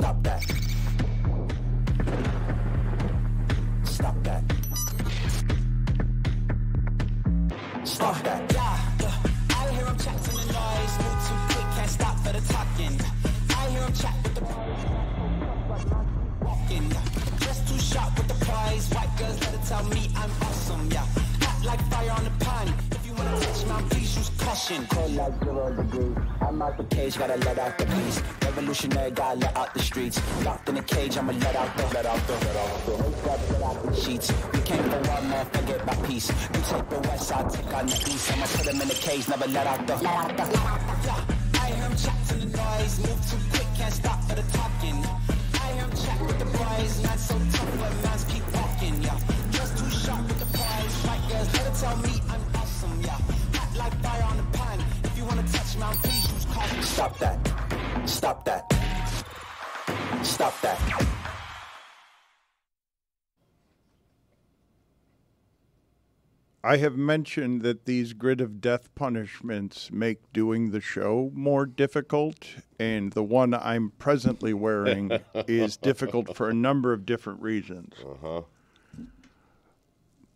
Stop that. Stop that. Stop that. Yeah, I hear him chat to the noise. Move too quick, can't stop for the talking. I hear him chat with the walking. Just too sharp with the prize. White girls let it tell me I'm awesome. Yeah, hot like fire on the pan. If you wanna touch my please use caution. Cold like zero degrees. I'm out the cage, gotta let out the beast. Revolutionary, gotta let out the streets. Locked in a cage, I'ma let out the, let out the, let out the, let out the sheets. We came for one man, forget my peace. You take the west side, take on the east. I'ma put him in the cage, never let out the, let out the, let out the. Yeah, I him chat to the noise. Move too quick, can't stop for the talking. I him chat with the boys. Man so tough when mans keep walking. Yeah, just too sharp with the prize. White girls let it tell me I'm awesome. Yeah, hot like fire on the pan. If you wanna touch my caution. Stop that. Stop that. Stop that. I have mentioned that these grid of death punishments make doing the show more difficult, and the one I'm presently wearing is difficult for a number of different reasons. Uh-huh.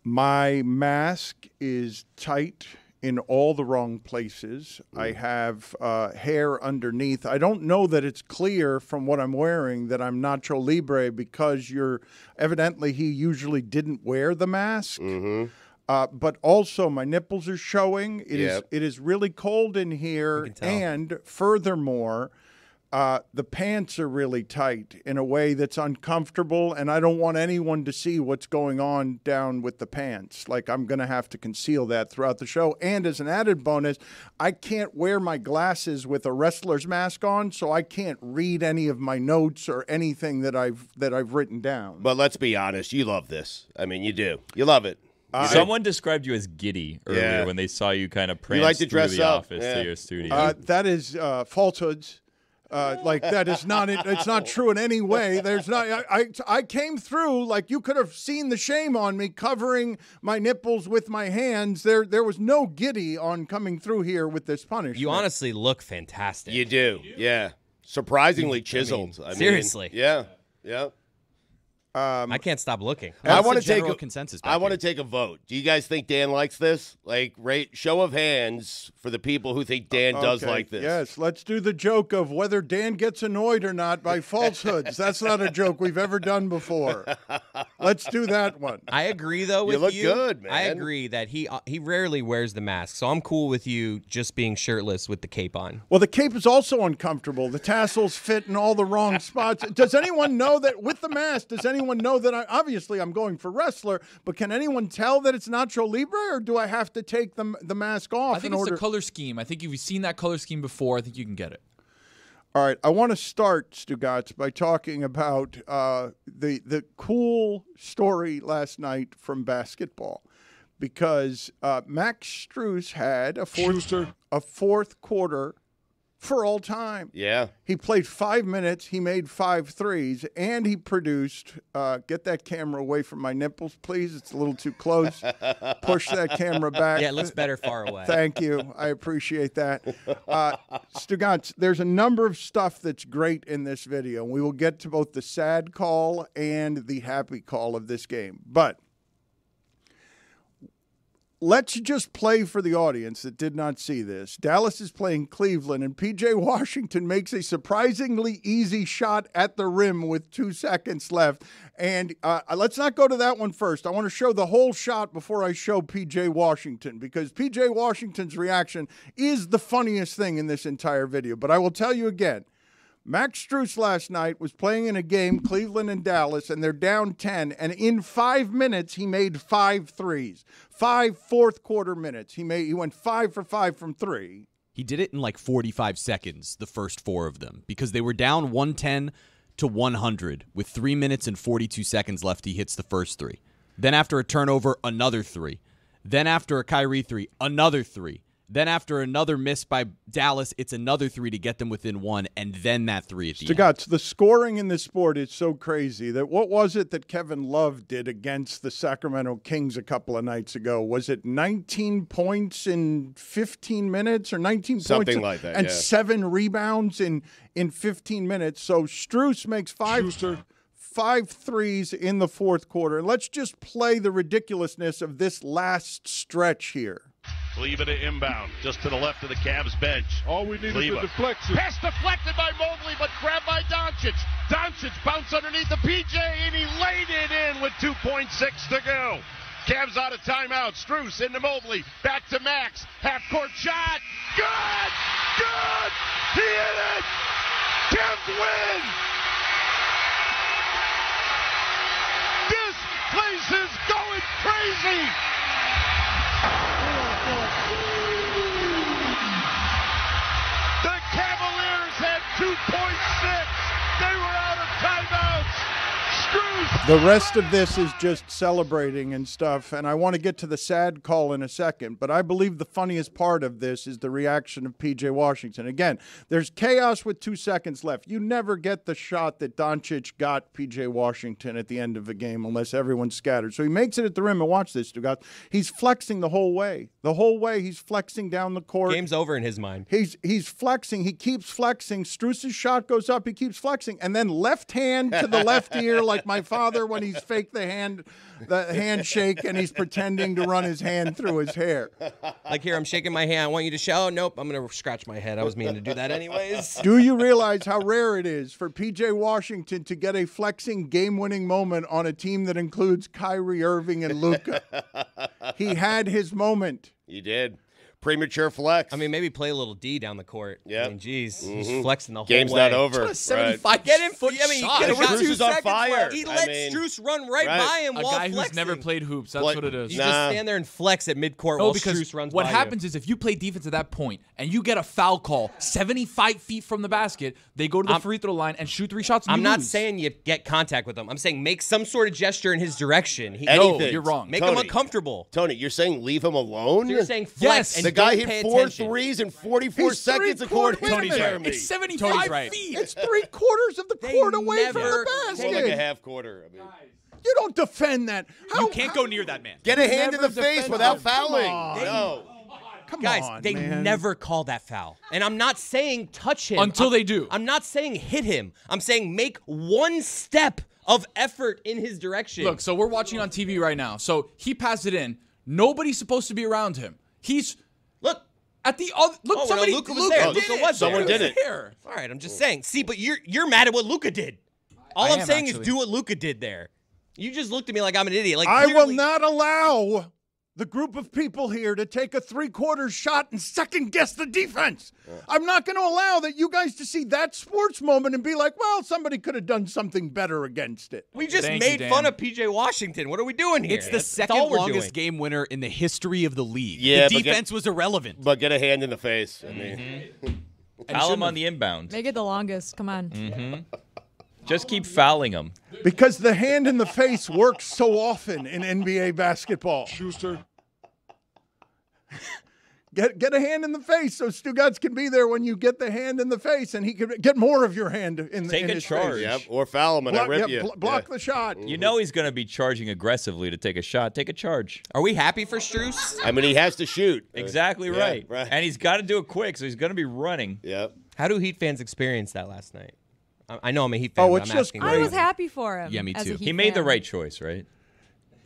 My mask is tight in all the wrong places. I have uh, hair underneath. I don't know that it's clear from what I'm wearing that I'm Nacho Libre because you're evidently he usually didn't wear the mask. Mm-hmm. Uh, but also my nipples are showing. It is Yep. it is really cold in here, and furthermore, uh, the pants are really tight in a way that's uncomfortable, and I don't want anyone to see what's going on down with the pants. Like I'm going to have to conceal that throughout the show. And as an added bonus, I can't wear my glasses with a wrestler's mask on, so I can't read any of my notes or anything that I've that I've written down. But let's be honest, you love this. I mean, you do. You love it. You do. Someone described you as giddy earlier Yeah. when they saw you kind of prance like to through dress the up, office yeah. to your studio. Uh, that is uh, falsehoods. Uh, like that is not it's not true in any way. There's not I, I I came through like you could have seen the shame on me covering my nipples with my hands. There there was no giddy on coming through here with this punishment. You honestly look fantastic. You do. Yeah. Surprisingly chiseled. I mean, seriously. yeah. Yeah. I can't stop looking. I want to take a consensus I want to take a vote. Do you guys think Dan likes this? Like, rate show of hands for the people who think Dan does Okay, like this. Yes, let's do the joke of whether Dan gets annoyed or not by falsehoods. That's not a joke we've ever done before. Let's do that one. I agree though With You with look good, man. I agree that he uh, he rarely wears the mask, so I'm cool with you just being shirtless with the cape on. Well, the cape is also uncomfortable. The tassels fit in all the wrong spots. Does anyone know that with the mask? Does anyone know that I obviously I'm going for wrestler, but can anyone tell that it's Nacho Libre, or do I have to take the the mask off I think in it's order? the color scheme. I think if you've seen that color scheme before, I think you can get it. All right, I want to start Stugotz by talking about uh, the the cool story last night from basketball, because uh, Max Strus had a fourth a fourth quarter for all time. Yeah. He played five minutes. He made five threes, and he produced. Uh, get that camera away from my nipples, please. It's a little too close. Push that camera back. Yeah, it looks better far away. Thank you. I appreciate that. Uh, Stugotz, there's a number of stuff that's great in this video. We will get to both the sad call and the happy call of this game. But let's just play for the audience that did not see this. Dallas is playing Cleveland, and PJ Washington makes a surprisingly easy shot at the rim with two seconds left. And uh, let's not go to that one first. I want to show the whole shot before I show PJ Washington because PJ Washington's reaction is the funniest thing in this entire video. But I will tell you again. Max Strus last night was playing in a game, Cleveland and Dallas, and they're down 10. And in five minutes, he made five threes. Five fourth quarter minutes. He made he went five for five from three. He did it in like 45 seconds, the first four of them, because they were down 110 to 100 with three minutes and 42 seconds left. He hits the first three. Then after a turnover, another three. Then after a Kyrie three, another three. Then after another miss by Dallas, it's another three to get them within one, and then that three at the end. The scoring in this sport is so crazy that what was it that Kevin Love did against the Sacramento Kings a couple of nights ago? Was it 19 points in 15 minutes or 19 Something points like that, and yeah. seven rebounds in in 15 minutes? So Strus makes five five threes in the fourth quarter. And let's just play the ridiculousness of this last stretch here. Cleva to inbound, just to the left of the Cavs bench. All we need is a deflection. Pass deflected by Mobley, but grabbed by Doncic. Doncic bounced underneath the PJ, and he laid it in with 2.6 to go. Cavs out of timeout. Strus into Mobley. Back to Max. Half court shot. Good! Good! He hit it! Cavs win! This place is going crazy! The rest of this is just celebrating and stuff, and I want to get to the sad call in a second. But I believe the funniest part of this is the reaction of PJ Washington. Again, there's chaos with two seconds left. You never get the shot that Doncic got PJ Washington at the end of a game unless everyone's scattered. So he makes it at the rim, and watch this, Stugat. He's flexing the whole way. The whole way he's flexing down the court. Game's over in his mind. He's he's flexing. He keeps flexing. Strus's shot goes up. He keeps flexing, and then left hand to the left ear, like my father when he's faked the hand, the handshake, and he's pretending to run his hand through his hair. Like here, I'm shaking my hand. I want you to show. Nope, I'm gonna scratch my head. I was meaning to do that anyways. Do you realize how rare it is for PJ Washington to get a flexing game-winning moment on a team that includes Kyrie Irving and Luka? he had his moment. He did. Premature flex. I mean, maybe play a little D down the court. Yeah. I mean, geez, Mhm. flexing the whole Game's way. not over. What a Right. 75 Get him foot I mean, shot. get him with Strus two is on seconds fire. left. He I let mean, Strus run right, right. by him A while guy flexing. who's never played hoops. That's Play- what it is. You Nah. just stand there and flex at midcourt No, while because Strus runs what by happens is if you play defense at that point and you get a foul call 75 feet from the basket, they go to the I'm- free throw line and shoot three shots. And I'm you not lose. saying you get contact with him. I'm saying make some sort of gesture in his direction. He, Anything. No, you're wrong. make him Tony. uncomfortable. Tony, you're saying leave him alone? You're saying flex Yes. and the guy hit pay four attention. threes in 44 He's seconds three according to quarters- Wait a minute. Jeremy. It's 75 Tony's right. feet. It's three quarters of the They court away from never- the More basket. like a half quarter. I mean, You don't defend that. How, You can't go near that man. get a hand in the face without him. Come fouling. on. No. Come Guys, on, they man. never call that foul. And I'm not saying touch him. Until I'm- they do. I'm not saying hit him. I'm saying make one step of effort in his direction. Look, so we're watching on TV right now. So he passed it in. Nobody's supposed to be around him. He's look. At the other. Look, Oh, no, somebody. Luka was there. did Luka it. was there. Someone did it. There. All right, I'm just saying. See, but you're you're mad at what Luka did. All I I'm am, saying actually. is do what Luka did there. You just looked at me like I'm an idiot. Like I will clearly- not allow the group of people here to take a three quarter shot and second guess the defense. I'm not going to allow that you guys to see that sports moment and be like, well, somebody could have done something better against it. We just Thank made Dan. fun of PJ Washington. What are we doing here? It's the That's- that's second all longest doing. game winner in the history of the league. Yeah, the but get- defense was irrelevant. But get a hand in the face. I mean, mm-hmm. And Foul him on the inbound. Make it the longest. Come on. Mm-hmm. Just keep fouling him. Because the hand in the face works so often in NBA basketball. Schuster. Get get a hand in the face so Stugotz can be there when you get the hand in the face and he can get more of your hand in, the Take in a his charge. face. yep. Or foul him and I Block, rip yeah, you. bl- block Yeah. the shot. You know he's going to be charging aggressively to take a shot. Take a charge. Are we happy for Strus? I mean, he has to shoot. Exactly Yeah, right. right. And he's got to do it quick, so he's going to be running. Yep. How do Heat fans experience that last night? I I know I'm a Heat fan. Oh, but it's I'm just asking great. I was happy for him. Yeah, me as a too. Heat He made the fan. right choice, right?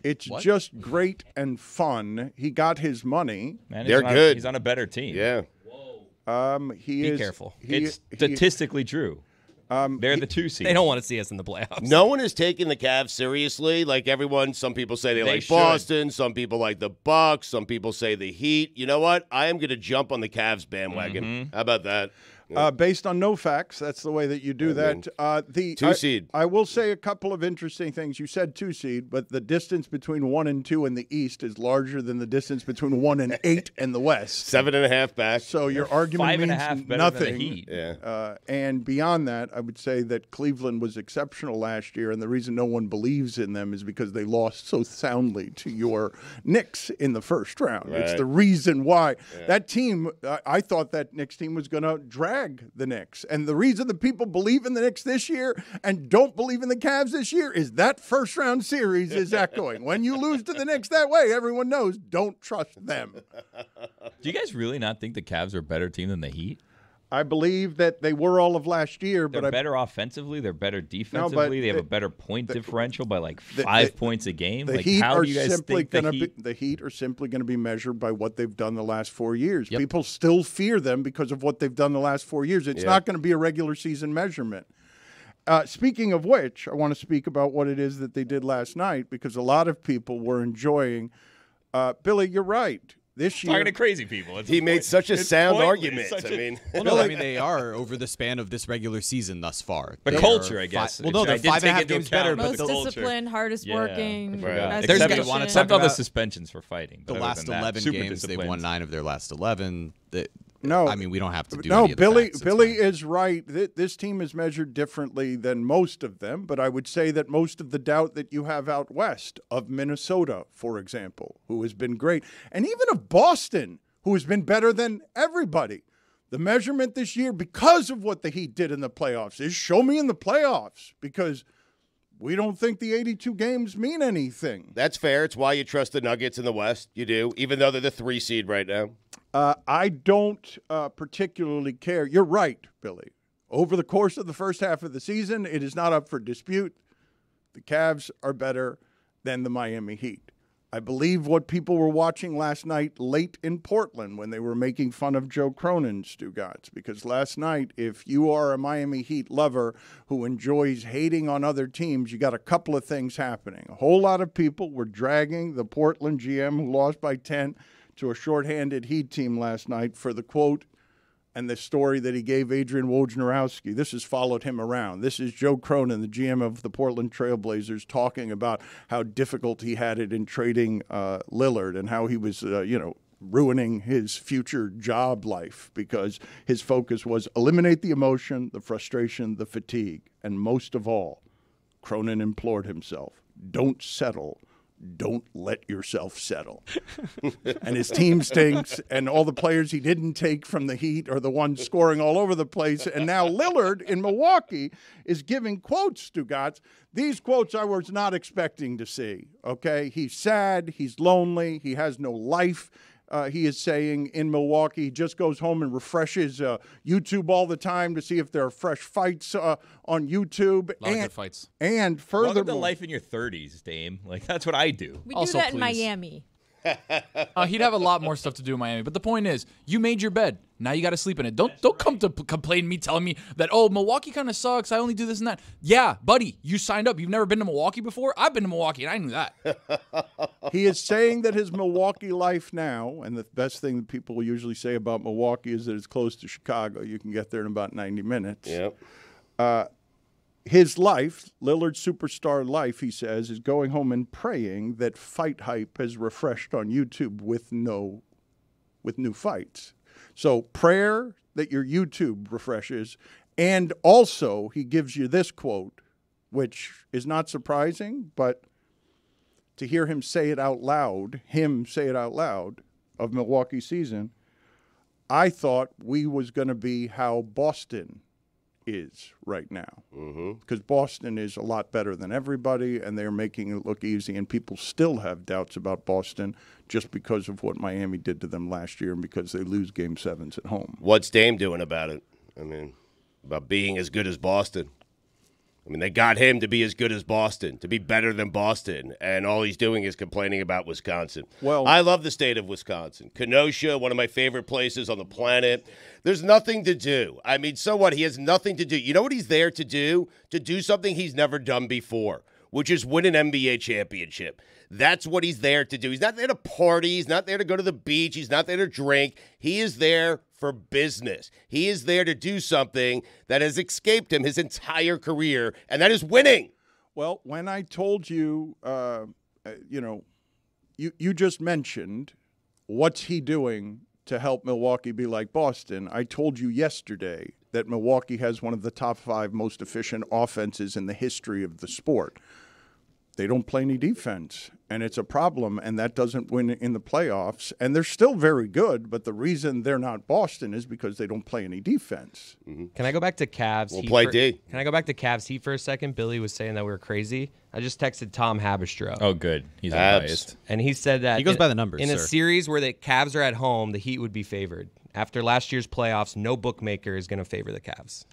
It's just great and fun. He got his money. Man, he's They're on a- good. he's on a better team. Yeah. Um, he Be is. careful. he- It's he- statistically true. um, They're the two seed. They don't want to see us in the playoffs. No one is taking the Cavs seriously. Like everyone, some people say they, They like should. Boston, some people like the Bucks, some people say the Heat. You know what? I am going to jump on the Cavs bandwagon. Mm-hmm. How about that? Uh, based on no facts, that's the way that you do I that. mean, uh, the two I- seed. I will say a couple of interesting things. You said two seed, but the distance between one and two in the East is larger than the distance between one and eight in the West. Seven and a half back. So your argument Five and a means half better than the nothing. Heat. Yeah. Uh, and beyond that, I would say that Cleveland was exceptional last year, and the reason no one believes in them is because they lost so soundly to your Knicks in the first round. It's the reason why that team. I, I thought that Knicks team was going to drag the Knicks, and the reason the people believe in the Knicks this year and don't believe in the Cavs this year is that first round series is echoing. when you lose to the Knicks that way, everyone knows don't trust them. Do you guys really not think the Cavs are a better team than the Heat? I believe that they were all of last year, They're but I better offensively. They're better defensively. they have the- a better point the- differential by like five the- points a game. The like, Heat how are do you guys simply going to be the Heat are simply going to be measured by what they've done the last four years. Yep. People still fear them because of what they've done the last four years. It's Yeah. not going to be a regular season measurement. Uh, speaking of which, I want to speak about what it is that they did last night because a lot of people were enjoying. Uh, Billy, you're right. This year, Talking to crazy people. It's He made point- such a it's sound argument. Such I a- mean, Well, no, I mean they are over the span of this regular season thus far. The They culture, are I fi- guess. well, no, they're five and a half five and a take half into games account better, the but Most the, culture. disciplined, hardest Yeah. working. Right. best There's Except except, wanna position. talk except all the suspensions for fighting. the last eleven games, they've won nine of their last eleven. That No. I mean we don't have to do no, any of the Billy. Billy fine. is right. This team is measured differently than most of them, but I would say that most of the doubt that you have out west of Minnesota, for example, who has been great, and even of Boston, who has been better than everybody. The measurement this year, because of what the Heat did in the playoffs, is show me in the playoffs because we don't think the 82 games mean anything. that's fair. It's why you trust the Nuggets in the West. You do, even though they're the three seed right now. Uh, I don't uh, particularly care. You're right, Billy. Over the course of the first half of the season, it is not up for dispute. The Cavs are better than the Miami Heat. I believe what people were watching last night late in Portland when they were making fun of Joe Cronin, Stugotz, because last night, if you are a Miami Heat lover who enjoys hating on other teams, you got a couple of things happening. A whole lot of people were dragging the Portland GM who lost by 10 to a shorthanded Heat team last night for the quote and the story that he gave Adrian Wojnarowski. This has followed him around. This is Joe Cronin, the GM of the Portland Trailblazers, talking about how difficult he had it in trading uh, Lillard and how he was, uh, you know, ruining his future job life because his focus was eliminate the emotion, the frustration, the fatigue, and most of all, Cronin implored himself, don't settle. Don't let yourself settle. and his team stinks, and all the players he didn't take from the Heat are the ones scoring all over the place. And now Lillard in Milwaukee is giving quotes to Gotts. These quotes I was not expecting to see. Okay, he's sad, he's lonely, he has no life. Uh, he is saying in Milwaukee, he just goes home and refreshes uh, YouTube all the time to see if there are fresh fights uh, on YouTube. A lot of and, good fights. And Welcome to furthermore, life in your 30s, Dame. Like that's what I do. We Also, do that in please. Miami. Uh, he'd have a lot more stuff to do in Miami. But the point is, you made your bed. Now you got to sleep in it. Don't don't come to p- complain to me, telling me that oh Milwaukee kind of sucks. I only do this and that. Yeah, buddy, you signed up. You've never been to Milwaukee before. I've been to Milwaukee and I knew that. he is saying that his Milwaukee life now, and the best thing that people usually say about Milwaukee is that it's close to Chicago. You can get there in about 90 minutes. Yep. His life, Lillard's superstar life, he says, is going home and praying that Fight Hype has refreshed on YouTube with no, with new fights. So prayer that your YouTube refreshes, and also he gives you this quote, which is not surprising, but to hear him say it out loud, him say it out loud of Milwaukee season, I thought we was going to be how Boston is right now. Mm-hmm. Because Boston is a lot better than everybody, and they're making it look easy. And people still have doubts about Boston just because of what Miami did to them last year and because they lose game sevens at home. What's Dame doing about it? I mean, about being as good as Boston. I mean, they got him to be as good as Boston, to be better than Boston, and all he's doing is complaining about Wisconsin. Well- I love the state of Wisconsin. Kenosha, one of my favorite places on the planet. There's nothing to do. I mean, so what? He has nothing to do. You know what he's there to do? To do something he's never done before. Which is win an NBA championship. That's what he's there to do. He's not there to party. He's not there to go to the beach. He's not there to drink. He is there for business. He is there to do something that has escaped him his entire career, and that is winning. Well, when I told you, uh, uh, you know, you you just mentioned what's he doing to help Milwaukee be like Boston. I told you yesterday that Milwaukee has one of the top five most efficient offenses in the history of the sport. They don't play any defense, and it's a problem, and that doesn't win in the playoffs. And they're still very good, but the reason they're not Boston is because they don't play any defense. Mm-hmm. Can I go back to Cavs? We'll play for- D. Can I go back to Cavs Heat for a second? Billy was saying that we were crazy. I just texted Tom Haberstroh. Oh, good. He's Abs. unbiased. And he said that He goes in- by the numbers, In a series where the Cavs are at home, the Heat would be favored. After last year's playoffs, no bookmaker is going to favor the Cavs.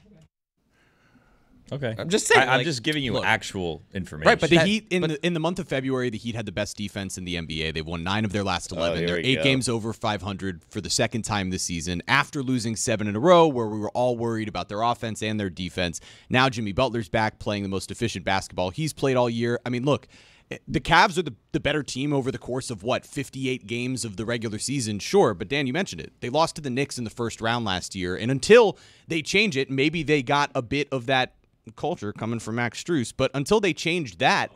Okay. I'm just saying, I, am like, just giving you look. actual information. Right, but The that- Heat in but- the in the month of February, the Heat had the best defense in the NBA. They've won nine of their last oh, eleven. here They're eight go. games over 500 for the second time this season. After losing seven in a row, where we were all worried about their offense and their defense, now Jimmy Butler's back playing the most efficient basketball he's played all year. I mean, look. The Cavs are the, the better team over the course of what 58 games of the regular season, sure. But Dan, you mentioned it. They lost to the Knicks in the first round last year, and until they change it, maybe they got a bit of that culture coming from Max Strus. But until they changed that,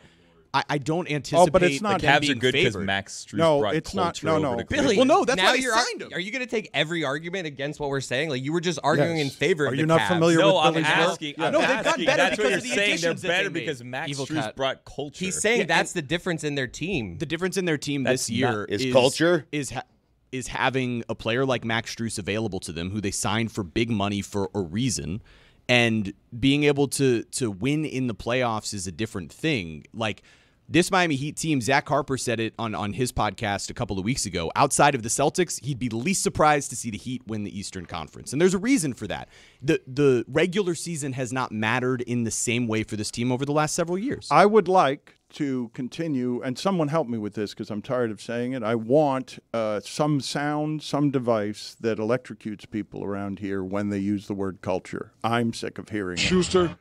I, I don't anticipate. but it's not- the Cavs are good because. Max Strus No, brought it's not- culture no, over no. to Billy, Well, no, that's now why you're ar- signed him. Are you going to take every argument against what we're saying? Like you were just arguing Yes. in favor of Are the you not Cavs. familiar No, with I'm Billy's work? asking. Yeah. I'm No, they've gotten asking. better That's because what you're of the saying. They're that better they made. because Max Evil Strus cat. brought culture. He's saying Yeah, that's the difference in their team. The difference in their team That's this year not- Is culture? is ha- is having a player like Max Strus available to them, who they signed for big money for a reason, and being able to to win in the playoffs is a different thing. Like this Miami Heat team, Zach Harper said it on on his podcast a couple of weeks ago. Outside of the Celtics, he'd be the least surprised to see the Heat win the Eastern Conference, and there's a reason for that. the The regular season has not mattered in the same way for this team over the last several years. I would like to continue, and someone help me with this because I'm tired of saying it. I want uh, some sound, some device that electrocutes people around here when they use the word culture. I'm sick of hearing it. Schuster.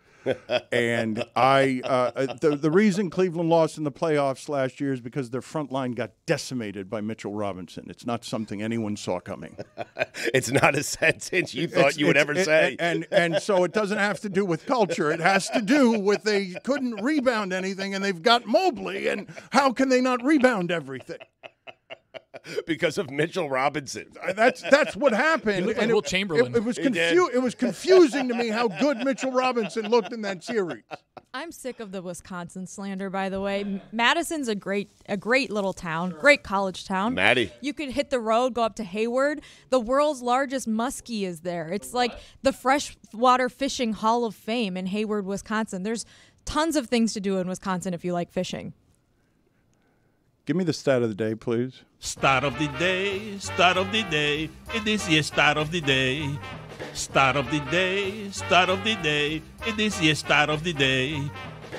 And I, uh, the the reason Cleveland lost in the playoffs last year is because their front line got decimated by Mitchell Robinson. It's not something anyone saw coming. It's not a sentence you thought It's- you would ever it- say. And and so it doesn't have to do with culture. It has to do with they couldn't rebound anything, and they've got Mobley, and how can they not rebound everything? because of Mitchell Robinson. Uh, that's that's what happened. looked like and Will it, Chamberlain. It, it was confu- It was confusing to me how good Mitchell Robinson looked in that series. I'm sick of the Wisconsin slander. By the way, Madison's a great, a great little town, great college town. Maddie. you could hit the road, go up to Hayward. The world's largest muskie is there. It's like the freshwater fishing Hall of Fame in Hayward, Wisconsin. There's tons of things to do in Wisconsin if you like fishing. Give me the stat of the day, please. Start of the day, start of the day, it is your start of the day. Start of the day, start of the day, it is your start of the day.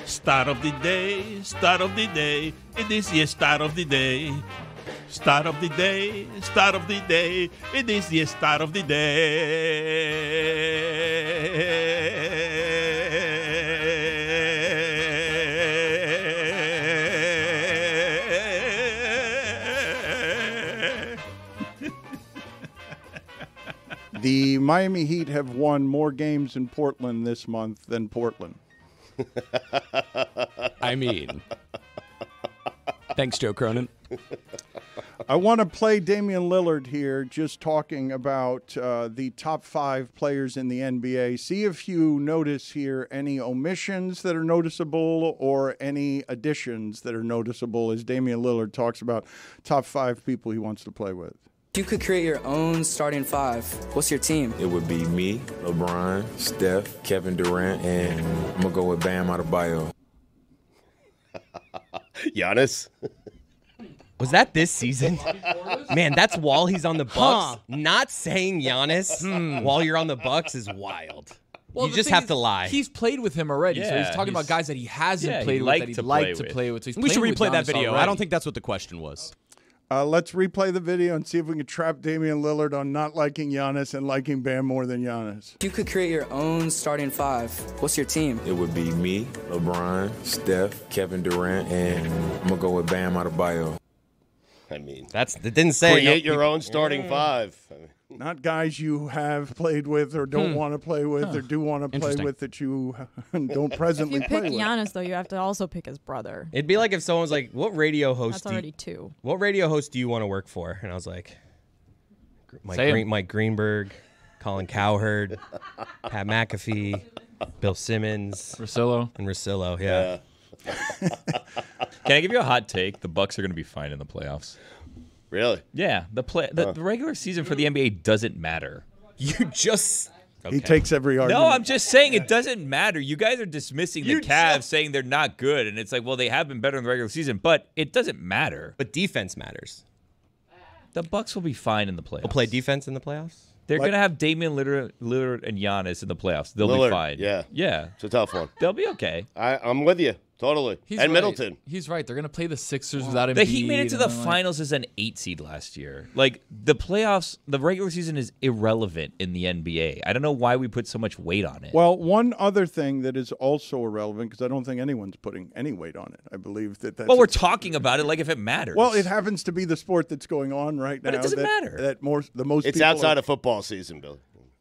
Start of the day, start of the day, it is your start of the day. Start of the day, start of the day, it is your start of the day. The Miami Heat have won more games in Portland this month than Portland. I mean, thanks, Joe Cronin. I want to play Damian Lillard here, just talking about uh, the top five players in the NBA. See if you notice here any omissions that are noticeable or any additions that are noticeable as Damian Lillard talks about top five people he wants to play with. If you could create your own starting five, what's your team? It would be me, LeBron, Steph, Kevin Durant, and I'm gonna go with Bam out of Adebayo. Giannis. Was that this season? Man, that's while he's on the Bucks. Not saying Giannis hmm. while you're on the Bucks is wild. Well, you just have is, to lie. He's played with him already, so he's Yeah, talking about guys that he hasn't yeah, played he with that he'd like to play with. So he's We should playing with replay that Giannis video. I don't think that's what the question was. Uh, let's replay the video and see if we can trap Damian Lillard on not liking Giannis and liking Bam more than Giannis. If you could create your own starting five, what's your team? It would be me, LeBron, Steph, Kevin Durant, and I'm gonna go with Bam out of bio. I mean, That's it. Didn't say create no- your own starting five. Not guys you have played with or don't Hmm. want to play with or do want to play with that you don't presently If presently you play pick with. Giannis, though, you have to also pick his brother. It'd be like if someone was like, "What radio host? That's do you- already two. What radio host do you want to work for?" And I was like, Mike, Green, Mike Greenberg, Colin Cowherd, Pat McAfee, Bill Simmons, Rosillo, and Rosillo. Yeah. Can I give you a hot take? The Bucks are going to be fine in the playoffs. Really? Yeah, the play the, the regular season for the NBA doesn't matter. You just He takes every argument. No, I'm just saying it doesn't matter. You guys are dismissing the Cavs, saying they're not good, and it's like, well, they have been better in the regular season, but it doesn't matter. But defense matters. The Bucks will be fine in the playoffs. We'll play defense in the playoffs. They're Like- gonna have Damian Lillard, Lillard and Giannis in the playoffs. They'll Lillard, be fine. yeah. yeah, It's a tough one. they'll be okay. I, I'm with you totally. He's and right. Middleton. He's right. They're gonna play the Sixers without him. The Heat made it to the finals as an eight seed last year. Like the playoffs, the regular season is irrelevant in the NBA. I don't know why we put so much weight on it. Well, one other thing that is also irrelevant because I don't think anyone's putting any weight on it. I believe that that's Well, we're talking about it like if it matters. Well, it happens to be the sport that's going on right now. But it doesn't that, matter. That more the most It's people outside are- of football season, Billy.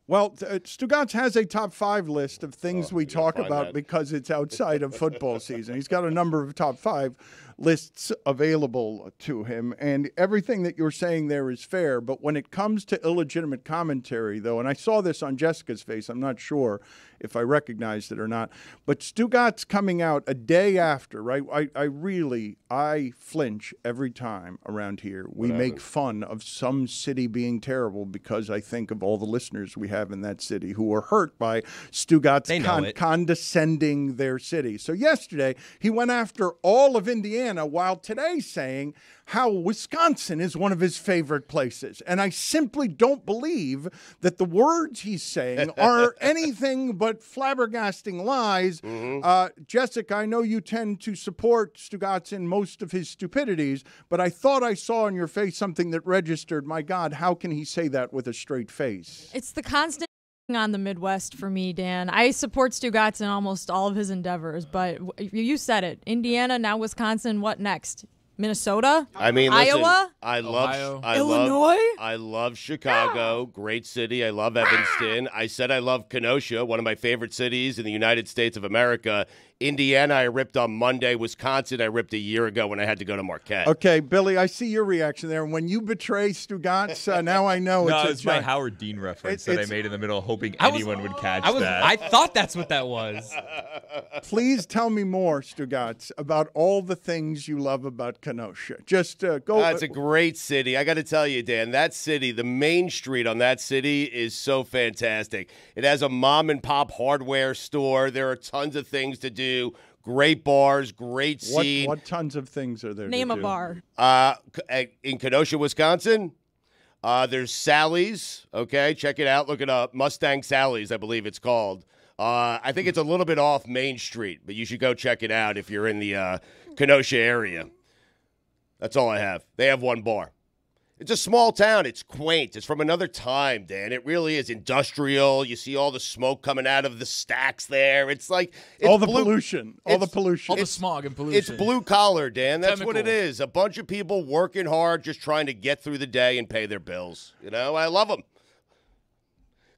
Well, uh, Stugotz has a top five list of things we talk about that. because it's outside of football season. He's got a number of top five lists available to him, and everything that you're saying there is fair. But when it comes to illegitimate commentary, though, and I saw this on Jessica's face, I'm not sure if I recognized it or not, but Stugotz coming out a day after, right? I, I really, I flinch every time around here. We make fun of some city being terrible because I think of all the listeners we have in that city who are hurt by Stugotz con- condescending their city. So yesterday he went after all of Indiana, while today saying how Wisconsin is one of his favorite places. And I simply don't believe that the words he's saying are anything but flabbergasting lies. Uh, Jessica, I know you tend to support Stugotz in most of his stupidities, but I thought I saw in your face something that registered. My God, how can he say that with a straight face? It's the constant on the Midwest for me, Dan. I support Stugotz in almost all of his endeavors, but you said it. Indiana, now Wisconsin. What next? Minnesota? I mean, listen, Iowa? I love, Ohio. I Illinois? love, I love Chicago, ah. great city. I love Evanston. I said I love Kenosha, one of my favorite cities in the United States of America. Indiana, I ripped on Monday. Wisconsin, I ripped a year ago when I had to go to Marquette. Okay, Billy, I see your reaction there. When you betray Stugotz, uh, now I know no, it's, it's a my giant- Howard Dean reference It- that I made in the middle, hoping I was- anyone would catch I was. that. I thought that's what that was. Please tell me more, Stugotz, about all the things you love about Kenosha. Just uh, go. That's a great city. I got to tell you, Dan, that city, the main street on that city is so fantastic. It has a mom and pop hardware store. There are tons of things to do. Great bars, great what, scene. what tons of things are there? to Name a do? bar. Uh, in Kenosha, Wisconsin, uh, there's Sally's. Okay, check it out. Look it up. Mustang Sally's, I believe it's called. Uh, I think it's a little bit off Main Street, but you should go check it out if you're in the uh, Kenosha area. That's all I have. They have one bar. It's a small town. It's quaint. It's from another time, Dan. It really is industrial. You see all the smoke coming out of the stacks there. It's like it's all the blue- pollution. All the pollution. all the smog and pollution. It's blue collar, Dan. That's what it is. A bunch of people working hard, just trying to get through the day and pay their bills. You know, I love them.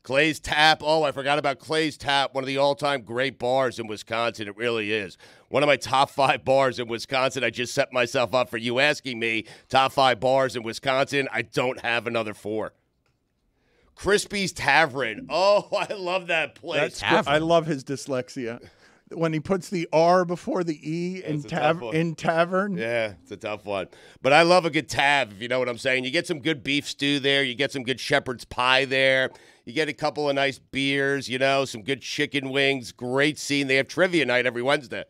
Clay's Tap. Oh, I forgot about Clay's Tap, one of the all time great bars in Wisconsin. It really is. One of my top five bars in Wisconsin. I just set myself up for you asking me top five bars in Wisconsin. I don't have another four. Crispy's Tavern. Oh, I love that place. That's. I love his dyslexia. When he puts the R before the E in, It's a tough tav- in tavern. Yeah, it's a tough one. But I love a good tab, if you know what I'm saying. You get some good beef stew there. You get some good shepherd's pie there. You get a couple of nice beers, you know, some good chicken wings. Great scene. They have trivia night every Wednesday.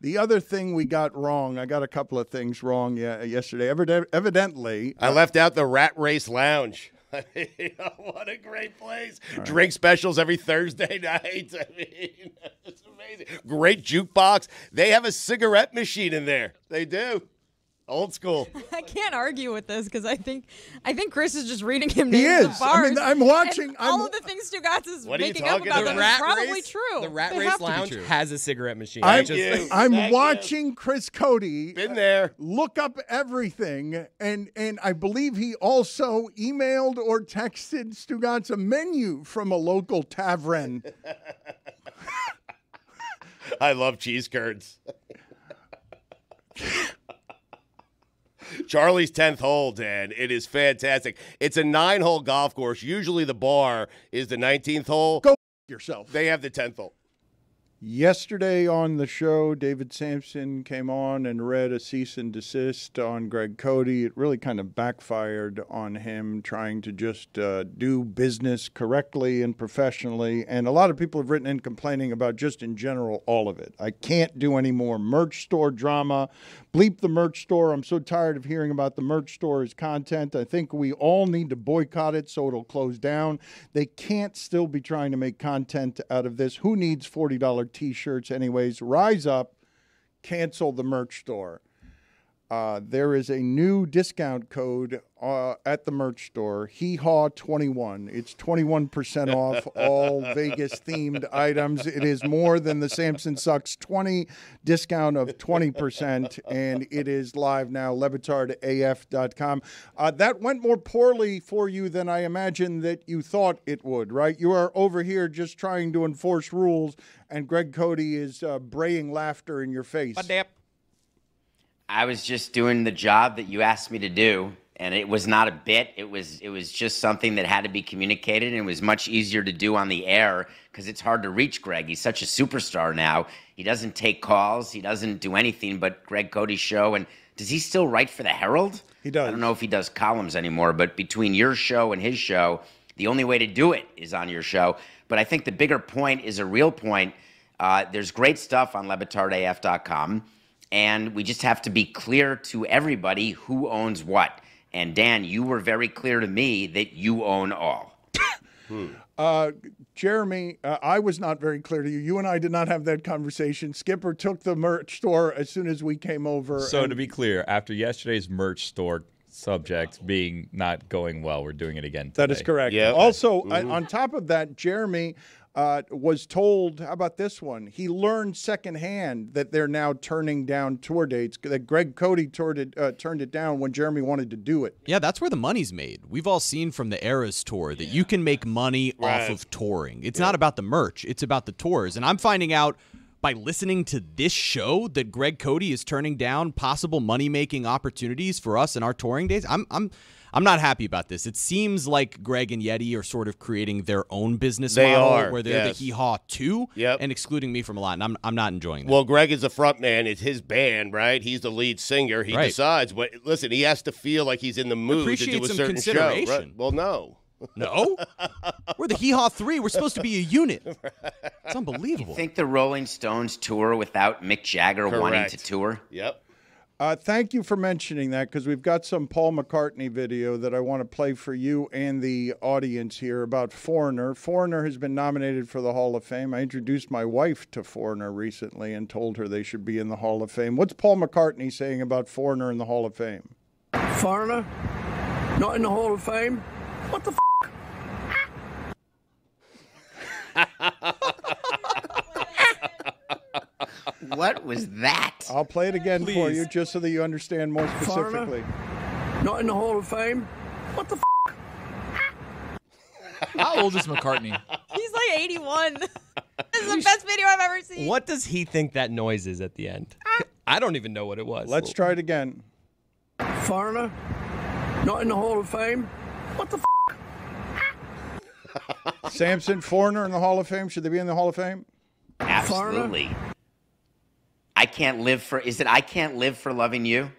The other thing we got wrong, I got a couple of things wrong yesterday. Evidently, I left out the Rat Race Lounge. what a great place. Drink specials every Thursday night. I mean, it's amazing. Great jukebox. They have a cigarette machine in there. They do. Old school. I can't argue with this because I think I think Chris is just reading him He names is. of I bars. mean, I'm watching- and all I'm- of the things Stugotz is What making up about about? them The is Rat probably Race- true. The Rat They Race have Lounge has a cigarette machine. I'm, just, I'm Thank you. watching Chris Cote Been there. Uh, look up everything, and and I believe he also emailed or texted Stugotz a menu from a local tavern. I love cheese curds. Charlie's 10th hole, Dan. It is fantastic. It's a nine hole golf course. Usually the bar is the 19th hole. Go yourself. They have the 10th hole. Yesterday on the show, David Samson came on and read a cease and desist on Greg Cote. It really kind of backfired on him trying to just uh, do business correctly and professionally. And a lot of people have written in complaining about just in general all of it. I can't do any more merch store drama. Bleep the merch store. I'm so tired of hearing about the merch store's content. I think we all need to boycott it so it'll close down. They can't still be trying to make content out of this. Who needs $40 t shirts, anyways? Rise up, cancel the merch store. Uh, there is a new discount code uh, at the merch store, Hee Haw 21. It's 21% off all Vegas themed items. It is more than the Samson Sucks 20 discount of 20%, and it is live now, levitardaf.com. Uh, that went more poorly for you than I imagined that you thought it would, right? You are over here just trying to enforce rules, and Greg Cote is uh, braying laughter in your face. I was just doing the job that you asked me to do, and it was not a bit. It was it was just something that had to be communicated, and it was much easier to do on the air because it's hard to reach Greg. He's such a superstar now. He doesn't take calls. He doesn't do anything but Greg Cote's show. And does he still write for the Herald? He does. I don't know if he does columns anymore, but between your show and his show, the only way to do it is on your show. But I think the bigger point is a real point. Uh, there's great stuff on lebitardaf.com, and we just have to be clear to everybody who owns what. And Dan, you were very clear to me that you own all. Uh, Jeremy, uh, I was not very clear to you. You and I did not have that conversation. Skipper took the merch store as soon as we came over. So and- to be clear, after yesterday's merch store subject being not going well, we're doing it again. That is today. correct. Also, uh, on top of that, Jeremy uh, was told, how about this one? He learned secondhand that they're now turning down tour dates, that Greg Cote toured it, uh, turned it down when Jeremy wanted to do it. Yeah, that's where the money's made. We've all seen from the Eras tour that you can make money Right. off of touring. It's not about the merch, it's about the tours. And I'm finding out by listening to this show that Greg Cote is turning down possible money-making opportunities for us in our touring days. I'm I'm I'm not happy about this. It seems like Greg and Yeti are sort of creating their own business They model are, where they're yes. the hee haw too Yep. and excluding me from a lot. And I'm I'm not enjoying that. Well, Greg is the front man. It's his band, right? He's the lead singer. He Right. decides. But listen, he has to feel like he's in the mood to do a some certain show. Right? Well, no. No? We're the Hee Haw 3. We're supposed to be a unit. It's unbelievable. Think the Rolling Stones tour without Mick Jagger wanting to tour? Yep. Uh, thank you for mentioning that because we've got some Paul McCartney video that I want to play for you and the audience here about Foreigner. Foreigner has been nominated for the Hall of Fame. I introduced my wife to Foreigner recently and told her they should be in the Hall of Fame. What's Paul McCartney saying about Foreigner in the Hall of Fame? Foreigner, not in the Hall of Fame. What the f? What was that? I'll play it again for you just so that you understand more specifically. Foreigner, not in the Hall of Fame. What the f? How old is McCartney? He's like 81. this is the best video I've ever seen. What does he think that noise is at the end? Ah. I don't even know what it was. Let's try it again. Foreigner, not in the Hall of Fame. What the f? Samson, Foreigner in the Hall of Fame. Should they be in the Hall of Fame? Absolutely. I can't live for. Is it I can't live for loving you?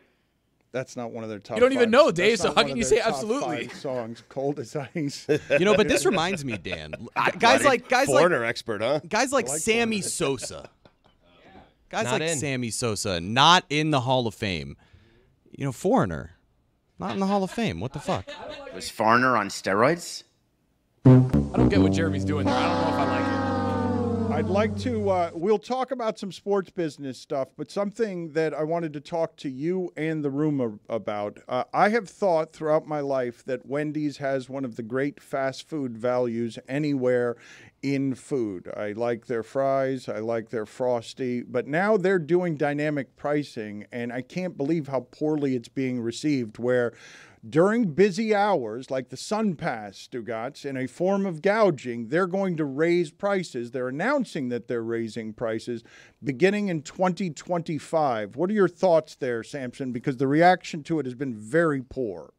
That's not one of their top. You don't even know, Dave, so how can you say top absolutely? five Songs, cold as ice. You know, but this reminds me, Dan. Guys like guys foreigner like expert, huh? guys like like Sammy Sosa. Guys Not like in. Sammy Sosa, not in the Hall of Fame. You know, foreigner, not in the Hall of Fame. What the fuck? Was Foreigner on steroids? I don't get what Jeremy's doing there. I don't know if I like it. I'd like to. Uh, we'll talk about some sports business stuff, but something that I wanted to talk to you and the room about. Uh, I have thought throughout my life that Wendy's has one of the great fast food values anywhere in food. I like their fries, I like their frosty, but now they're doing dynamic pricing, and I can't believe how poorly it's being received. Where during busy hours, like the Sun Pass, Stugotz, in a form of gouging, they're going to raise prices. They're announcing that they're raising prices beginning in 2025. What are your thoughts there, Samson? Because the reaction to it has been very poor.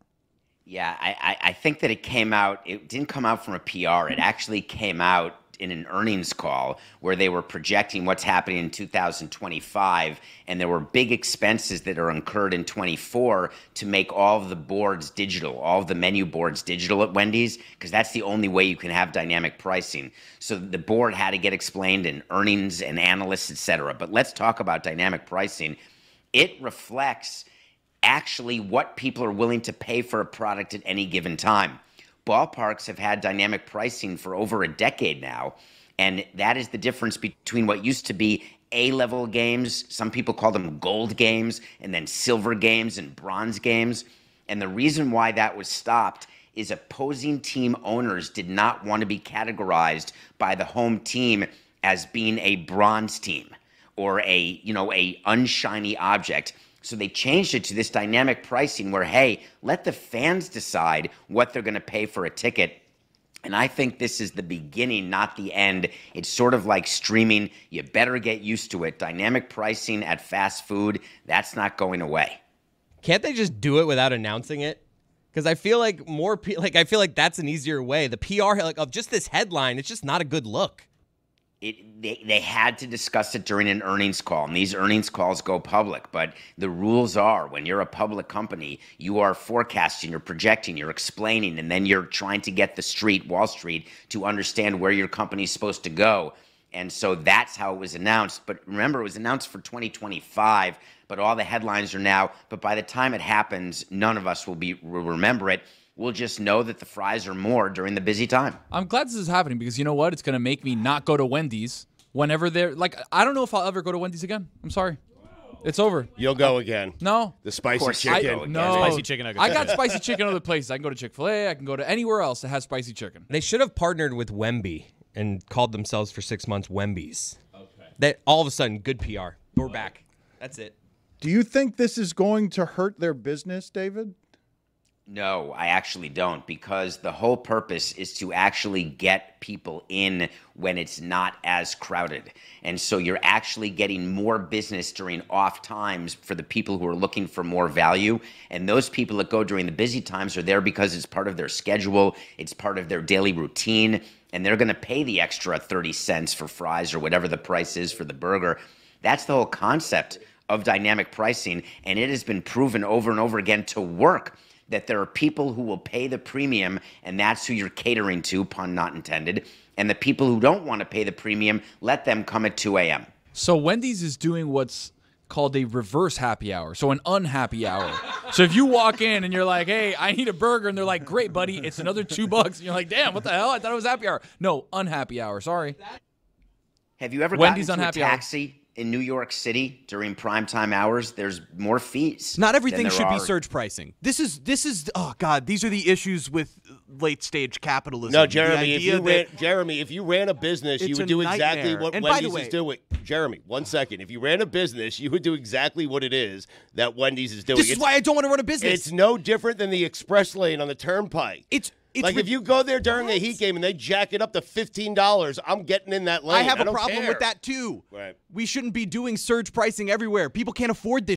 Yeah, I, I, I think that it came out, it didn't come out from a PR. It actually came out in an earnings call where they were projecting what's happening in 2025. And there were big expenses that are incurred in 24 to make all of the boards digital, all of the menu boards digital at Wendy's, because that's the only way you can have dynamic pricing. So the board had to get explained in earnings and analysts, et cetera. But let's talk about dynamic pricing. It reflects actually what people are willing to pay for a product at any given time. Ballparks have had dynamic pricing for over a decade now, and that is the difference between what used to be A level games, some people call them gold games, and then silver games and bronze games. And the reason why that was stopped is opposing team owners did not want to be categorized by the home team as being a bronze team or a, you know, a unshiny object. So they changed it to this dynamic pricing where, hey, let the fans decide what they're going to pay for a ticket. And I think this is the beginning, not the end. It's sort of like streaming. You better get used to it. Dynamic pricing at fast food, that's not going away. Can't they just do it without announcing it? Because I feel like more, like I feel like that's an easier way. The PR like of just this headline, it's just not a good look. It they, they had to discuss it during an earnings call and these earnings calls go public but the rules are when you're a public company you are forecasting you're projecting you're explaining and then you're trying to get the street wall street to understand where your company's supposed to go. And so that's how it was announced. But remember it was announced for 2025 but all the headlines are now but by the time it happens none of us will be will remember it we'll just know that the fries are more during the busy time I'm glad this is happening because you know what? It's gonna make me not go to Wendy's whenever they're like. I don't know if I'll ever go to Wendy's again. I'm sorry, it's over. You'll go again. No, The spicy course chicken. go again. no. Spicy chicken nuggets. I got spicy chicken other places. I can go to Chick Fil A. I can go to anywhere else that has spicy chicken. They should have partnered with Wemby and called themselves for six months Wemby's. Okay. That all of a sudden, good PR. We're back. That's it. Do you think this is going to hurt their business, David? No, I actually don't because the whole purpose is to actually get people in when it's not as crowded. And so you're actually getting more business during off times for the people who are looking for more value. And those people that go during the busy times are there because it's part of their schedule, it's part of their daily routine, and they're going to pay the extra 30 cents for fries or whatever the price is for the burger. That's the whole concept of dynamic pricing. And it has been proven over and over again to work that there are people who will pay the premium, and that's who you're catering to, pun not intended. And the people who don't want to pay the premium, let them come at 2 a.m. So Wendy's is doing what's called a reverse happy hour, so an unhappy hour. so if you walk in and you're like, "Hey, I need a burger," and they're like, "Great, buddy, it's another two bucks," and you're like, "Damn, what the hell? I thought it was happy hour." No, unhappy hour. Sorry. Have you ever Wendy's gotten on into happy a hour. Taxi in New York City during primetime hours? There's more fees. Not everything there should be surge pricing. This is this is oh god, these are the issues with late stage capitalism. No, Jeremy. If you ran, Jeremy, if you ran a business, you would a do exactly what And Wendy's way- is doing. Jeremy, one second. If you ran a business, you would do exactly what it is that Wendy's is doing. this is why I don't want to run a business. It's no different than the express lane on the turnpike. It's it's like ri- if you go there during a heat game and they jack it up to fifteen dollars, I'm getting in that lane. I have a problem care. with that too. Right. We shouldn't be doing surge pricing everywhere. People can't afford this.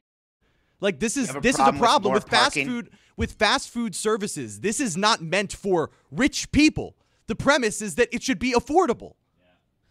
Like this is this is a problem more with, fast food with fast food services. This is not meant for rich people. The premise is that it should be affordable.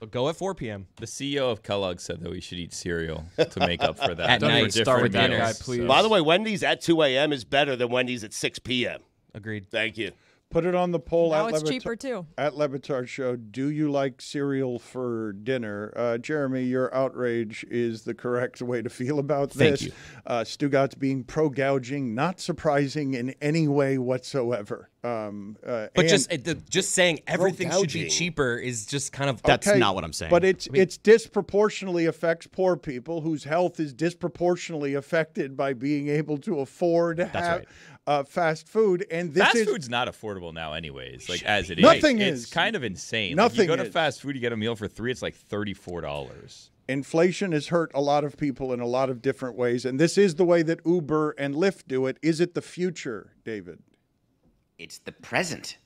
But go at 4 p.m. The CEO of Kellogg said that we should eat cereal to make up for that. At For night, start with that meals. guy, please. By the way, Wendy's at two a.m. is better than Wendy's at six p.m. Agreed. Thank you. Put it on the poll Now at it's Levitar- cheaper, too. At Le Batard Show, do you like cereal for dinner? Uh, Jeremy, your outrage is the correct way to feel about Thank this. you. Uh, Stugotz being pro gouging, not surprising in any way whatsoever. Um, uh, But and- just it- the, just saying everything should be cheaper is just kind of that's Okay, not what I'm saying. But it's it's disproportionately affects poor people whose health is disproportionately affected by being able to afford That's have right. Uh, fast food. And this fast is food's not affordable now, anyways. Like as it is, Nothing it's is. kind of insane. Like, Nothing you go to fast food, you get a meal for three. It's like thirty-four dollars. inflation has hurt a lot of people in a lot of different ways, and this is the way that Uber and Lyft do it. Is it the future, David? it's the present.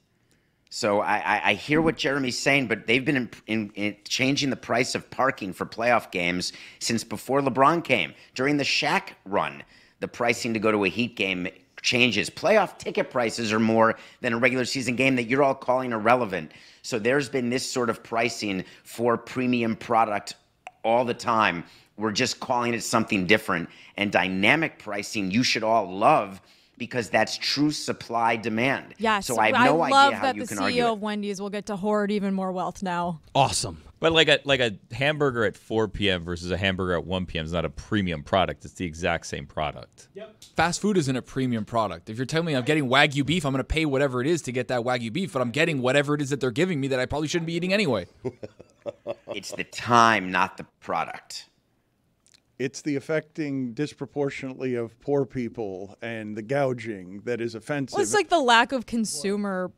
So I, I, I hear what Jeremy's saying, but they've been in, in, in changing the price of parking for playoff games since before LeBron came. During the Shaq run, the pricing to go to a Heat game changes. Playoff ticket prices are more than a regular season game that you're all calling irrelevant. So there's been this sort of pricing for premium product all the time. We're just calling it something different. And dynamic pricing, you should all love because that's true supply demand. Yes. So I have no love idea how that you the can CEO argue. it. of Wendy's will get to hoard even more wealth now. Awesome. But like a like a hamburger at 4 p.m. versus a hamburger at 1 p.m. is not a premium product. It's the exact same product. Yep. Fast food isn't a premium product. If you're telling me I'm getting Wagyu beef, I'm going to pay whatever it is to get that Wagyu beef, but I'm getting whatever it is that they're giving me that I probably shouldn't be eating anyway. It's the time, not the product. It's the affecting disproportionately of poor people and the gouging that is offensive. Well, it's like the lack of consumer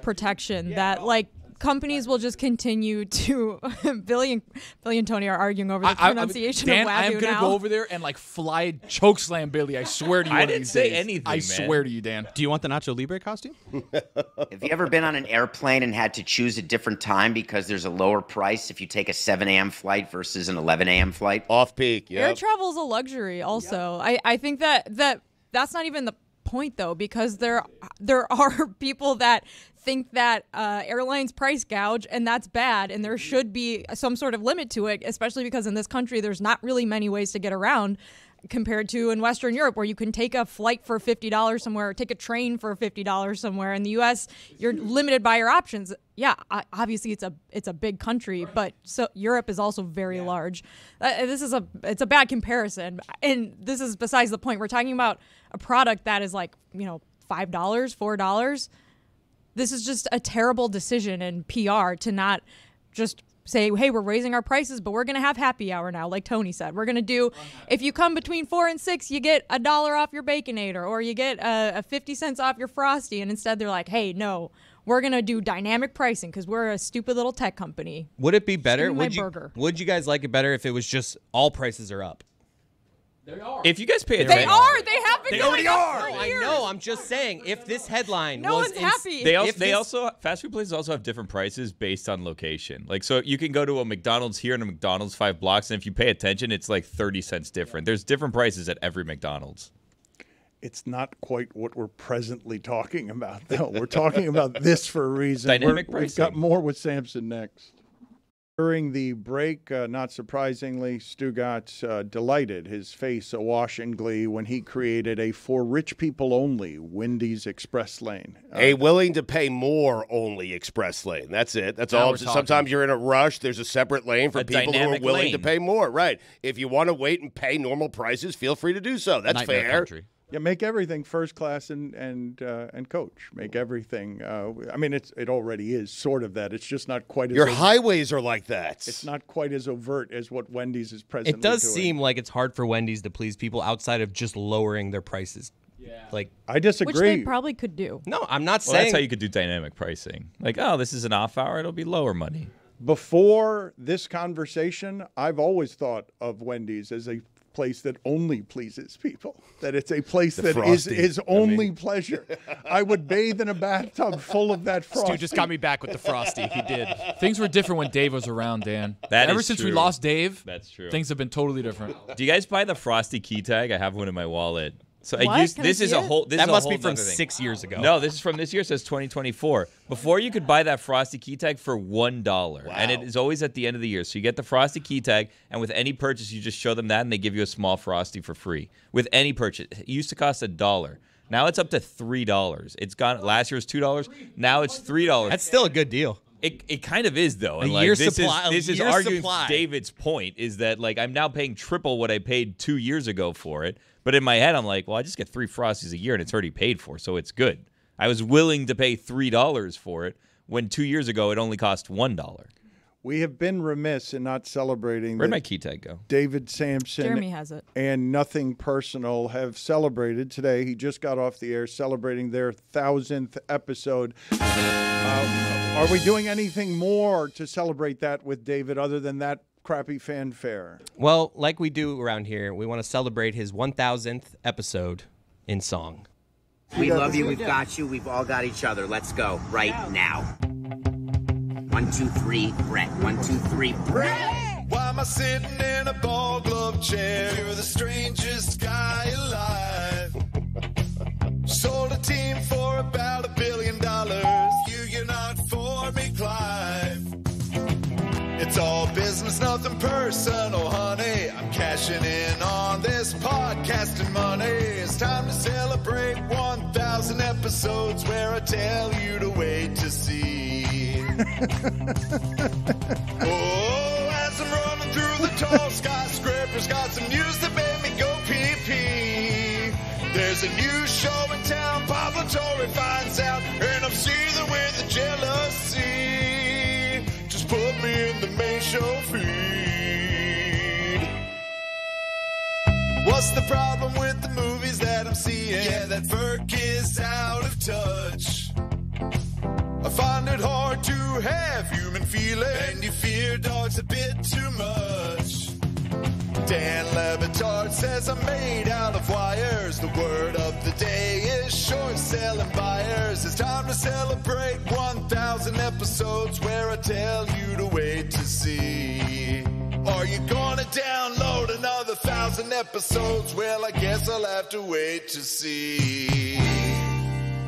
protection that like companies will just continue to Billy and Billy and Tony are arguing over the I, I- I mean, pronunciation Dan, of Wagyu I am gonna now. go over there and like fly choke slam Billy. I swear to you. I didn't say days. anything, I man. swear to you, Dan. Do you want the Nacho Libre costume? Have you ever been on an airplane and had to choose a different time because there's a lower price if you take a 7 a.m. flight versus an 11 a.m. flight? Off peak, Air travel is a luxury. Also, I, I think that that that's not even the point though, because there there are people that think that uh, airlines price gouge and that's bad, and there should be some sort of limit to it, especially because in this country there's not really many ways to get around. Compared to in Western Europe, where you can take a flight for fifty dollars somewhere, or take a train for fifty dollars somewhere. In the U.S., you're limited by your options. Yeah, obviously it's a it's a big country, but so Europe is also very large. Uh, this is a it's a bad comparison, and this is besides the point. We're talking about a product that is like you know five dollars, four dollars. This is just a terrible decision in PR to not just say, hey, we're raising our prices, but we're going to have happy hour now, like Tony said. We're going to do, if you come between four and six, you get a dollar off your Baconator or you get a, a 50 cents off your Frosty. And instead, they're like, hey, no, we're going to do dynamic pricing because we're a stupid little tech company. Would it be better? Would you burger. would you guys like it better if it was just all prices are up? If you guys pay attention, They are. They have been They going already up are. for No, I know. I'm just saying if this headline No was one's ins- happy. They also they also fast food places also have different prices based on location. Like so you can go to a McDonald's here and a McDonald's five blocks, and if you pay attention, it's like thirty cents different. There's different prices at every McDonald's. it's not quite what we're presently talking about, though. We're talking about this for a reason. Dynamic We're- We've got more with Samson next. During the break, uh, not surprisingly, Stu got uh, delighted, his face awash in glee, when he created a for rich people only Wendy's Express Lane. Uh, a willing to pay more only express lane. That's it. That's all. Sometimes you're in a rush. There's a separate lane for A people who are dynamic willing to pay more. Right. If you want to wait and pay normal prices, feel free to do so. That's Nightmare fair. Country. Yeah, make everything first class and and uh, and coach. Make everything. Uh, I mean, it's it already is sort of that. It's just not quite as Your ov- highways are like that. It's not quite as overt as what Wendy's is presently. It does doing. seem like it's hard for Wendy's to please people outside of just lowering their prices. Yeah. Like I disagree. Which disagree. they probably could do. no, I'm not Well, saying that's how you could do dynamic pricing. Like, oh, this is an off hour; it'll be lower money. Before this conversation, I've always thought of Wendy's as a place that only pleases people. That it's a place The that is Frosty. is I only mean- pleasure. I would bathe in a bathtub full of that frosty. Stu just got me back with the frosty. He did. Things were different when Dave was around, Dan. That Ever is since we lost Dave, That's true. things have been totally different. Do you guys buy the frosty key tag? I have one in my wallet. So it What? used, Can I this is see a whole. This That is a must be from nother thing. six years ago. No, this is from this year. It says 2024. Before you could buy that frosty key tag for one dollar, and it is always at the end of the year. So you get the frosty key tag, and with any purchase, you just show them that, and they give you a small frosty for free. With any purchase, it used to cost a dollar. Now it's up to three dollars. It's gone. Last year was two dollars. Now it's three dollars. That's still a good deal. It, it kind of is though. A And like year's this supply- is this is arguing supply. David's point is that like I'm now paying triple what I paid two years ago for it. But in my head, I'm like, well, I just get three frosties a year and it's already paid for, so it's good. I was willing to pay three dollars for it when two years ago it only cost one dollar. We have been remiss in not celebrating. Where'd that my key tag go? David Samson. Jeremy has it. And Nothing Personal have celebrated today. He just got off the air celebrating their thousandth episode. Um, are we doing anything more to celebrate that with David other than that crappy fanfare? Well, like we do around here, we want to celebrate his 1000th episode in song. We love you. We've got you. We've all got each other. Let's go right now. One, two, three, Brett. One, two, three, Brett. Why am I sitting in a ball glove chair? You're the strangest guy alive. Sold a team for about a billion all business, nothing personal, honey. I'm cashing in on this podcasting money. It's time to celebrate 1,000 episodes where I tell you to wait to see. oh, as I'm running through the tall skyscrapers, got some news that made me go pee pee. There's a new show in town, Pablo Torre finds out, and I'm seething with the jealousy. Put me in the main show feed. What's the problem with the movies that I'm seeing? Yeah, that Virk is out of touch. I find it hard to have human feeling, and you fear dogs a bit too much. Dan Le Batard says I'm made out of wires. The word of the day is short selling buyers. It's time to celebrate 1,000 episodes where I tell you to wait to see. Are you gonna download another thousand episodes? Well, I guess I'll have to wait to see.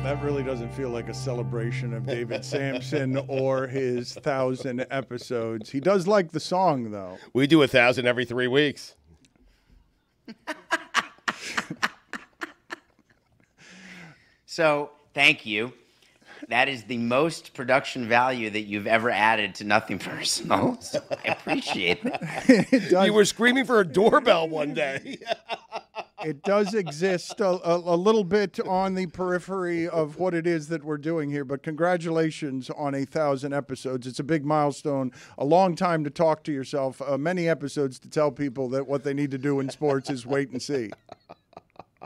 That really doesn't feel like a celebration of David Samson or his thousand episodes. He does like the song, though. We do a thousand every three weeks. So, thank you. That is the most production value that you've ever added to Nothing Personal. So I appreciate that. You were screaming for a doorbell one day. It does exist a, a, a little bit on the periphery of what it is that we're doing here, but congratulations on a thousand episodes. It's a big milestone, a long time to talk to yourself, uh, many episodes to tell people that what they need to do in sports is wait and see.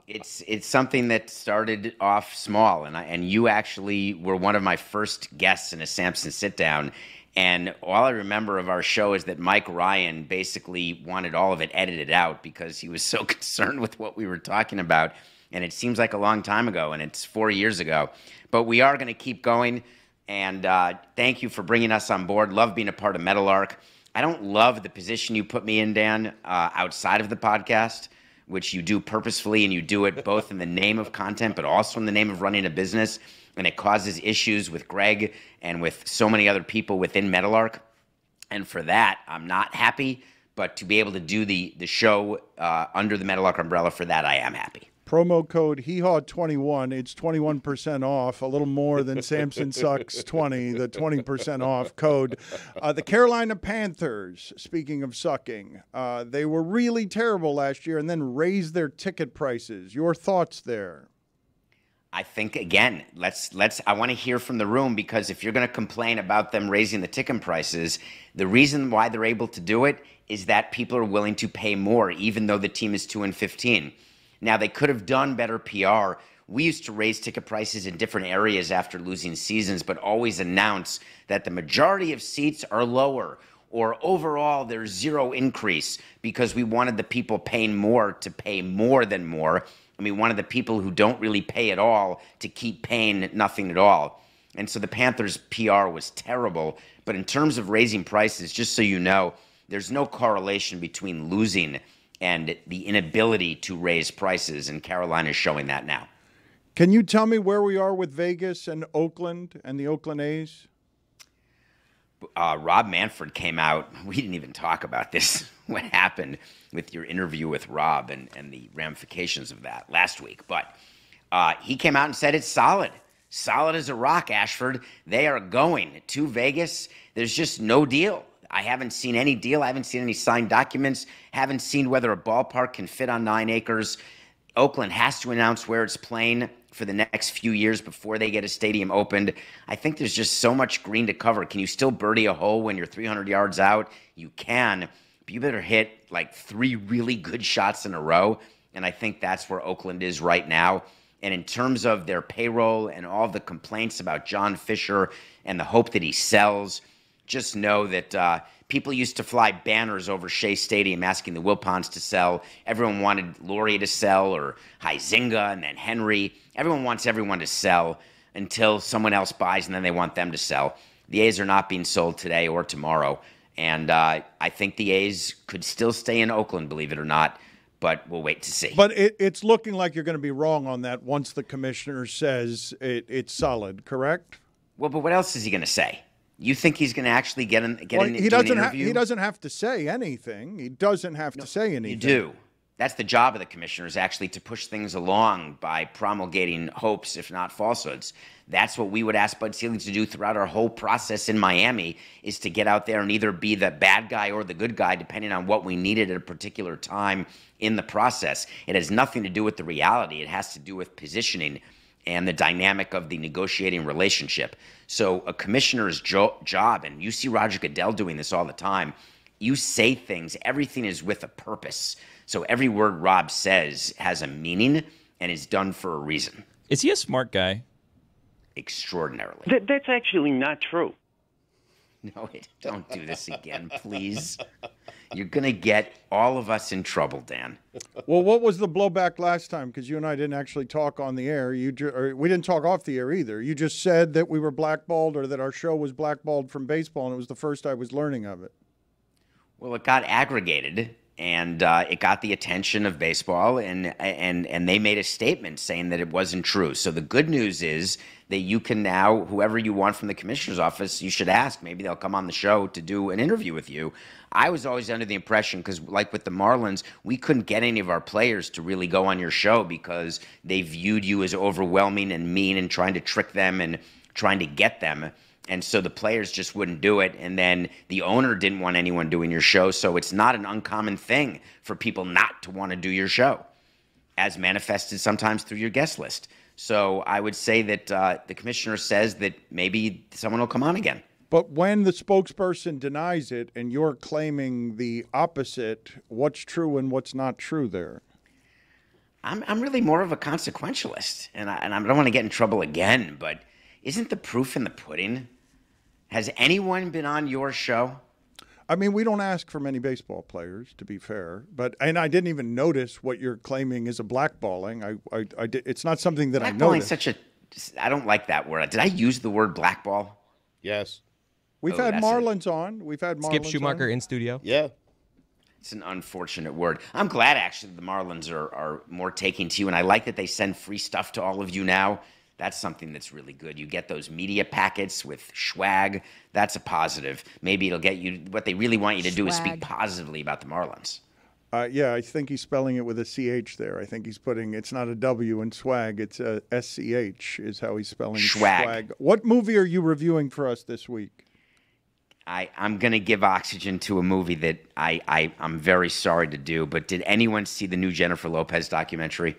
It's it's something that started off small, and I, and you actually were one of my first guests in a Samson sit down. And all I remember of our show is that Mike Ryan basically wanted all of it edited out because he was so concerned with what we were talking about. And it seems like a long time ago, and it's four years ago. But we are going to keep going. And uh, thank you for bringing us on board. Love being a part of Meadowlark. I don't love the position you put me in, Dan, uh, outside of the podcast which you do purposefully and you do it both in the name of content but also in the name of running a business and it causes issues with Greg and with so many other people within Meadowlark and for that I'm not happy but to be able to do the the show uh, under the Meadowlark umbrella for that I am happy Promo code HeHaw21. It's 21% off, a little more than Samson Sucks 20, the 20% off code. Uh, the Carolina Panthers, speaking of sucking, uh, they were really terrible last year and then raised their ticket prices. Your thoughts there? I think again, let's let's I want to hear from the room because if you're going to complain about them raising the ticket prices, the reason why they're able to do it is that people are willing to pay more even though the team is 2 and 15. Now they could have done better PR. We used to raise ticket prices in different areas after losing seasons but always announce that the majority of seats are lower or overall there's zero increase because we wanted the people paying more to pay more than more and one of the people who don't really pay at all to keep paying nothing at all. And so the Panthers' PR was terrible. But in terms of raising prices, just so you know, there's no correlation between losing and the inability to raise prices. And Carolina is showing that now. Can you tell me where we are with Vegas and Oakland and the Oakland A's? Uh, Rob Manfred came out. We didn't even talk about this, what happened with your interview with Rob and, and the ramifications of that last week. But uh, he came out and said it's solid. Solid as a rock, Ashford. They are going to Vegas. There's just no deal. I haven't seen any deal. I haven't seen any signed documents. Haven't seen whether a ballpark can fit on nine acres. Oakland has to announce where it's playing for the next few years before they get a stadium opened. I think there's just so much green to cover. Can you still birdie a hole when you're 300 yards out? You can, but you better hit like three really good shots in a row. And I think that's where Oakland is right now. And in terms of their payroll and all the complaints about John Fisher and the hope that he sells, just know that uh, people used to fly banners over Shea Stadium asking the Wilpons to sell. Everyone wanted Loria to sell or Huizenga and then Henry. Everyone wants everyone to sell until someone else buys and then they want them to sell. The A's are not being sold today or tomorrow. And uh, I think the A's could still stay in Oakland, believe it or not but we'll wait to see. But it, it's looking like you're going to be wrong on that once the commissioner says it, it's solid, correct? Well, but what else is he going to say? You think he's going to actually get in? Get well, in? He do doesn't. An ha- he doesn't have to say anything. He doesn't have to say anything. You do. That's the job of the commissioner is actually to push things along by promulgating hopes, if not falsehoods. That's what we would ask Bud Selig to do throughout our whole process in Miami is to get out there and either be the bad guy or the good guy, depending on what we needed at a particular time in the process. It has nothing to do with the reality. It has to do with positioning and the dynamic of the negotiating relationship. So a commissioner's jo- job, and you see Roger Goodell doing this all the time, you say things, everything is with a purpose. So every word Rob says has a meaning and is done for a reason. Is he a smart guy? Extraordinarily. Th- that's actually not true. No, don't do this again, please. You're going to get all of us in trouble, Dan. Well, what was the blowback last time? Because you and I didn't actually talk on the air. You ju- or we didn't talk off the air either. You just said that we were blackballed or that our show was blackballed from baseball, and it was the first I was learning of it. Well, it got aggregated and uh, it got the attention of baseball, and and and they made a statement saying that it wasn't true. So the good news is that you can now, whoever you want from the commissioner's office, you should ask. Maybe they'll come on the show to do an interview with you. I was always under the impression because, like with the Marlins, we couldn't get any of our players to really go on your show because they viewed you as overwhelming and mean and trying to trick them and trying to get them. And so the players just wouldn't do it. And then the owner didn't want anyone doing your show. So it's not an uncommon thing for people not to want to do your show, as manifested sometimes through your guest list. So I would say that uh, the commissioner says that maybe someone will come on again. But when the spokesperson denies it and you're claiming the opposite, what's true and what's not true there? I'm, I'm really more of a consequentialist, and I, and I don't want to get in trouble again, but isn't the proof in the pudding? Has anyone been on your show? I mean, we don't ask for many baseball players, to be fair. But and I didn't even notice what you're claiming is a blackballing. I, I, I did, it's not something that I know. Blackballing noticed. such a. I don't like that word. Did I use the word blackball? Yes. We've Oh, had that's it. Marlins on. We've had Marlins Skip Schumaker on. in studio. Yeah. It's an unfortunate word. I'm glad actually the Marlins are, are more taking to you, and I like that they send free stuff to all of you now. That's something that's really good. You get those media packets with swag. That's a positive. Maybe it'll get you. What they really want you to do is speak positively about the Marlins. Uh, yeah, I think he's spelling it with a ch there. I think he's putting it's not a w in swag. It's a sch is how he's spelling Schwag. What movie are you reviewing for us this week? I, I'm going to give oxygen to a movie that I, I, I'm very sorry to do, but did anyone see the new Jennifer Lopez documentary?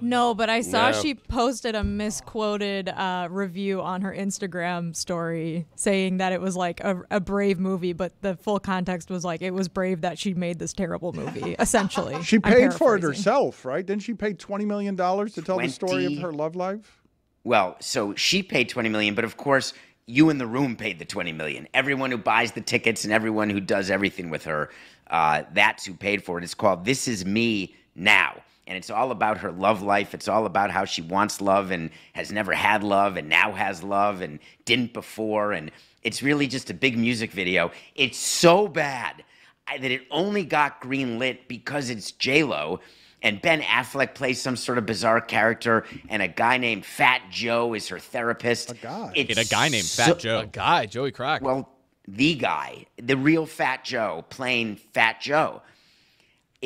No, but I saw No. she posted a misquoted uh, review on her Instagram story saying that it was like a, a brave movie, but the full context was like it was brave that she made this terrible movie, essentially. She I'm paid for it paraphrasing. herself, right? Didn't she pay twenty million dollars to tell the story of 20 her love life? Well, so she paid 20 million, but of course, you in the room paid the 20 million. Everyone who buys the tickets and everyone who does everything with her, uh, that's who paid for it. It's called This Is Me Now. And it's all about her love life. It's all about how she wants love and has never had love and now has love and didn't before. And it's really just a big music video. It's so bad. That it only got green lit because it's J Lo. And Ben Affleck plays some sort of bizarre character, and a guy named Fat Joe is her therapist. A guy. It's Get a guy named so- Fat Joe. A guy, Joey Crack. Well, the guy, the real Fat Joe, playing Fat Joe.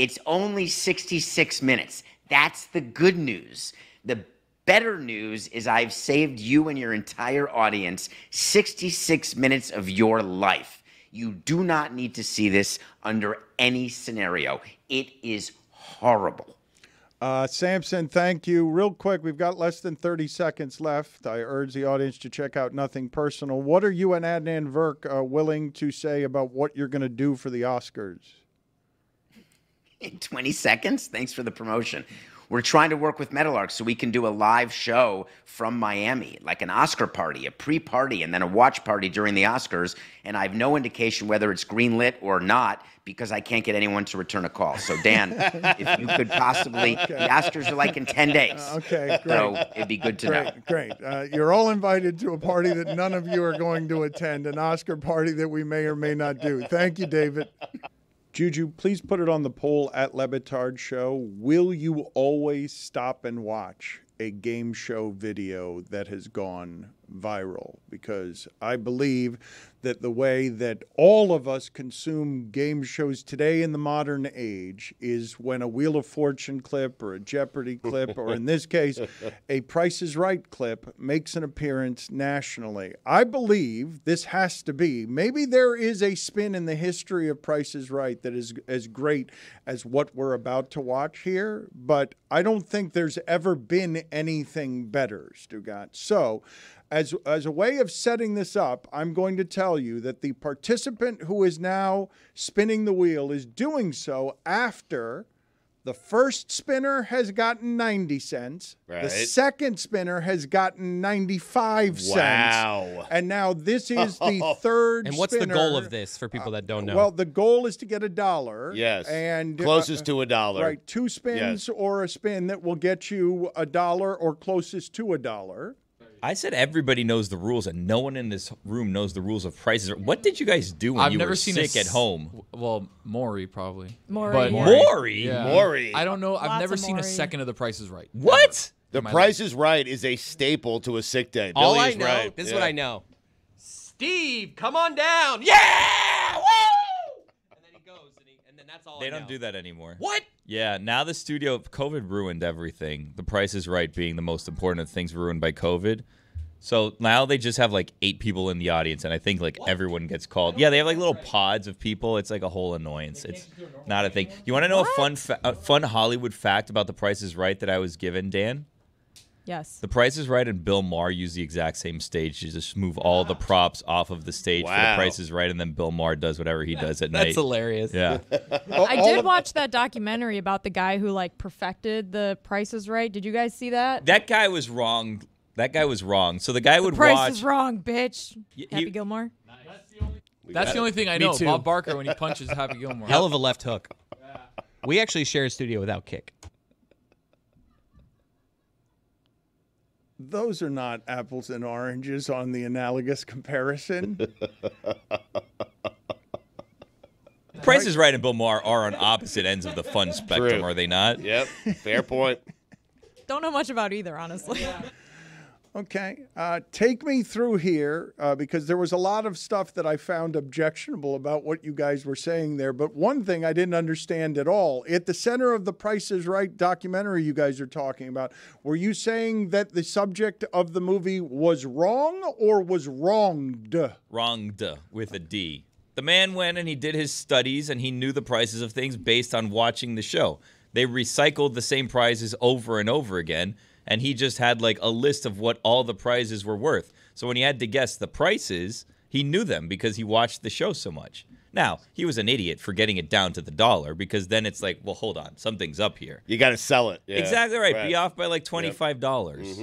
It's only 66 minutes. That's the good news. The better news is I've saved you and your entire audience 66 minutes of your life. You do not need to see this under any scenario. It is horrible. Uh, Samson, thank you. Real quick, we've got less than 30 seconds left. I urge the audience to check out Nothing Personal. What are you and Adnan Virk uh, willing to say about what you're going to do for the Oscars? In 20 seconds. Thanks for the promotion. We're trying to work with Meadowlark so we can do a live show from Miami, like an Oscar party, a pre party, and then a watch party during the Oscars. And I have no indication whether it's greenlit or not because I can't get anyone to return a call. So, Dan, if you could possibly, the Oscars are like in 10 days. Okay, great. So it'd be good to know. Great, great. Uh, you're all invited to a party that none of you are going to attend, an Oscar party that we may or may not do. Thank you, David. Juju, please put it on the poll at Le Batard Show. Will you always stop and watch a game show video that has gone viral? Because I believe that the way that all of us consume game shows today in the modern age is when a Wheel of Fortune clip or a Jeopardy clip, or in this case, a Price is Right clip, makes an appearance nationally. I believe this has to be, maybe there is a spin in the history of Price is Right that is as great as what we're about to watch here, but I don't think there's ever been anything better, Stugotz. So, as, as a way of setting this up, I'm going to tell you that the participant who is now spinning the wheel is doing so after the first spinner has gotten 90 cents. Right. The second spinner has gotten 95 cents. Wow. And now this is the third And what's the goal of this for people that don't know? Well, the goal is to get a dollar. Yes. And uh, Closest to a dollar. Right. Two spins or a spin that will get you a dollar or closest to a dollar. I said everybody knows the rules, and no one in this room knows the rules of prices. What did you guys do when I've you never were seen a sick at home? Well, Maury probably. Maury. But Maury? Yeah. Maury. I don't know. I've Lots never of seen a Maury. second of The Price is Right. What? The in my Price is Right is a staple to a sick day. All Billy I is know, right. this is Yeah. what I know. Steve, come on down. Yeah! Woo! And then he goes, and, he, and then that's all They I don't know. do that anymore. What? Yeah, now the studio, COVID ruined everything. The Price is Right being the most important of things ruined by COVID. So now they just have like eight people in the audience, and I think like everyone gets called. Yeah, they have like little pods of people. It's like a whole annoyance. It's not a thing. You want to know a fun, fa- a fun Hollywood fact about The Price is Right that I was given, Dan? Yes. The Price is Right and Bill Maher use the exact same stage to just move all the props off of the stage for The Price is Right, and then Bill Maher does whatever he does at That's night. That's hilarious. Yeah. I did watch that documentary about the guy who like perfected the Price is Right. Did you guys see that? That guy was wrong. That guy was wrong. So the guy would Price watch. is wrong, bitch. Y- Happy he- Gilmore. That's the only thing I Me know. too. Bob Barker when he punches Happy Gilmore. Hell of a left hook. We actually share a studio without kick. Those are not apples and oranges on the analogous comparison. Price is Right and Bill Maher are on opposite ends of the fun spectrum, True. are they not? Yep. Fair point. Don't know much about either, honestly. Okay. Uh, take me through here uh, because there was a lot of stuff that I found objectionable about what you guys were saying there. But one thing I didn't understand at all at the center of the Price is Right documentary you guys are talking about, were you saying that the subject of the movie was wrong or was wronged? Wronged with a D. The man went and he did his studies and he knew the prices of things based on watching the show. They recycled the same prizes over and over again, and he just had like a list of what all the prizes were worth. So when he had to guess the prices, he knew them because he watched the show so much. Now, he was an idiot for getting it down to the dollar because then it's like, well, hold on, something's up here. You got to sell it. Yeah. exactly right. Right. Be off by like $25. dollars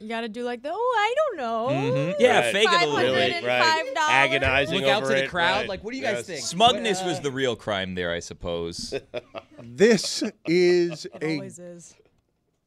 You got to do like the oh, I don't know. Mhm. Yeah, Right. fake it a little Really, bit. right. $5. Agonizing Look out over to the crowd. right. Like, what do you guys think? Smugness What, was uh, the real crime there, I suppose. This is a always is.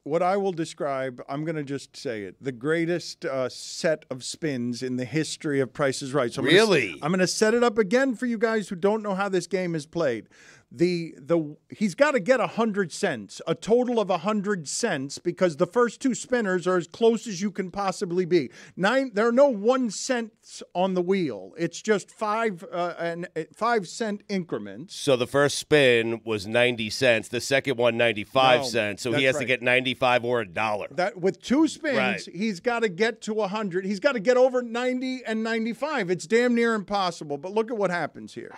What I will describe, I'm going to just say it, the greatest uh, set of spins in the history of Price is Right. So I'm gonna Really? I'm going to set it up again for you guys who don't know how this game is played. The the he's got to get a hundred cents, a total of a hundred cents, because the first two spinners are as close as you can possibly be. Nine, there are no one cents on the wheel. It's just five uh, and uh, five cent increments. So the first spin was 90 cents, the second one 95 No, cents. So he has to get 95 or a dollar. That with two spins, Right. he's got to get to a 100. He's got to get over 90 and 95. It's damn near impossible. But look at what happens here.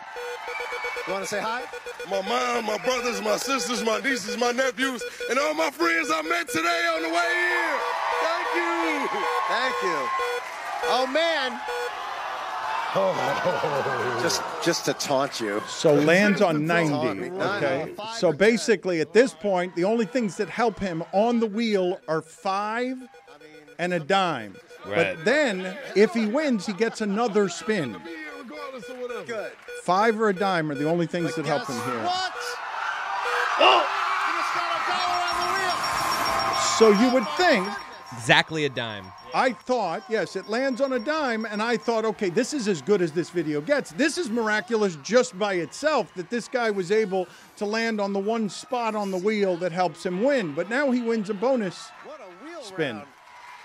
You want to say hi? My mom, my brothers, my sisters, my nieces, my nephews, and all my friends I met today on the way here. Thank you. Thank you. Oh man. Oh. Just just to taunt you. So lands on 90. Taunt me. No, Okay. So basically, at this point, the only things that help him on the wheel are five and a dime. Right. But then, if he wins, he gets another spin. Good. Five or a dime are the only things that help him here. What? Oh! So you would think Exactly a dime. I thought, yes, it lands on a dime, and I thought, okay, this is as good as this video gets. This is miraculous just by itself that this guy was able to land on the one spot on the wheel that helps him win. But now he wins a bonus spin.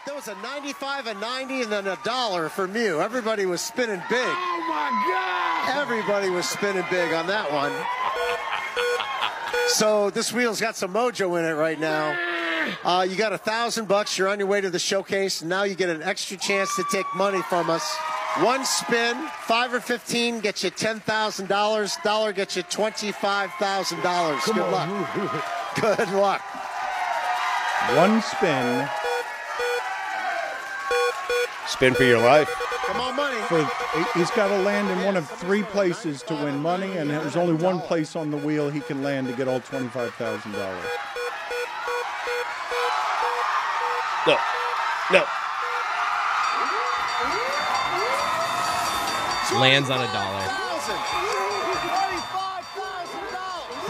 There was a 95, a 90, and then a dollar for you. Everybody was spinning big. Oh my God! Everybody was spinning big on that one. So this wheel's got some mojo in it right now. Uh, you got a thousand bucks. You're on your way to the showcase. And now you get an extra chance to take money from us. One spin, five or fifteen, gets you ten thousand dollars. Dollar gets you twenty-five thousand dollars. Good luck. Good luck. One spin Spin for your life. Come on, money. for he's got to land in one of three places to win money, and there's only one place on the wheel he can land to get all twenty-five thousand dollars. No. No. Lands on a dollar.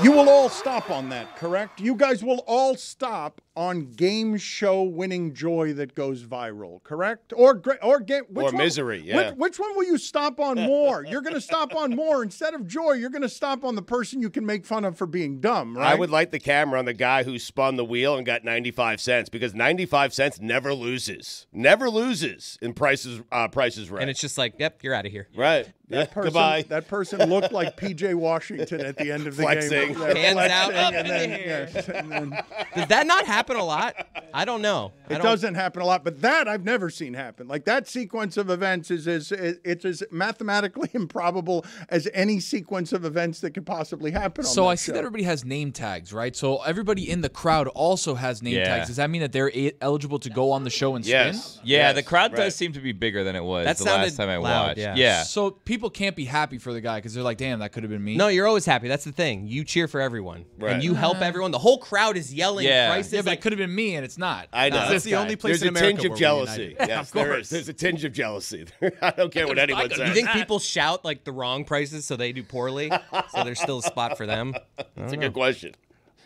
You will all stop on that, correct? You guys will all stop on game show winning joy that goes viral, correct? Or gra- or game which Or one- misery, which- yeah. Which, one will you stop on more? You're going to stop on more instead of joy. You're going to stop on the person you can make fun of for being dumb, right? I would light the camera on the guy who spun the wheel and got 95 cents because 95 cents never loses. Never loses in prices uh, prices right. And it's just like, yep, you're out of here. right. That Yeah, person, Goodbye. That person looked like PJ Washington at the end of the Flexing. game. Yeah, Hands out, up and in then- the air. yes, and then- Does that not happen a lot? I don't know. I It don't- doesn't happen a lot, but that I've never seen happen. Like that sequence of events is as it's as mathematically improbable as any sequence of events that could possibly happen. On So that I see that everybody has name tags, right? So everybody in the crowd also has name Yeah. tags. Does that mean that they're eligible to go on the show and spin? Yes. Yeah, Yes, the crowd right. does seem to be bigger than it was That the sounded last time I loud, watched. yeah. yeah. So people can't be happy for the guy because they're like, "Damn, that could have been me." No, you're always happy. That's the thing. You cheer for everyone, Right. and you help uh-huh. everyone. The whole crowd is yelling. Yeah. prices yeah, but like it could have been me, and it's not. I know. No, That's the guy. only place There's in a America tinge of where we're jealousy. united. Yes, there is. There's a tinge of jealousy. I don't care what anyone says. You think people shout like the wrong prices so they do poorly, so there's still a spot for them? That's a good question.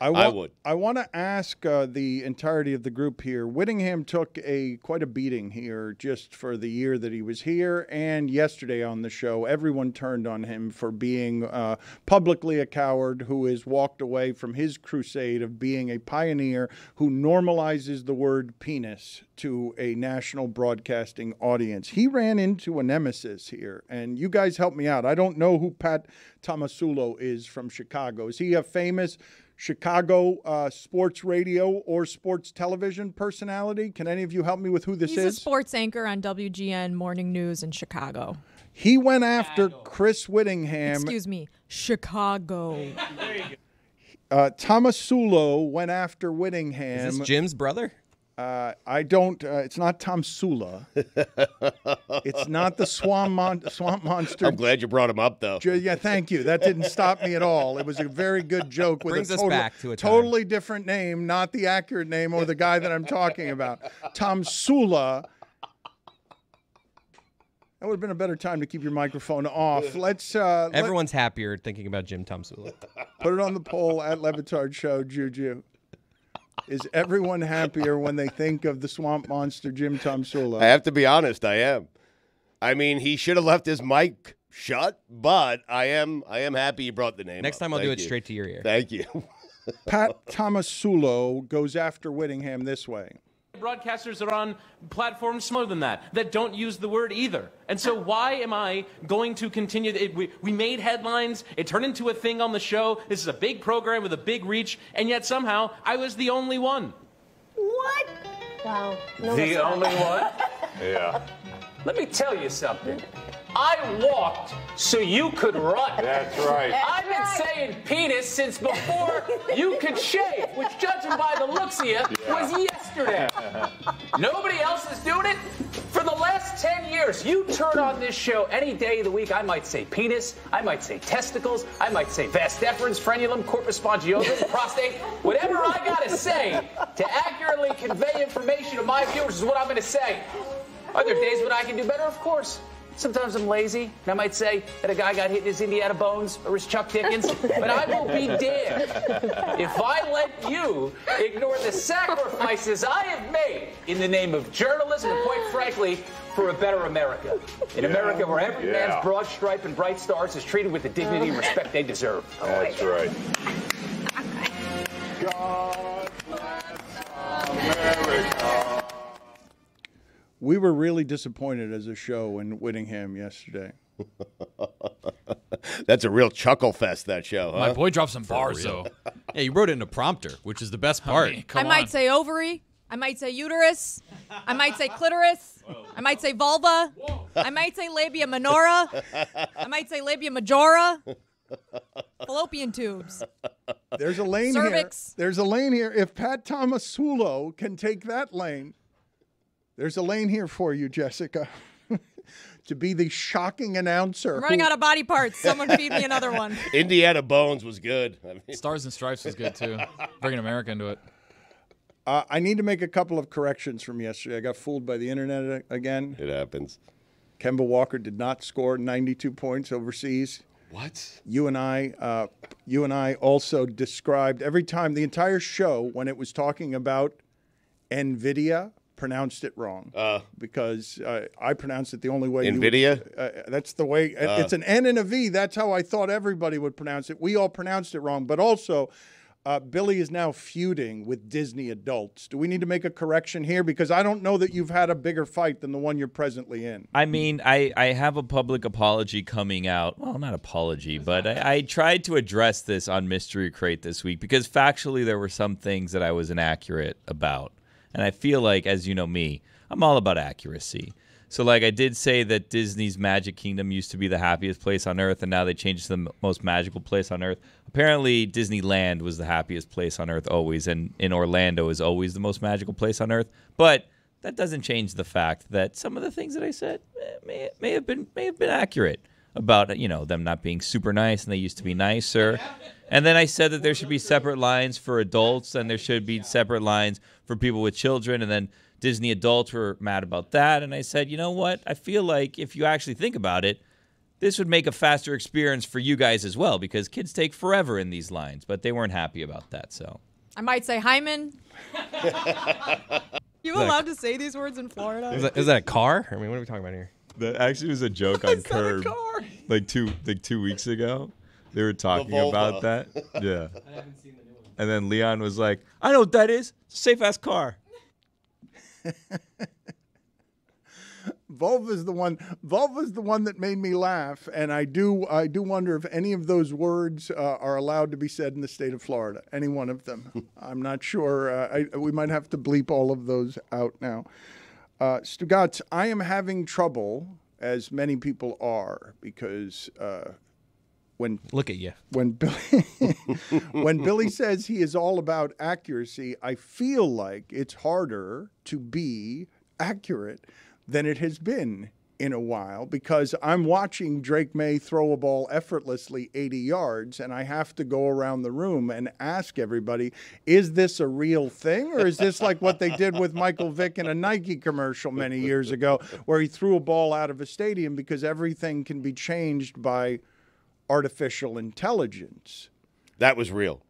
I, I would. I want to ask uh, the entirety of the group here. Wittyngham took a quite a beating here just for the year that he was here, and yesterday on the show, everyone turned on him for being uh, publicly a coward who has walked away from his crusade of being a pioneer who normalizes the word penis to a national broadcasting audience. He ran into a nemesis here, and you guys help me out. I don't know who Pat Tomasulo is from Chicago. Is he a famous? Chicago uh, sports radio or sports television personality. Can any of you help me with who this He's a sports anchor on WGN Morning News in Chicago. he went after Chris Wittyngham. Excuse me, Chicago. Uh, Tomasulo went after Wittyngham. Is this Jim's brother? Uh, I don't. Uh, it's not Tomsula. it's not the swamp, mon- swamp monster. I'm glad you brought him up, though. J- Yeah, thank you. That didn't stop me at all. It was a very good joke with Brings a us total- back to a totally different name, not the accurate name or the guy that I'm talking about. Tomsula. That would have been a better time to keep your microphone off. Let's uh, let- Everyone's happier thinking about Jim Tomsula. put it on the poll at Le Batard Show, Juju. Is everyone happier when they think of the swamp monster Jim Tomsula? I have to be honest, I am. I mean, he should have left his mic shut, but I am I am happy he brought the name. Next up. time I'll do Thank it you. straight to your ear. Thank you. Pat Tomasulo goes after Wittyngham this way. Broadcasters are on platforms smaller than that that don't use the word either. And so, why am I going to continue? It, we, we made headlines, it turned into a thing on the show. This is a big program with a big reach, and yet somehow I was the only one. What? Wow. No The only one? Yeah. Let me tell you something. I walked so you could run. That's right. I've been saying penis since before you could shave, which, judging by the looks of you, was yesterday. Nobody else is doing it for the last 10 years. You turn on this show any day of the week, I might say penis, I might say testicles, I might say vas deferens, frenulum, corpus spongiosum, prostate, whatever I gotta say to accurately convey information to my viewers is what I'm gonna say. Are there days when I can do better? Of course. Sometimes I'm lazy, and I might say that a guy got hit in his Indiana Bones or his Chuck Dickens, but I will be damned if I let you ignore the sacrifices I have made in the name of journalism and, quite frankly, for a better America. In Yeah. America where every Yeah. man's broad stripe and bright stars is treated with the dignity and respect they deserve. Oh, That's right. We were really disappointed as a show in Wittyngham yesterday. That's a real chuckle fest. That show. My boy dropped some For bars real. though. Yeah, you wrote it in a prompter, which is the best part. I might say ovary. I might say uterus. I might say clitoris. I might say vulva. I might say labia minora. I might say labia majora. Fallopian tubes. There's a lane Cervix. here. There's a lane here. If Pat Tomasulo can take that lane, there's a lane here for you, Jessica, to be the shocking announcer. I'm running who- out of body parts. Someone feed me another one. Indiana Bones was good. I mean, Stars and Stripes was good too. Bringing America into it. Uh, I need to make a couple of corrections from yesterday. I got fooled by the internet again. It happens. Kemba Walker did not score 92 points overseas. What? You and I, uh, you and I also described every time the entire show when it was talking about Nvidia pronounced it wrong Uh, because uh, I pronounced it the only way. you- Nvidia? uh, that's the way. Uh. it's an N and a V. That's how I thought everybody would pronounce it. We all pronounced it wrong, but also. Uh, Billy is now feuding with Disney adults. Do we need to make a correction here? Because I don't know that you've had a bigger fight than the one you're presently in. I mean, I, I have a public apology coming out. Well, not apology, but I, I tried to address this on Mystery Crate this week because factually there were some things that I was inaccurate about. And I feel like, as you know me, I'm all about accuracy. So, like, I did say that Disney's Magic Kingdom used to be the happiest place on earth, and now they changed to the most magical place on earth. Apparently, Disneyland was the happiest place on earth always, and in Orlando is always the most magical place on earth. But that doesn't change the fact that some of the things that I said eh, may, may have been may have been accurate about you know them not being super nice and they used to be nicer. And then I said that there should be separate lines for adults and there should be separate lines for people with children. And then Disney adults were mad about that. And I said, you know what? I feel like if you actually think about it, this would make a faster experience for you guys as well because kids take forever in these lines. But they weren't happy about that. So I might say hymen. You Look. allowed to say these words in Florida? Is that, is that a car? I mean, what are we talking about here? That actually was a joke on Curb. Like two like two weeks ago. They were talking Volvo. about that. Yeah. And then Leon was like, I know what that is. Safe ass car. Volva is the one. Volva is the one that made me laugh, and I do. I do wonder if any of those words uh, are allowed to be said in the state of Florida. Any one of them. I'm not sure. Uh, I, we might have to bleep all of those out now. Uh, Stugotz, I am having trouble, as many people are, because uh, when Look at you. when Billy when Billy says he is all about accuracy, I feel like it's harder to be accurate than it has been in a while because I'm watching Drake Maye throw a ball effortlessly 80 yards and I have to go around the room and ask everybody, is this a real thing or is this like what they did with Michael Vick in a Nike commercial many years ago where he threw a ball out of a stadium because everything can be changed by artificial intelligence. That was real.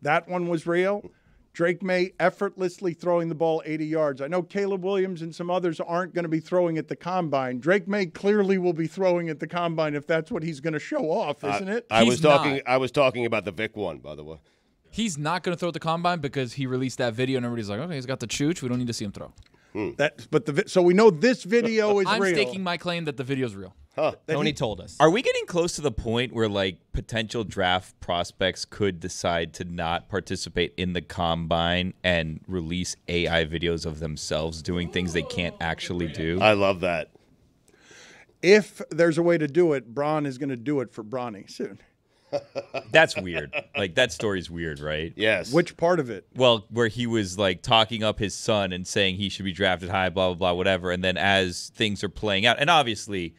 That one was real. Drake Maye effortlessly throwing the ball 80 yards. I know Caleb Williams and some others aren't going to be throwing at the combine. Drake Maye clearly will be throwing at the combine if that's what he's going to show off, isn't it? I was talking. not. I was talking about the Vick one, by the way. He's not going to throw at the combine because he released that video and everybody's like, okay, he's got the chooch. We don't need to see him throw. Hmm. That, but the so we know this video is I'm real. staking my claim that the video's real. Tony told us. Are we getting close to the point where like potential draft prospects could decide to not participate in the combine and release AI videos of themselves doing things they can't actually do? I love that. if there's a way to do it, Bron is going to do it for Bronny soon. That's weird. Like that story's weird, right? Yes. Which part of it? Well, where he was like talking up his son and saying he should be drafted high, blah blah blah, whatever. And then as things are playing out, and obviously,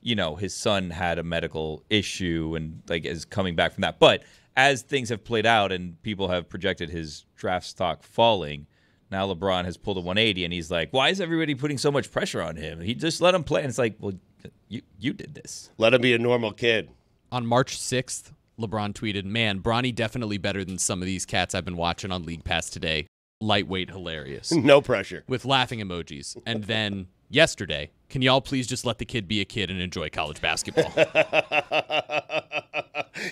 you know, his son had a medical issue and like is coming back from that. But as things have played out and people have projected his draft stock falling, now LeBron has pulled a 180 and he's like, why is everybody putting so much pressure on him? He just let him play, and it's like, well, you you did this. Let him be a normal kid. On March 6th, LeBron tweeted, Man, Bronny definitely better than some of these cats I've been watching on League Pass today. Lightweight hilarious. No pressure. With laughing emojis. And then yesterday, can y'all please just let the kid be a kid and enjoy college basketball?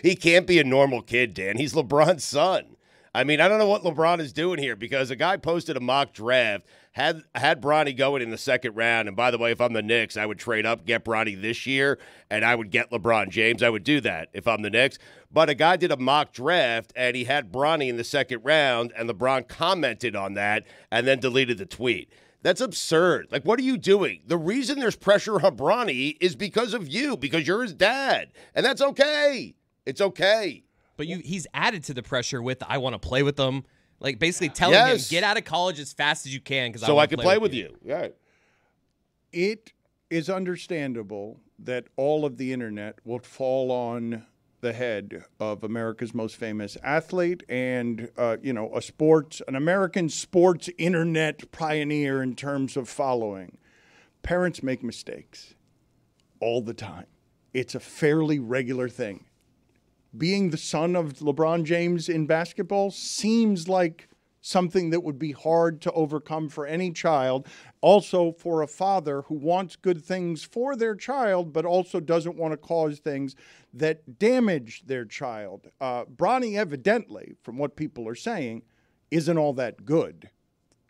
he can't be a normal kid, Dan. He's LeBron's son. I mean, I don't know what LeBron is doing here because a guy posted a mock draft, had had Bronny going in the second round. And by the way, if I'm the Knicks, I would trade up, get Bronny this year, and I would get LeBron James. I would do that if I'm the Knicks. But a guy did a mock draft and he had Bronny in the second round, and LeBron commented on that and then deleted the tweet. That's absurd. Like, what are you doing? The reason there's pressure on Bronny is because of you, because you're his dad. And that's okay. It's okay. But you, he's added to the pressure with "I want to play with them," like basically telling Yes. him get out of college as fast as you can because So I, can play, with you. Yeah. It is understandable that all of the internet will fall on the head of America's most famous athlete and uh, you know a sports an American sports internet pioneer in terms of following. Parents make mistakes all the time. It's a fairly regular thing. Being the son of LeBron James in basketball seems like something that would be hard to overcome for any child. Also, for a father who wants good things for their child, but also doesn't want to cause things that damage their child. Uh, Bronny, evidently, from what people are saying, isn't all that good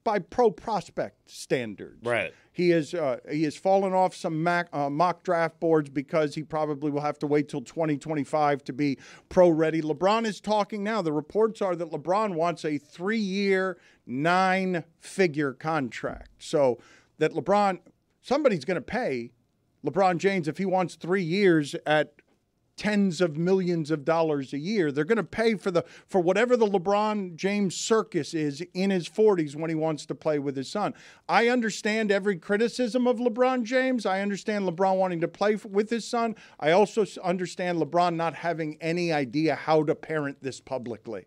by pro prospect standards. Right. He is uh, he has fallen off some mac, uh, mock draft boards because he probably will have to wait till 2025 to be pro ready. LeBron is talking now. The reports are that LeBron wants a three year, nine figure contract. So that LeBron, somebody's going to pay LeBron James if he wants three years at tens of millions of dollars a year. They're going to pay for the for whatever the LeBron James circus is in his 40s when he wants to play with his son. I understand every criticism of LeBron James. I understand LeBron wanting to play with his son. I also understand LeBron not having any idea how to parent this publicly.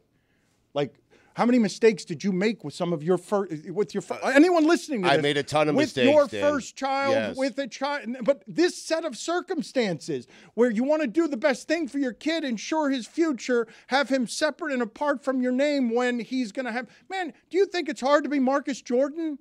Like how many mistakes did you make with some of your first with your anyone listening to this? I this, made a ton of with mistakes, With your Dan. first child Yes. with a child but this set of circumstances where you want to do the best thing for your kid ensure his future have him separate and apart from your name when he's going to have man do you think it's hard to be Marcus Jordan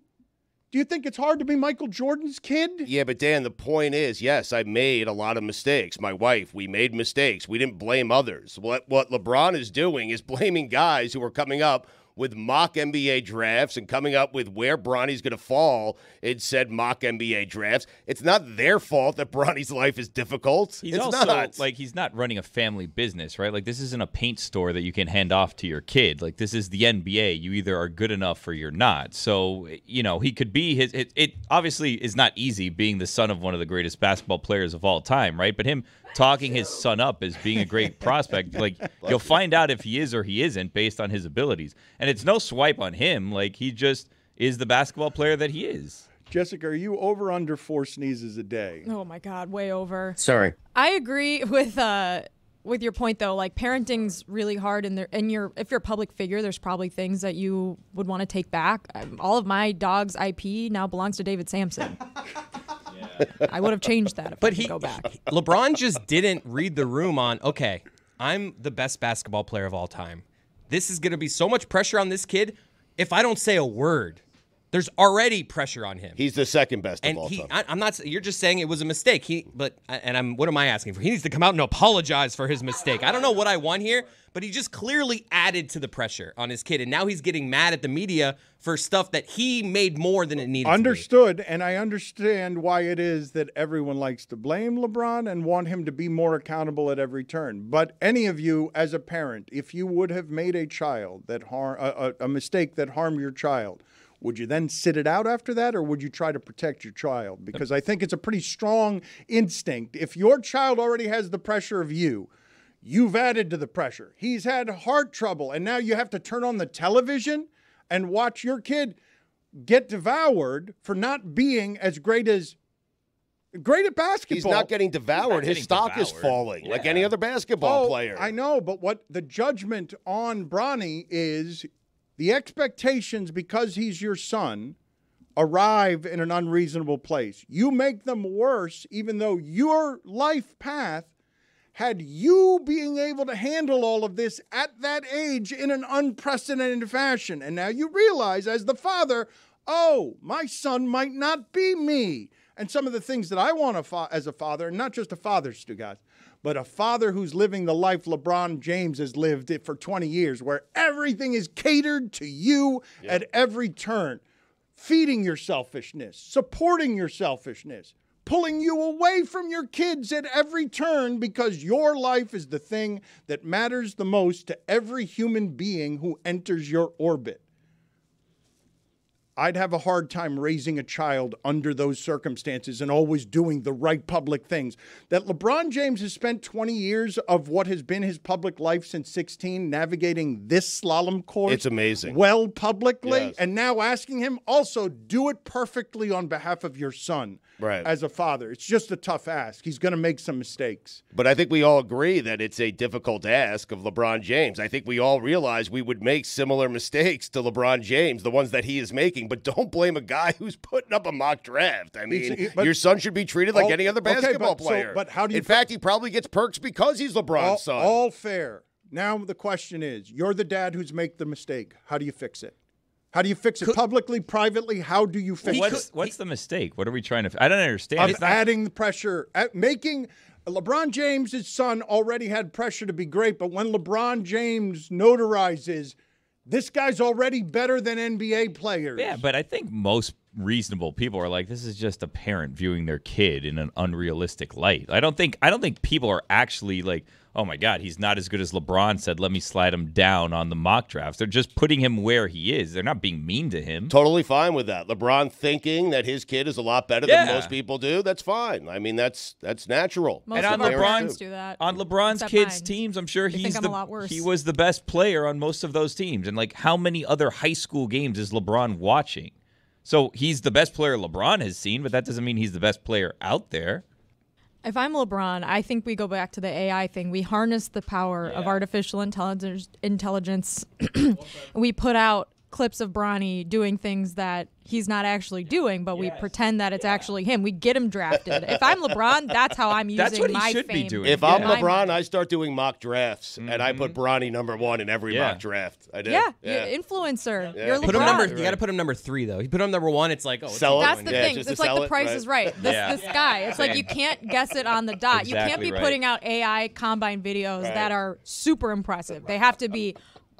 do you think it's hard to be Michael Jordan's kid Yeah, but Dan, the point is, yes, I made a lot of mistakes. My wife, we made mistakes. We didn't blame others. What what LeBron is doing is blaming guys who are coming up with mock NBA drafts and coming up with where Bronny's going to fall in said mock NBA drafts. It's not their fault that Bronny's life is difficult. He's it's also not. like he's not running a family business, right? Like this isn't a paint store that you can hand off to your kid. Like this is the NBA. You either are good enough or you're not. So you know he could be his. It, it obviously is not easy being the son of one of the greatest basketball players of all time, right? But him talking his son up as being a great prospect, like you'll find out if he is or he isn't based on his abilities. And it's no swipe on him. Like he just is the basketball player that he is. Jessica are you over under 4 sneezes a day Oh my God, way over. Sorry. I agree with uh with your point though. Like parenting's really hard, and there and you're if you're a public figure, there's probably things that you would want to take back. Um, all of my dog's IP now belongs to David Sampson. I would have changed that if I But could he, go back. LeBron just didn't read the room on, okay, I'm the best basketball player of all time. This is going to be so much pressure on this kid. if I don't say a word, there's already pressure on him. He's the second best and of all he, time. I, I'm not. You're just saying it was a mistake. He, but and I'm. What am I asking for? He needs to come out and apologize for his mistake. I don't know what I want here, but he just clearly added to the pressure on his kid, and now he's getting mad at the media for stuff that he made more than it needed. to be. Understood, and I understand why it is that everyone likes to blame LeBron and want him to be more accountable at every turn. But any of you, as a parent, if you would have made a child that harm a, a, a mistake that harmed your child, would you then sit it out after that, or would you try to protect your child? Because I think it's a pretty strong instinct. If your child already has the pressure of you, you've added to the pressure. He's had heart trouble, and now you have to turn on the television and watch your kid get devoured for not being as great as great at basketball. He's not getting devoured. His getting stock is devoured. falling like any other basketball Oh, player. I know, but what the judgment on Bronny is the expectations because he's your son arrive in an unreasonable place. You make them worse, even though your life path had you being able to handle all of this at that age in an unprecedented fashion. And now you realize, as the father, oh, my son might not be me. And some of the things that I want fa- as a father, and not just a father, Stugotz, but a father who's living the life LeBron James has lived it for 20 years, where everything is catered to you at every turn, feeding your selfishness, supporting your selfishness, pulling you away from your kids at every turn because your life is the thing that matters the most to every human being who enters your orbit. I'd have a hard time raising a child under those circumstances and always doing the right public things. That LeBron James has spent 20 years of what has been his public life since 16 navigating this slalom course. It's amazing. Well, publicly, Yes. and now asking him also do it perfectly on behalf of your son Right. as a father. It's just a tough ask. He's going to make some mistakes. But I think we all agree that it's a difficult ask of LeBron James. I think we all realize we would make similar mistakes to LeBron James, the ones that he is making. But don't blame a guy who's putting up a mock draft. I mean, It's- but- your son should be treated like All- any other okay, but- basketball so- player. but how do you In fact, he probably gets perks because he's LeBron's all, son. all fair. Now the question is, you're the dad who's make the mistake. How do you fix it? How do you fix it publicly, privately? How do you fix what's it? what's the mistake? What are we trying to? I don't understand. Of It's not- adding the pressure, at making LeBron James' son already had pressure to be great, but when LeBron James notarizes, this guy's already better than NBA players. Yeah, but I think most reasonable people are like, this is just a parent viewing their kid in an unrealistic light. I don't think I don't think people are actually like, oh my God, he's not as good as LeBron said. Let me slide him down on the mock drafts. They're just putting him where he is. They're not being mean to him. Totally fine with that. LeBron thinking that his kid is a lot better Yeah. than most people do. That's fine. I mean, that's that's natural. Most and on our LeBron's do that. on LeBron's except kids' mine. teams, I'm sure They he's I'm the a lot worse. he was the best player on most of those teams. And like, how many other high school games is LeBron watching? So he's the best player LeBron has seen, but that doesn't mean he's the best player out there. If I'm LeBron, I think we go back to the AI thing. We harness the power of artificial intelligence. Intelligence. we put out clips of Bronny doing things that he's not actually doing, but we pretend that it's actually him. We get him drafted. if I'm LeBron, that's how I'm using That's what he my should be doing. If I'm LeBron. I start doing mock drafts, and I put mm-hmm. Bronny number one in every Yeah. mock draft. I do. yeah, you're influencer. Yeah. You're LeBron. Put him number. You got to put him number three though. You put him number one. It's like oh, Sell he it. That's doing? the Yeah, thing. It's like sell the it, price right? is right. This Yeah. this guy. It's like you can't guess it on the dot. you can't be right. putting out AI combine videos that are super impressive. They have to be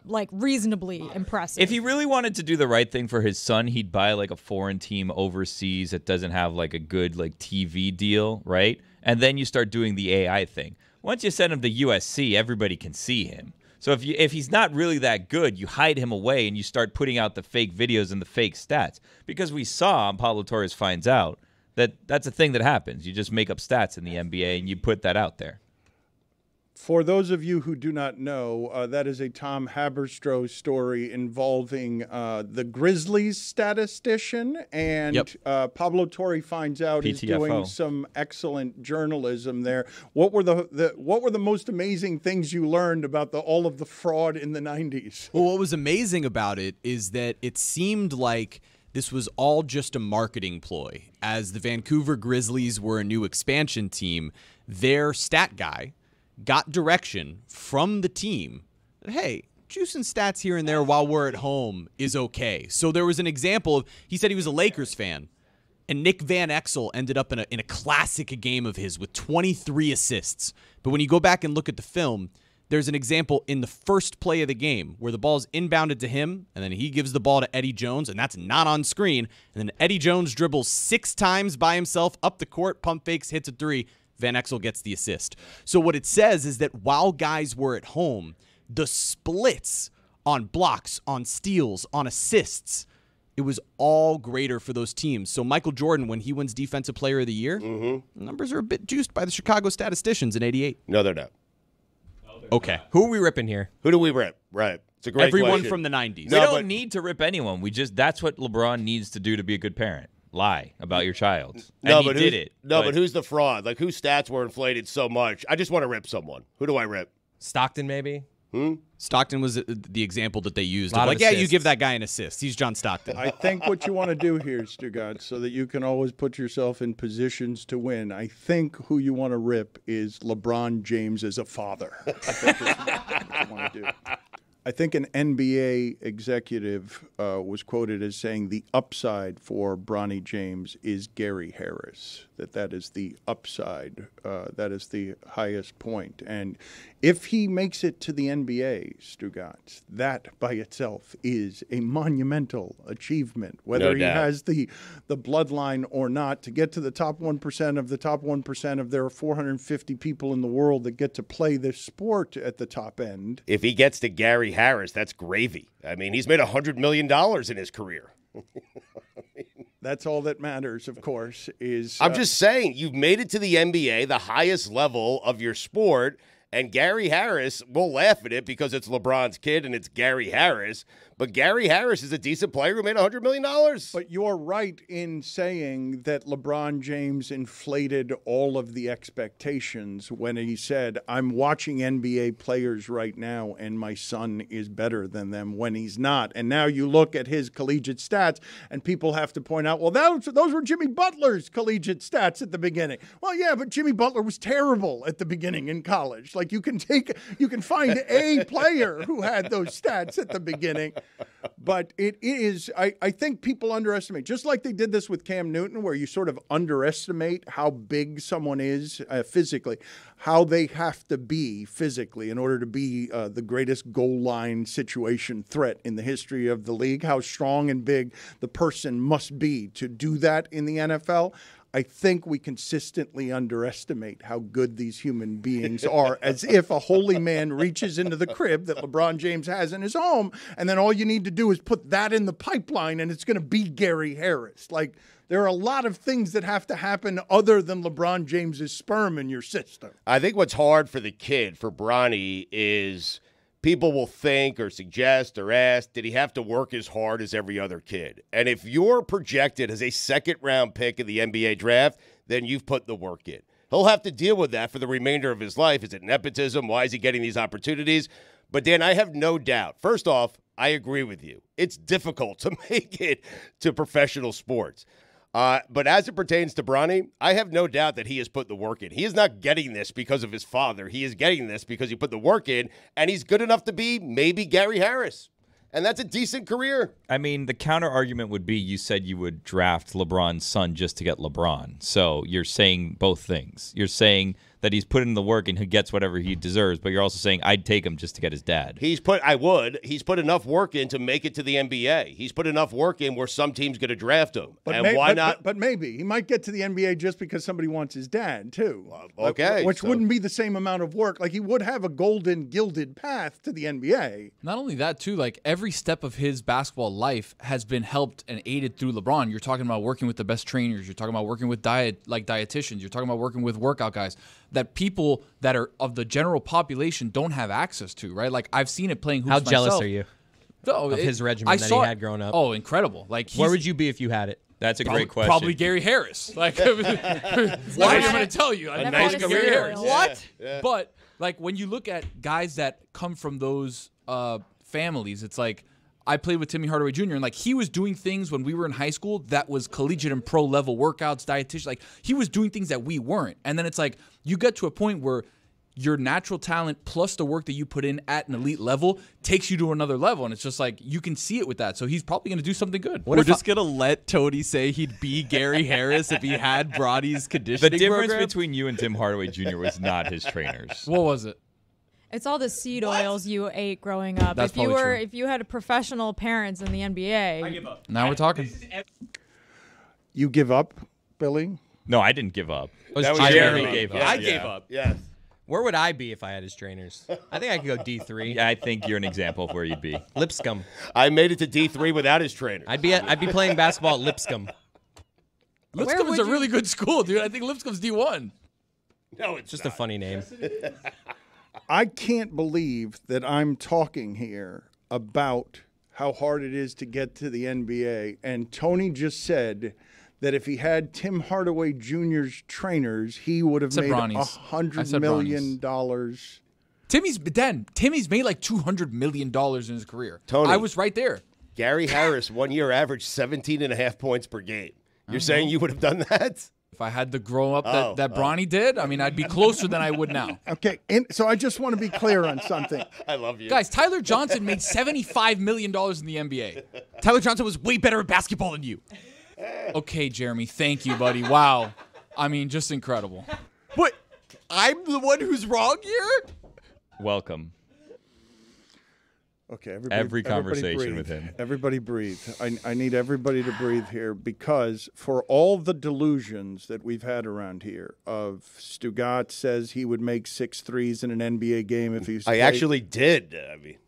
like reasonably impressive. If he really wanted to do the right thing for his son, he'd buy like a foreign team overseas that doesn't have like a good like TV deal, right? And then you start doing the AI thing. Once you send him to USC, everybody can see him. So if you if he's not really that good, you hide him away and you start putting out the fake videos and the fake stats. Because we saw Pablo Torre's finds out that that's a thing that happens. You just make up stats in the NBA and you put that out there. For those of you who do not know, uh, that is a Tom Haberstroh story involving uh, the Grizzlies statistician, and Yep. uh, Pablo Torre finds out he's doing some excellent journalism there. What were the, the what were the most amazing things you learned about the all of the fraud in the '90s? Well, what was amazing about it is that it seemed like this was all just a marketing ploy. As the Vancouver Grizzlies were a new expansion team, their stat guy got direction from the team hey, juicing stats here and there while we're at home is okay. So there was an example of he said he was a Lakers fan, and Nick Van Exel ended up in a in a classic game of his with 23 assists. But when you go back and look at the film, there's an example in the first play of the game where the ball's inbounded to him, and then he gives the ball to Eddie Jones, and that's not on screen. And then Eddie Jones dribbles six times by himself up the court, pump fakes, hits a three. Van Exel gets the assist. So what it says is that while guys were at home, the splits on blocks, on steals, on assists, it was all greater for those teams. So Michael Jordan, when he wins Defensive Player of the Year, mm-hmm. numbers are a bit juiced by the Chicago statisticians in '88. No, they're not. Okay. Who are we ripping here? Who do we rip? Right. It's a great Everyone question. from the '90s. We don't need to rip anyone. We just that's what LeBron needs to do to be a good parent. Lie about your child. And No, he but did who's- it. No, but, who's the fraud? Like whose stats were inflated so much? I just want to rip someone. Who do I rip? Stockton, maybe. Hmm? Stockton was uh, the example that they used. Lot Of of like, yeah, you give that guy an assist. He's John Stockton. I think what you want to do here, Stugotz, so that you can always put yourself in positions to win. I think who you want to rip is LeBron James as a father. I think is what you want to do. I think an NBA executive uh, was quoted as saying the upside for Bronny James is Gary Harris. That that is the upside. Uh, that is the highest point. And if he makes it to the NBA, Stugotz, that by itself is a monumental achievement. Whether No he has the the bloodline or not, to get to the top one percent of the top one percent of there are 450 people in the world that get to play this sport at the top end. If he gets to Gary Harris, that's gravy. I mean, he's made a hundred million dollars in his career. That's all that matters, of course. Is I'm uh, just saying, you've made it to the NBA, the highest level of your sport, and Gary Harris, we'll laugh at it because it's LeBron's kid and it's Gary Harris. But Gary Harris is a decent player who made $100 million. But you're right in saying that LeBron James inflated all of the expectations when he said, I'm watching NBA players right now, and my son is better than them when he's not. And now you look at his collegiate stats, and people have to point out, well, those, those were Jimmy Butler's collegiate stats at the beginning. Well, yeah, but Jimmy Butler was terrible at the beginning in college. Like you can take, you can find a player who had those stats at the beginning but it is I, I think people underestimate just like they did this with cam newton where you sort of underestimate how big someone is uh, physically how they have to be physically in order to be uh, the greatest goal line situation threat in the history of the league how strong and big the person must be to do that in the nfl I think we consistently underestimate how good these human beings are, as if a holy man reaches into the crib that LeBron James has in his home, and then all you need to do is put that in the pipeline, and it's going to be Gary Harris. Like, there are a lot of things that have to happen other than LeBron James's sperm in your system. I think what's hard for the kid, for Bronny, is people will think or suggest or ask, did he have to work as hard as every other kid? And if you're projected as a second round pick in the NBA draft, then you've put the work in. He'll have to deal with that for the remainder of his life. Is it nepotism? Why is he getting these opportunities? But Dan, I have no doubt. First off, I agree with you. It's difficult to make it to professional sports. Uh, but as it pertains to Bronny, I have no doubt that he has put the work in. He is not getting this because of his father. He is getting this because he put the work in, and he's good enough to be maybe Gary Harris. And that's a decent career. I mean, the counter argument would be you said you would draft LeBron's son just to get LeBron. So you're saying both things. You're saying that he's put in the work and he gets whatever he deserves, but you're also saying I'd take him just to get his dad. He's put, I would, he's put enough work in to make it to the NBA. He's put enough work in where some team's going to draft him. and may- why but- not? But, but maybe he might get to the NBA just because somebody wants his dad too. Uh, like, okay, which so- wouldn't be the same amount of work. Like he would have a golden gilded path to the NBA. Not only that, too, like every step of his basketball life has been helped and aided through LeBron. You're talking about working with the best trainers. You're talking about working with diet, like dietitians. You're talking about working with workout guys that people that are of the general population don't have access to, right? Like I've seen it playing hoops How jealous myself. are you No, of it- his regimen I that saw he it- had growing up? Oh, incredible! Like, where would you be if you had it? That's a Probably- great question. Probably Gary Harris. Like, why am I going to tell you? I'm A probably nice Gary career. Harris. What? Yeah, yeah. But like when you look at guys that come from those uh, families, it's like I played with Timmy Hardaway Jr. and like he was doing things when we were in high school that was collegiate and pro level workouts, dietitian. Like he was doing things that we weren't. And then it's like you get to a point where your natural talent plus the work that you put in at an elite level takes you to another level. And it's just like you can see it with that. So he's probably going to do something good. We're just gonna let Tony say he'd be Gary Harris if he had Bronny's The difference program? between you and Tim Hardaway Jr. was not his trainers. What was it? It's all the seed oils you ate growing up. That's if you were true. if you had professional parents in the NBA, I give up. Now we're talking. You give up, Billy? No, I didn't give up. It was That was Jeremy. Jeremy gave up. I Yeah. gave up. Yes. Where would I be if I had his trainers? I think I could go D three. Yeah, I think you're an example of where you'd be. Lipscomb. I made it to D three without his trainer. I'd be at, I'd be playing basketball at Lipscomb. Lipscomb is a you- really good school, dude. I think Lipscomb's D1. No, it's Just a funny name. I can't believe that I'm talking here about how hard it is to get to the NBA. And Tony just said that if he had Tim Hardaway Jr.'s trainers, he would have made a Bronny's. I hundred said million dollars. Timmy's Dan. Timmy's made like two hundred million dollars in his career. Tony. I was right there. Gary Harris, one year averaged 17 and a half points per game. You're uh-huh. saying know. you would have done that? If I had to grow up that, Oh, that oh. Did, I mean, I'd be closer than I would now. Okay, and so I just want to be clear on something. I love you. Guys, Tyler Johnson made $75 million in the NBA. Tyler Johnson was way better at basketball than you. Okay, Jeremy, thank you, buddy. Wow. I mean, just incredible. What? I'm the one who's wrong here? Welcome. Okay, everybody, Every everybody conversation breathe. with him. Everybody breathe. I, I need everybody to breathe here because for all the delusions that we've had around here of Stugotz says he would make six threes in an NBA game if he's. I actually did. I mean, sorry.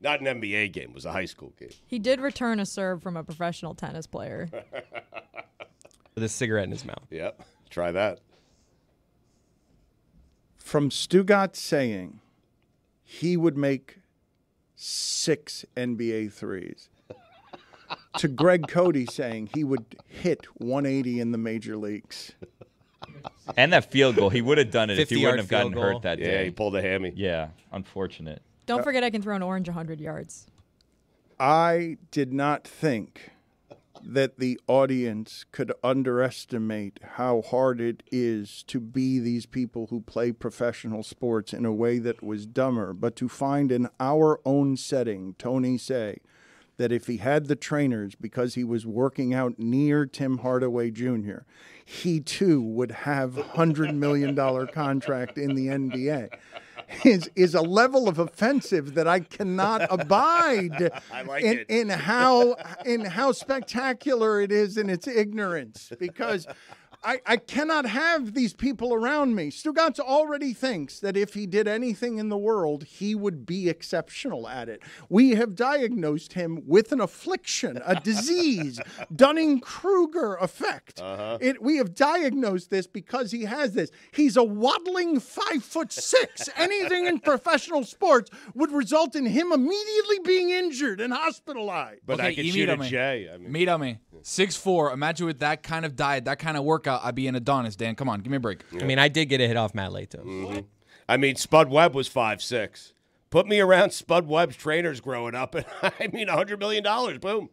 Not an NBA game. It was a high school game. he did return a serve from a professional tennis player. With a cigarette in his mouth. Yep. Try that. From Stugotz saying he would make six NBA threes to Greg Cote saying he would hit 180 in the major leagues. And that field goal, he would have done it if he wouldn't have gotten goal. hurt that Yeah, day. he pulled a hammy. Yeah, unfortunate. Don't uh, forget I can throw an orange 100 yards. I did not think that the audience could underestimate how hard it is to be these people who play professional sports in a way that was dumber, but to find in our own setting, Tony say that if he had the trainers because he was working out near Tim Hardaway Jr., he too would have a hundred million dollar contract in the NBA. Is is a level of offensive that I cannot abide I like in, it. in how in how spectacular it is in its ignorance because I, I cannot have these people around me. Stugotz already thinks that if he did anything in the world, he would be exceptional at it. We have diagnosed him with an affliction, a disease, Dunning Kruger effect. Uh-huh. It, we have diagnosed this because he has this. He's a waddling five foot six. Anything in professional sports would result in him immediately being injured and hospitalized. But I Okay, could you shoot a meet J. I mean, Mírame. 6'4. Imagine with that kind of diet, that kind of workout, I'd be an Adonis, Dan. Come on, give me a break. I mean, I did get a hit off Matt Latos. Mm-hmm. I mean, Spud Webb was five six. Put me around Spud Webb's trainers growing up, and I mean, a $100 million. Boom.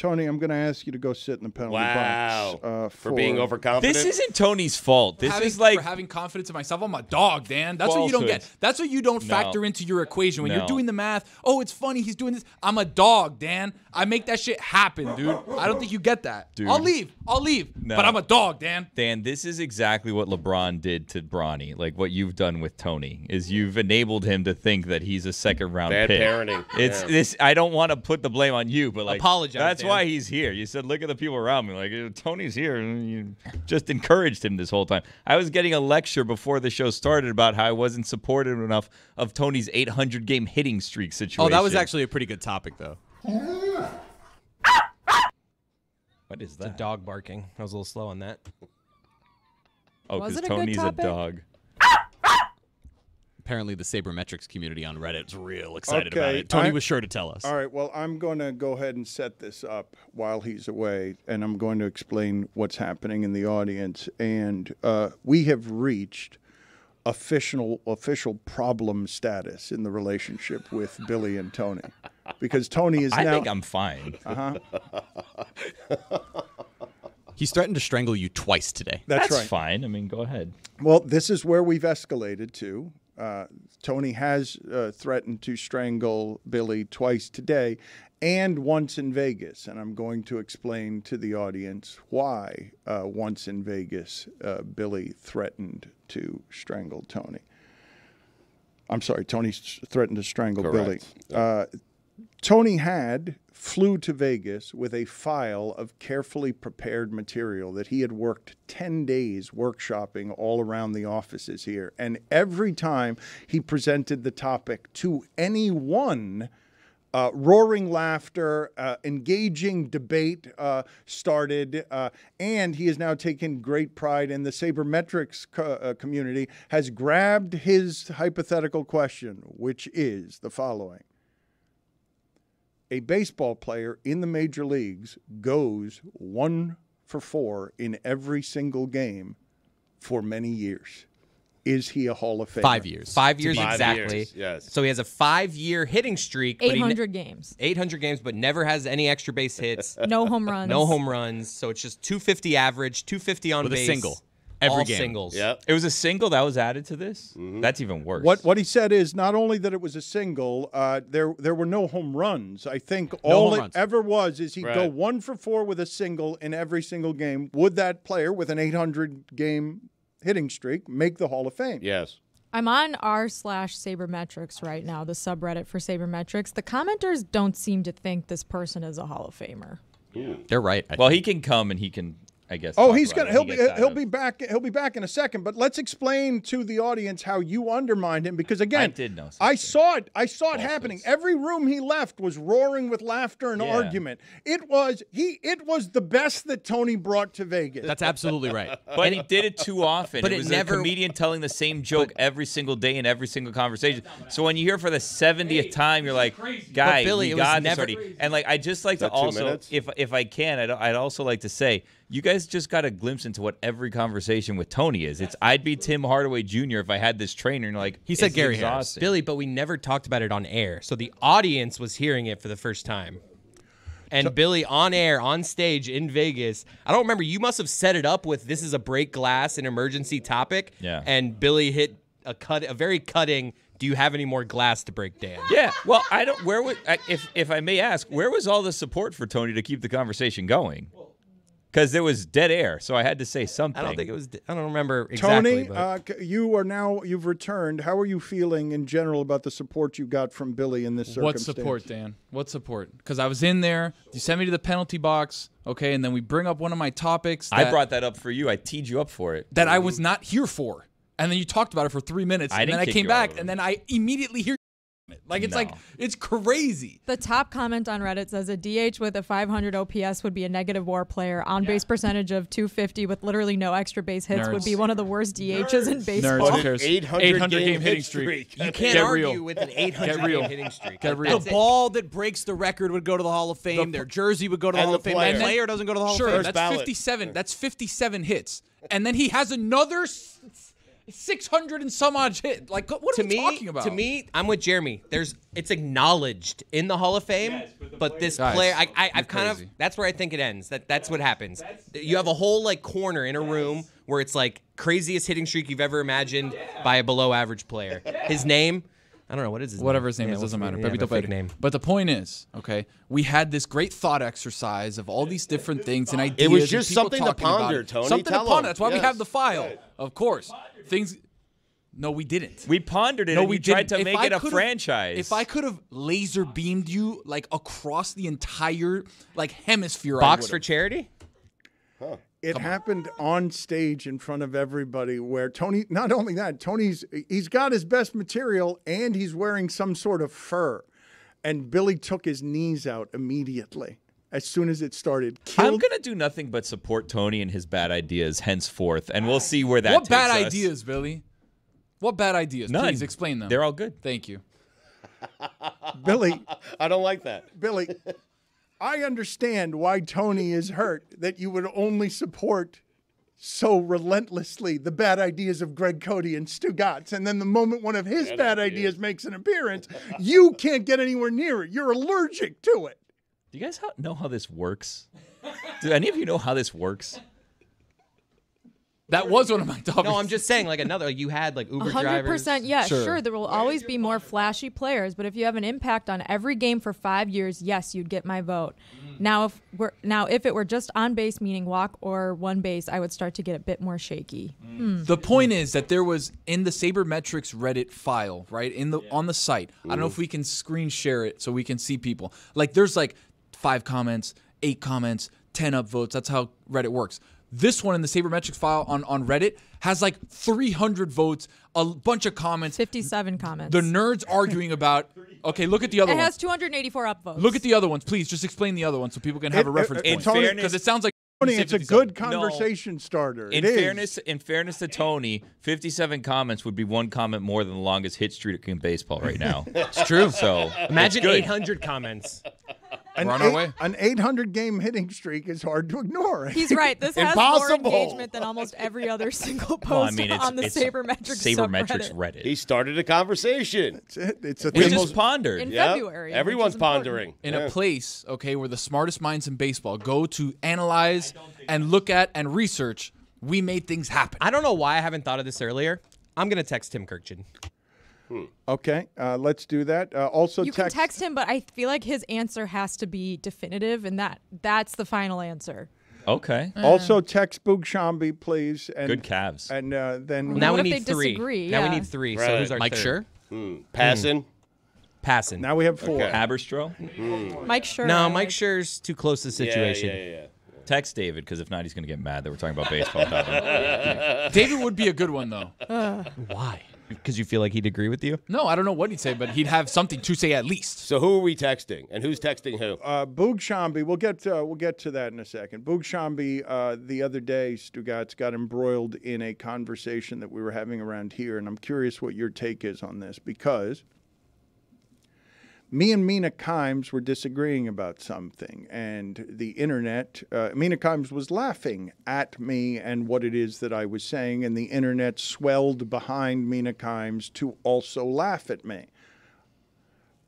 Tony, I'm going to ask you to go sit in the penalty Wow. box uh, For being overconfident. This isn't Tony's fault. This having, is like for having confidence in myself. I'm a dog, Dan. That's what you don't get. That's what you don't No. factor into your equation when No. you're doing the math. Oh, it's funny. He's doing this. I'm a dog, Dan. I make that shit happen, dude. I don't think you get that. Dude. I'll leave. I'll leave. No. But I'm a dog, Dan. Dan, this is exactly what LeBron did to Bronny. Like what you've done with Tony is you've enabled him to think that he's a second round Bad pick. parenting. It's Yeah. this. I don't want to put the blame on you, but like Apologize, That's Dan. Why he's here. You said, look at the people around me. Like "Uh, Tony's here, and you just encouraged him this whole time. I was getting a lecture before the show started about how I wasn't supportive enough of Tony's 800 game hitting streak situation. Oh, that was actually a pretty good topic, though. what is It's a dog barking. I was a little slow on that. Oh, because it a Tony's a dog. Apparently, the sabermetrics community on Reddit is real excited Okay, about it. Tony I- was sure to tell us. All right, well, I'm going to go ahead and set this up while he's away, and I'm going to explain what's happening in the audience. And uh, we have reached official official problem status in the relationship with Billy and Tony, because Tony is I now. think I'm fine. uh-huh. He's threatened to strangle you twice today. That's, right. fine. I mean, go ahead. Well, this is where we've escalated to. Uh, Tony has uh, threatened to strangle Billy twice today and once in Vegas. And I'm going to explain to the audience why uh, once in Vegas, uh, Billy threatened to strangle Tony. I'm sorry, Tony threatened to strangle Correct. Billy. Tony had flew to Vegas with a file of carefully prepared material that he had worked 10 days workshopping all around the offices here. And every time he presented the topic to anyone, uh, roaring laughter, uh, engaging debate uh, started, uh, and he has now taken great pride in the sabermetrics co- uh, community, has grabbed his hypothetical question, which is the following a baseball player in the major leagues goes one for four in every single game for many years. Is he a Hall of Famer? Five years. Five years Five exactly. years, yes. So he has a five-year hitting streak. but he ne- 800 games. 800 games, but never has any extra base hits. No home runs. No home runs. So it's just 250 average, 250 on With a single. Every all game. singles. Yep. It was a single that was added to this. That's even worse. What what he said is not only that it was a single, uh, there there were no home runs. I think No all it runs. ever was is he'd go one for four with a single in every single game. Would that player with an 800 game hitting streak make the Hall of Fame? Yes. I'm on r slash sabermetrics right now, the subreddit for sabermetrics. The commenters don't seem to think this person is a Hall of Famer. Yeah. They're right. I Well, think. he can come and he can, I guess. Oh, he's gonna he'll when be he gets he'll out be back he'll be back in a second. But let's explain to the audience how you undermined him because again, I did know I saw it. I saw it happening. Every room he left was roaring with laughter and Yeah. argument. It was he. It was the best that Tony brought to Vegas. That's absolutely right. But he did it too often. But it it was never- a comedian telling the same joke every single day in every single conversation. So when you hear for the 70th time, you're like, guy, Billy, we it was never- this already. And like, I just like to also, minutes? if if I can, I'd, I'd also like to say, you guys just got a glimpse into what every conversation with Tony is. It's I'd be Tim Hardaway Jr. if I had this trainer. And you're like, He said Gary Harris. Billy, but we never talked about it on air. So the audience was hearing it for the first time. And Billy on air, on stage in Vegas. I don't remember. You must have set it up with this is a break glass, an emergency topic. Yeah. And Billy hit a cut, a very cutting. Do you have any more glass to break, Dan? Yeah, well, I don't. Where would I- if if I may ask, where was all the support for Tony to keep the conversation going? Because there was dead air, so I had to say something. I don't think it was. I don't remember exactly. Tony, but- uh, you are now you've returned. How are you feeling in general about the support you got from Billy in this circumstance? What support, Dan? What support? Because I was in there. You sent me to the penalty box, okay, and then we bring up one of my topics. I brought that up for you. I teed you up for it. that I was not here for, and then you talked about it for three minutes, I and then didn't I came back, and then I immediately hear it. Like it's like it's crazy. The top comment on Reddit says a DH with a 500 OPS would be a negative WAR player. On base percentage of 250 with literally no extra base hits would be one of the worst DHs in baseball. Nerds, 800 800 game game hitting hit streak. streak. you can't Get argue real. with an 800 Get real. game hitting streak. Get real. The ball that breaks the record would go to the Hall of Fame. The- Their jersey would go to the Hall the of Fame. player. The player doesn't go to the Hall Sure, of Fame. that's ballot. 57. That's 57 hits, and then he has another s- 600 and some odd hit. Like what to are we me, talking about? to me, I'm with Jeremy. There's it's acknowledged in the Hall of Fame, but, this Guys, player, I, I, I've kind crazy. of that's where I think it ends. That that's what happens. You have a whole like corner in a room where it's like craziest hitting streak you've ever imagined by a below average player. His name, I don't know what is his whatever name? his name Yeah, is doesn't matter. yeah, Pepito the fake Pérez. name. But the point is, okay, we had this great thought exercise of all these different things and ideas. It was just something to talking about ponder. Tony. Something Tell to ponder. 'em. That's why we have the file, of course. Things. No, we didn't. We pondered it. no, and we you tried to If make I it a franchise. If I could have laser beamed you like across the entire like hemisphere, Box would've. for charity. It happened on stage in front of everybody where Tony not only that, Tony's he's got his best material and he's wearing some sort of fur. And Billy took his knees out immediately as soon as it started. I'm gonna do nothing but support Tony and his bad ideas henceforth, and we'll see where that. what takes bad us. ideas, Billy? What bad ideas? None. Please explain them. They're all good. Thank you. Billy, I don't like that. Billy, I understand why Tony is hurt that you would only support so relentlessly the bad ideas of Greg Cote and Stugotz. And then the moment one of his bad, ideas makes an appearance, you can't get anywhere near it. You're allergic to it. Do you guys know how this works? Do any of you know how this works? That was one of my toughest. No, I'm just saying, like another. Like you had like Uber hundred drivers. percent, yes, Sure. sure. There will always be more flashy players, but if you have an impact on every game for five years, yes, you'd get my vote. Now, if we're now if it were just on base, meaning walk or one base, I would start to get a bit more shaky. Hmm. The point is that there was in the Sabermetrics Reddit file, right? In the on the site. I don't know if we can screen share it so we can see people. Like there's like five comments, eight comments, ten upvotes. That's how Reddit works. This one in the Sabermetrics file on, on Reddit has like 300 votes, a bunch of comments. 57 comments. The nerds arguing about. Okay, look at the other it ones. has 284 upvotes. Look at the other ones, please. Just explain the other ones so people can have It- a reference it- point. Tony- because it sounds like Tony, it's a good conversation starter. In It is. fairness, in fairness to Tony, 57 comments would be one comment more than the longest hit streak in baseball right now. It's true. So Imagine 800 comments. An, We're on our way. an 800 game hitting streak is hard to ignore. He's right. This has more Impossible. engagement than almost every other single post Well, I mean, it's, on the it's Sabermetrics Sabermetrics subreddit. Reddit. He started a conversation. It's, it. it's a we thing. just pondered. In Yeah. February, which Everyone's is important. pondering. in Yeah. a place, okay, where the smartest minds in baseball go to analyze and look at and research, we made things happen. I don't know why I haven't thought of this earlier. I'm gonna text Tim Kurkjian. Okay, uh, let's do that. Uh, also, You can text. text him, but I feel like his answer has to be definitive, and that that's the final answer. Okay. Also, text Boog Sciambi, please. And, Good calves. And uh, then Now What we need three. Now we need three. So who's our Mike third? Sure. Hmm. Passing. Passing. now we have four. Okay. Haberstroh? Mike Schur. no, Mike like. Sure's too close to the situation. Yeah, yeah, yeah. Text David, because if not, he's going to get mad that we're talking about baseball. David would be a good one though. Why? Because you feel like he'd agree with you? No, I don't know what he'd say, but he'd have something to say at least. So who are we texting, and who's texting who? Uh, Boog Sciambi, we'll get to, we'll get to that in a second. Boog Sciambi, uh, the other day, Stugotz got embroiled in a conversation that we were having around here, and I'm curious what your take is on this because me and Mina Kimes were disagreeing about something, and the internet, uh, Mina Kimes was laughing at me and what it is that I was saying, and the internet swelled behind Mina Kimes to also laugh at me.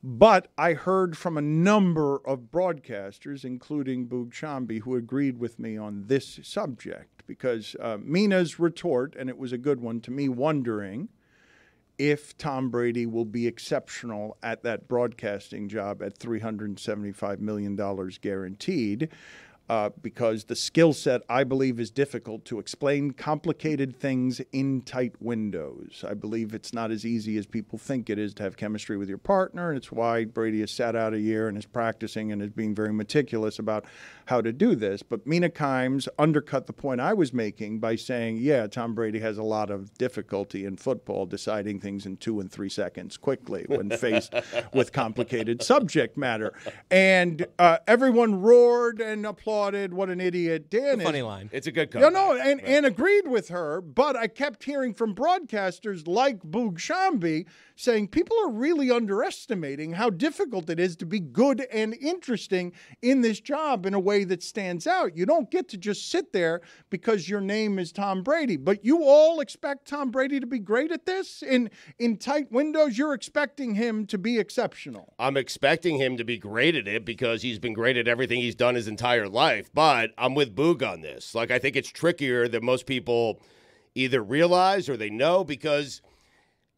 But I heard from a number of broadcasters, including Boog Sciambi, who agreed with me on this subject because uh, Mina's retort, and it was a good one to me, wondering if Tom Brady will be exceptional at that broadcasting job at $375 million guaranteed. Uh, because the skill set, I believe, is difficult to explain complicated things in tight windows. I believe it's not as easy as people think it is to have chemistry with your partner, and it's why Brady has sat out a year and is practicing and is being very meticulous about how to do this. But Mina Kimes undercut the point I was making by saying, yeah, Tom Brady has a lot of difficulty in football deciding things in two and three seconds quickly when faced with complicated subject matter. And uh, everyone roared and applauded. What an idiot Dan is. Funny line. It's a good Yeah, comeback. no, and, and agreed with her, but I kept hearing from broadcasters like Boog Sciambi saying people are really underestimating how difficult it is to be good and interesting in this job in a way that stands out. You don't get to just sit there because your name is Tom Brady, but you all expect Tom Brady to be great at this in in tight windows. You're expecting him to be exceptional. I'm expecting him to be great at it because he's been great at everything he's done his entire life. But I'm with Boog on this. Like, I think it's trickier than most people either realize or they know because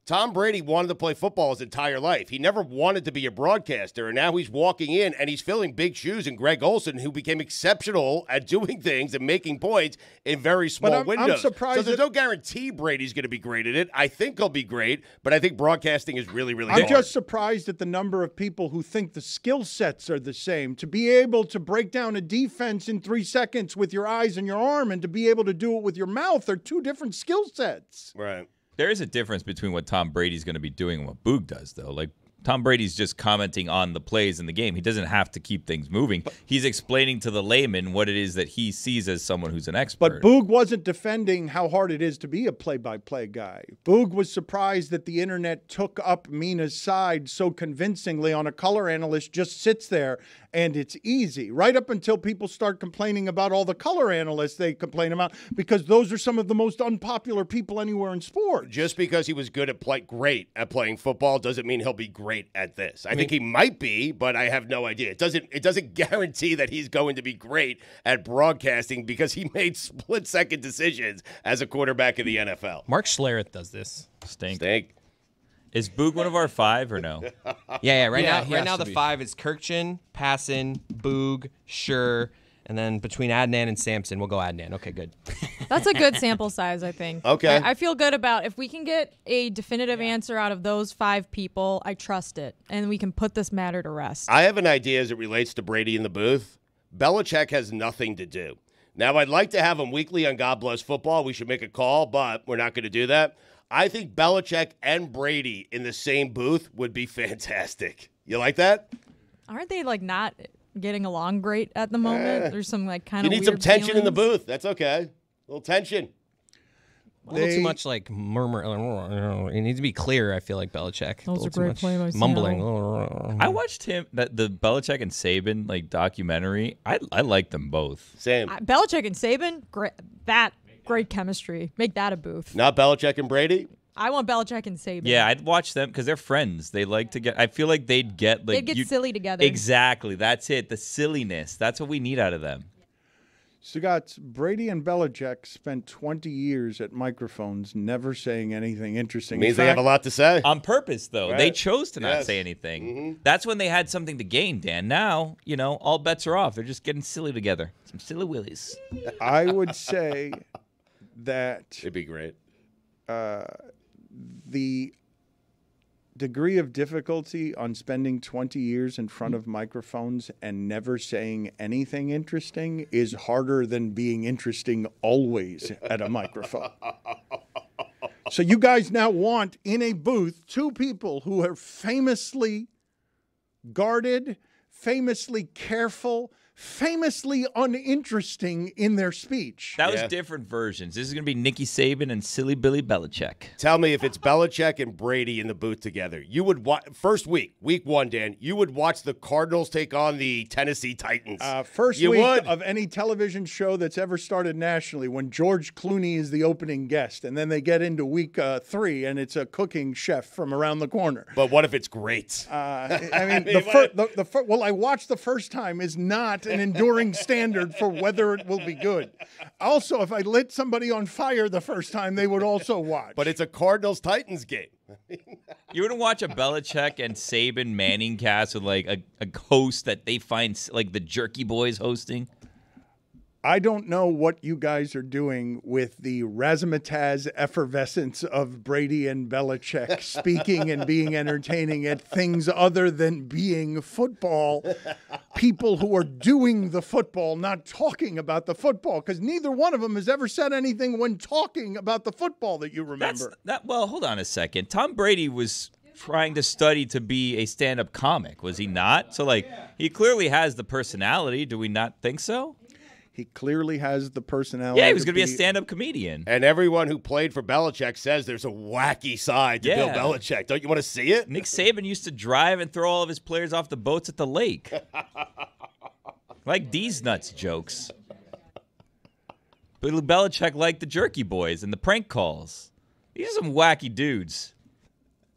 Tom Brady wanted to play football his entire life. He never wanted to be a broadcaster, and now he's walking in and he's filling big shoes in Greg Olsen, who became exceptional at doing things and making points in very small I'm- I'm windows. surprised so there's no guarantee Brady's going to be great at it. I think he'll be great, but I think broadcasting is really, really I'm hard. just surprised at the number of people who think the skill sets are the same. To be able to break down a defense in three seconds with your eyes and your arm, and to be able to do it with your mouth, are two different skill sets. Right. There is a difference between what Tom Brady's going to be doing and what Boog does, though. Like Tom Brady's just commenting on the plays in the game. He doesn't have to keep things moving. He's explaining to the layman what it is that he sees as someone who's an expert. But Boog wasn't defending how hard it is to be a play by play guy. Boog was surprised that the internet took up Mina's side so convincingly on a color analyst just sits there and it's easy. Right up until people start complaining about all the color analysts they complain about because those are some of the most unpopular people anywhere in sports. Just because he was good at play great at playing football doesn't mean he'll be great at this. I, think he might be, but I have no idea. It doesn't it doesn't guarantee that he's going to be great at broadcasting because he made split second decisions as a quarterback in the NFL. Mark Schlereth does this. Stink. Stink. Is Boog one of our five or no? Yeah, yeah. Right Yeah, now, right now the be. five is Kurkjian, Passan, Boog, Schur, and then between Adnan and Samson, we'll go Adnan. Okay, good. That's a good sample size, I think. Okay. I, I feel good about if we can get a definitive answer out of those five people, I trust it. And we can put this matter to rest. I have an idea as it relates to Brady in the booth. Belichick has nothing to do. Now, I'd like to have him weekly on God Bless Football. We should make a call, but we're not going to do that. I think Belichick and Brady in the same booth would be fantastic. You like that? Aren't they like not getting along great at the moment? Eh. There's some like kind of You of need some tension in the booth. That's okay. A little tension. A little They- too much like murmur. It needs to be clear. I feel like Belichick. That was little a too great much play by Mumbling. I watched him that the Belichick and Saban like documentary. I I like them both. Same. Uh, Belichick and Saban, great. That great chemistry. Make that a booth. Not Belichick and Brady? I want Belichick and Saban. Yeah, I'd watch them because they're friends. They like to get. I feel like they'd get like They'd get you- silly together. Exactly. That's it. The silliness. That's what we need out of them. Stugotz, Brady and Belichick spent 20 years at microphones never saying anything interesting. Means In they have a lot to say. On purpose, though. They chose to not Yes. say anything. Mhm. That's when they had something to gain, Dan. Now, you know, all bets are off. They're just getting silly together. Some silly willies. I would say that It'd be great. uh, the degree of difficulty on spending 20 years in front of microphones and never saying anything interesting is harder than being interesting always at a microphone. So you guys now want in a booth two people who are famously guarded, famously careful, famously uninteresting in their speech. That was Yeah. different versions. This is going to be Nicky Saban and Silly Billy Belichick. Tell me if it's Belichick and Brady in the booth together. You would watch first week, week one, Dan. You would watch the Cardinals take on the Tennessee Titans. Uh, first you week would. of any television show that's ever started nationally when George Clooney is the opening guest. And then they get into week uh, three and it's a cooking chef from around the corner. but what if it's great? Uh, I mean, mean, the, fir- the, the fir- well, I watched the first time is not an enduring standard for whether it will be good. Also, if I lit somebody on fire the first time, they would also watch. but it's a Cardinals Titans game. You wouldn't watch a Belichick and Saban Manning cast with like a, a host that they find like the Jerky Boys hosting. I don't know what you guys are doing with the razzmatazz effervescence of Brady and Belichick speaking and being entertaining at things other than being football. People who are doing the football, not talking about the football, because neither one of them has ever said anything when talking about the football that you That's remember. that. Well, hold on a second. Tom Brady was trying to study to be a stand-up comic, was he not? So like, he clearly has the personality. Do we not think so? He clearly has the personality. Yeah, he was going to be a stand-up comedian. And everyone who played for Belichick says there's a wacky side to Yeah. Bill Belichick. Don't you want to see it? Nick Saban used to drive and throw all of his players off the boats at the lake. like these nuts jokes. Bill Belichick liked the jerky boys and the prank calls. These are some wacky dudes.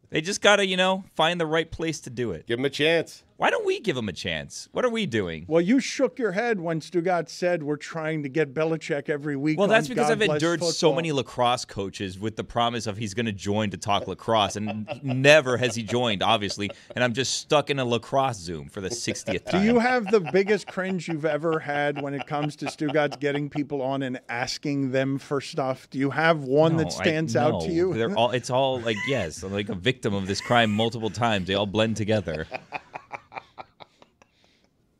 They just got to, you know, find the right place to do it. Give him a chance. Why don't we give them a chance? What are we doing? Well, you shook your head when Stugotz said we're trying to get Belichick every week. Well, that's because God I've endured so many lacrosse coaches with the promise of he's going to join to talk lacrosse, and never has he joined, obviously. And I'm just stuck in a lacrosse Zoom for the 60th Do you have the biggest cringe you've ever had when it comes to Stugotz's getting people on and asking them for stuff? Do you have one No, that I- stands out to you? They're all. It's all like yes, I'm like a victim of this crime multiple times. They all blend together.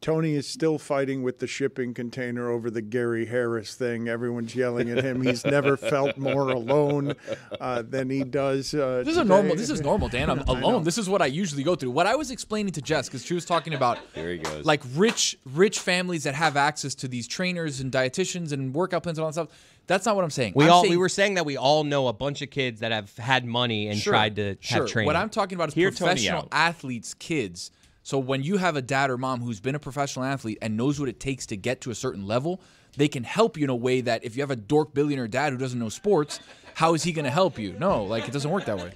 Tony is still fighting with the shipping container over the Gary Harris thing. Everyone's yelling at him. He's never felt more alone uh, than he does. Uh, This is today. normal. This is normal, Dan. I'm alone. This is what I usually go through. What I was explaining to Jess, because she was talking about Here he goes. like rich, rich families that have access to these trainers and dietitians and workout plans and all that stuff. That's not what I'm saying. We I'm all saying, we were saying that we all know a bunch of kids that have had money and Sure, tried to sure. have training. What I'm talking about is Hear professional athletes' kids. So when you have a dad or mom who's been a professional athlete and knows what it takes to get to a certain level, they can help you in a way that if you have a dork billionaire dad who doesn't know sports, how is he going to help you? No, like it doesn't work that way.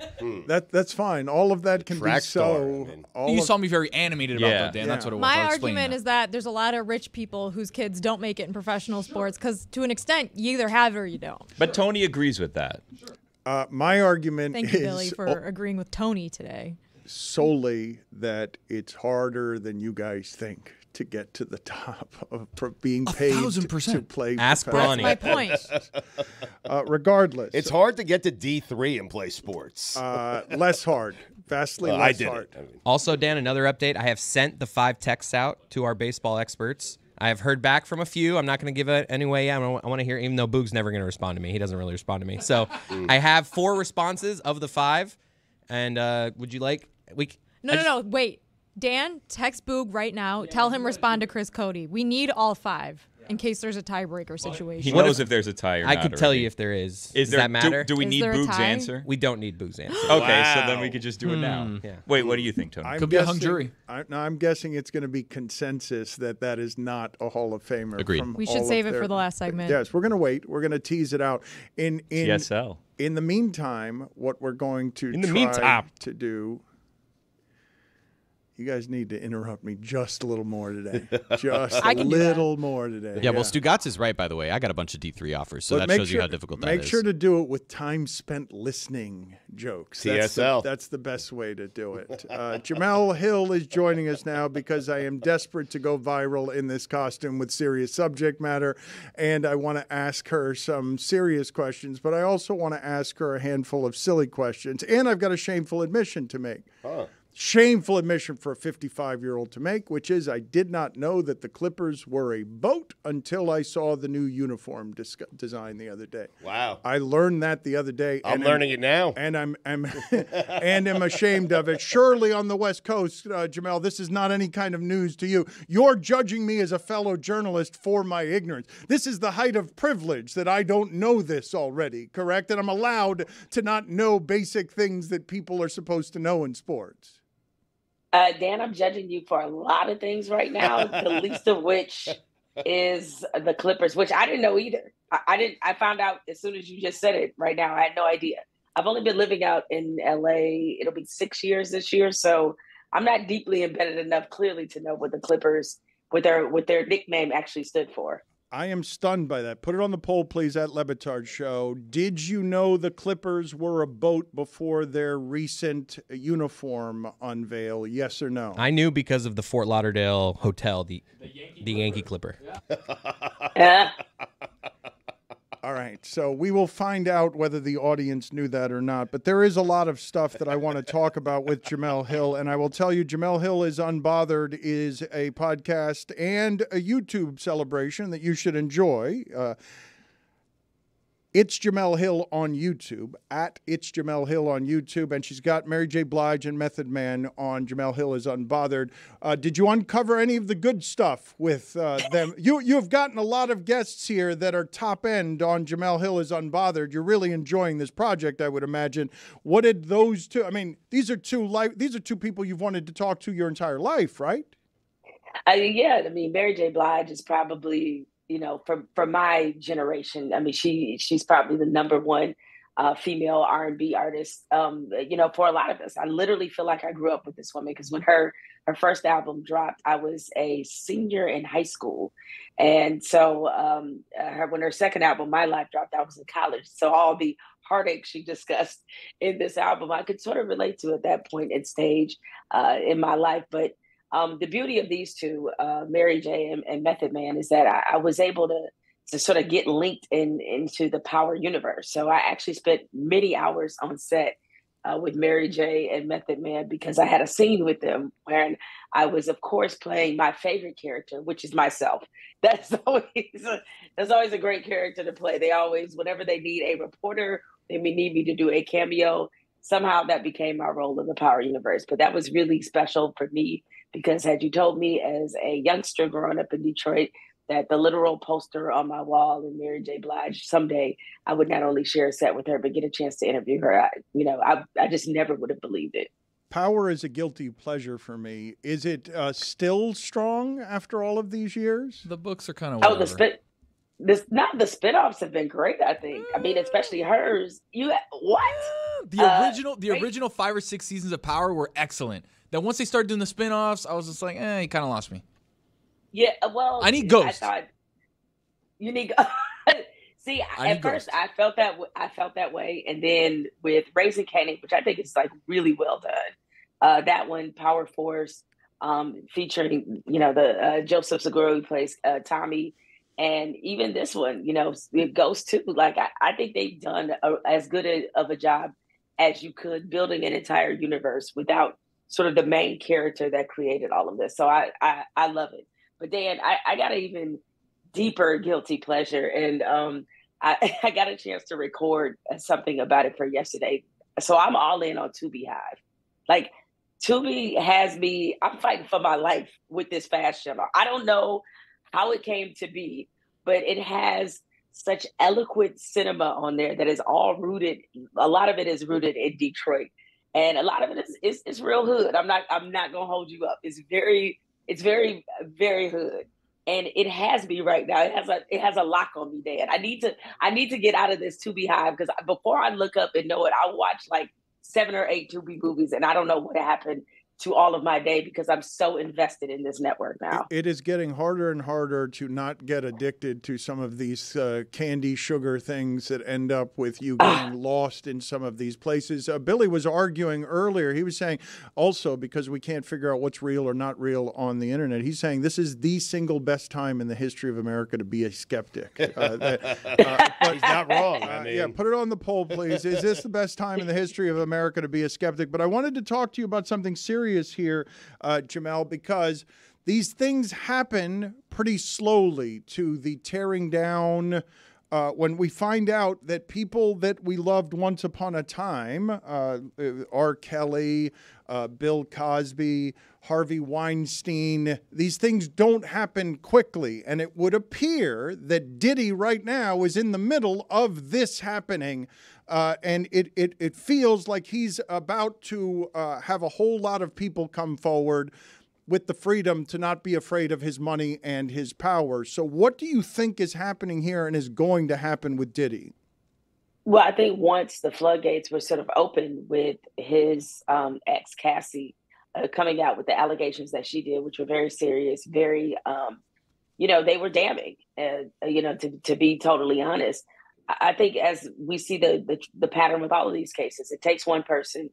That that's fine. All of that can Track be so. all You of- saw me very animated about Yeah. that, Dan. That's what it was. My I'll explain argument that. is that there's a lot of rich people whose kids don't make it in professional sports because, to an extent, you either have it or you don't. But Tony agrees with that. Uh, my argument Thank is you, Billy, for agreeing with Tony today. Solely that it's harder than you guys think to get to the top of being paid thousand to- to percent. play. Ask professional- Bronny. That's my point. Uh, regardless, It's hard to get to D three and play sports. uh, less hard, vastly Well, less I did hard. I mean, Also, Dan, another update. I have sent the five texts out to our baseball experts. I have heard back from a few. I'm not going to give it anyway. I want to hear, even though Boog's never going to respond to me. He doesn't really respond to me. So I have four responses of the five. And uh, would you like we? c- No, I no, just- no. Wait. Dan, text Boog right now. Tell him respond to Chris Cote. We need all five in case there's a tiebreaker situation. He What knows if- if, there's a tie or I could tell already. you if there is. Is Does there, that matter? Do, do we Is need Boog's answer? we don't need Boog's answer. Okay, so then we could just do it now. Hmm. Yeah. Wait, what do you think, Tony? I'm Could be a hung guessing- jury. I, no, I'm guessing it's going to be consensus that that is not a Hall of Famer. Agreed. from We should save it their- for the last segment. Yes, we're going to wait. We're going to tease it out. In in TSL. in the meantime, what we're going to In the try meantime. to do. You guys need to interrupt me just a little more today. Just I a can do that. little more today. Yeah, well, Stugotz is right, by the way. I got a bunch of D3 offers, so But that make shows you how difficult that Make is. sure to do it with time spent listening jokes. That's the, TSL. that's the best way to do it. Uh, Jemele Hill is joining us now because I am desperate to go viral in this costume with serious subject matter. And I want to ask her some serious questions, but I also want to ask her a handful of silly questions. And I've got a shameful admission to make shameful admission for a 55 year old to make, which is I did not know that the Clippers were a boat until I saw the new uniform dis- design the other day. wow. I learned that the other day. I'm learning it now. and I'm, I'm and am ashamed of it. Surely on the West Coast, uh, Jemele, this is not any kind of news to you. You're judging me as a fellow journalist for my ignorance. This is the height of privilege that I don't know this already. Correct, and I'm allowed to not know basic things that people are supposed to know in sports. Uh, Dan, I'm judging you for a lot of things right now. the least of which is the Clippers, which I didn't know either. I, I didn't. I found out as soon as you just said it. Right now, I had no idea. I've only been living out in LA. It'll be six years this year, so I'm not deeply embedded enough, clearly, to know what the Clippers, with their with their nickname, actually stood for. I am stunned by that. Put it on the poll, please, at Le Batard Show. Did you know the Clippers were a boat before their recent uniform unveil? Yes or no? I knew because of the Fort Lauderdale hotel, the the Yankee Clipper. Uh, All right. So we will find out whether the audience knew that or not. But there is a lot of stuff that I want to talk about with Jemele Hill. And I will tell you, Jemele Hill is Unbothered is a podcast and a YouTube celebration that you should enjoy. Uh, it's Jemele Hill on YouTube, at It's Jemele Hill on YouTube, and she's got Mary J. Blige and Method Man on Jemele Hill is Unbothered. Uh, did you uncover any of the good stuff with uh, them? You you have gotten a lot of guests here that are top end on Jemele Hill is Unbothered. You're really enjoying this project, I would imagine. What did those two? I mean, these are two life. These are two people you've wanted to talk to your entire life, right? I, yeah, I mean, Mary J. Blige is probably, you know, for for my generation. I mean, she she's probably the number one uh, female R and B artist. Um, you know, for a lot of us, I literally feel like I grew up with this woman because when her her first album dropped, I was a senior in high school, and so um, her when her second album, My Life, dropped, I was in college. So all the heartache she discussed in this album, I could sort of relate to at that point and stage uh, in my life, but. Um, the beauty of these two, uh, Mary J and, and Method Man, is that I, I was able to to sort of get linked in into the Power universe. So I actually spent many hours on set uh, with Mary J and Method Man because I had a scene with them where I was, of course, playing my favorite character, which is myself. That's always a, that's always a great character to play. They always, whenever they need a reporter, they may need me to do a cameo. Somehow that became my role in the Power universe. But that was really special for me because had you told me as a youngster growing up in Detroit that the literal poster on my wall in Mary J. Blige someday I would not only share a set with her but get a chance to interview her, I, you know, I I just never would have believed it. Power is a guilty pleasure for me. Is it uh, still strong after all of these years? The books are kind of Oh, the spit. This not the spinoffs have been great. I think. I mean, especially hers. You what? The Uh, original, the original five or six seasons of Power were excellent. Then once they started doing the spin-offs, I was just like, eh, you kind of lost me. Yeah. Well, I need I Ghost. thought you need. See, I at first I felt that w- I felt that way, and then with Raising Kanan, which I think is like really well done. Uh, that one, Power Force, um, featuring you know the uh, Joseph Sikora who plays uh, Tommy, and even this one, you know, it goes to like I, I think they've done a, as good a, of a job as you could building an entire universe without sort of the main character that created all of this. So I I, I love it. But Dan, I, I got an even deeper guilty pleasure, and um, I, I got a chance to record something about it for yesterday. So I'm all in on Tubi Hive. Like Tubi has me. I'm fighting for my life with this fast channel. I don't know how it came to be, but it has such eloquent cinema on there that is all rooted. A lot of it is rooted in Detroit, and a lot of it is is, is real hood. I'm not I'm not gonna hold you up. It's very it's very very hood, and it has me right now. It has a it has a lock on me, Dan. I need to I need to get out of this Tubi hive because before I look up and know it, I watch like seven or eight Tubi movies, and I don't know what happened to all of my day because I'm so invested in this network now. It is getting harder and harder to not get addicted to some of these uh, candy sugar things that end up with you getting lost in some of these places. Uh, Billy was arguing earlier. He was saying also because we can't figure out what's real or not real on the internet. He's saying this is the single best time in the history of America to be a skeptic. Uh, that- uh, but- He's not wrong. I uh, mean, yeah, put it on the poll, please. Is this the best time in the history of America to be a skeptic? But I wanted to talk to you about something serious here, uh, Jemele, because these things happen pretty slowly to the tearing down. Uh, when we find out that people that we loved once upon a time, uh, R. Kelly, uh, Bill Cosby, Harvey Weinstein, these things don't happen quickly. And it would appear that Diddy right now is in the middle of this happening. Uh, and it, it, it feels like he's about to uh, have a whole lot of people come forward with the freedom to not be afraid of his money and his power. So, what do you think is happening here and is going to happen with Diddy? Well, I think once the floodgates were sort of open with his um, ex Cassie uh, coming out with the allegations that she did, which were very serious, very, um, you know, they were damning. Uh, you know, to to be totally honest, I think as we see the, the the pattern with all of these cases, it takes one person.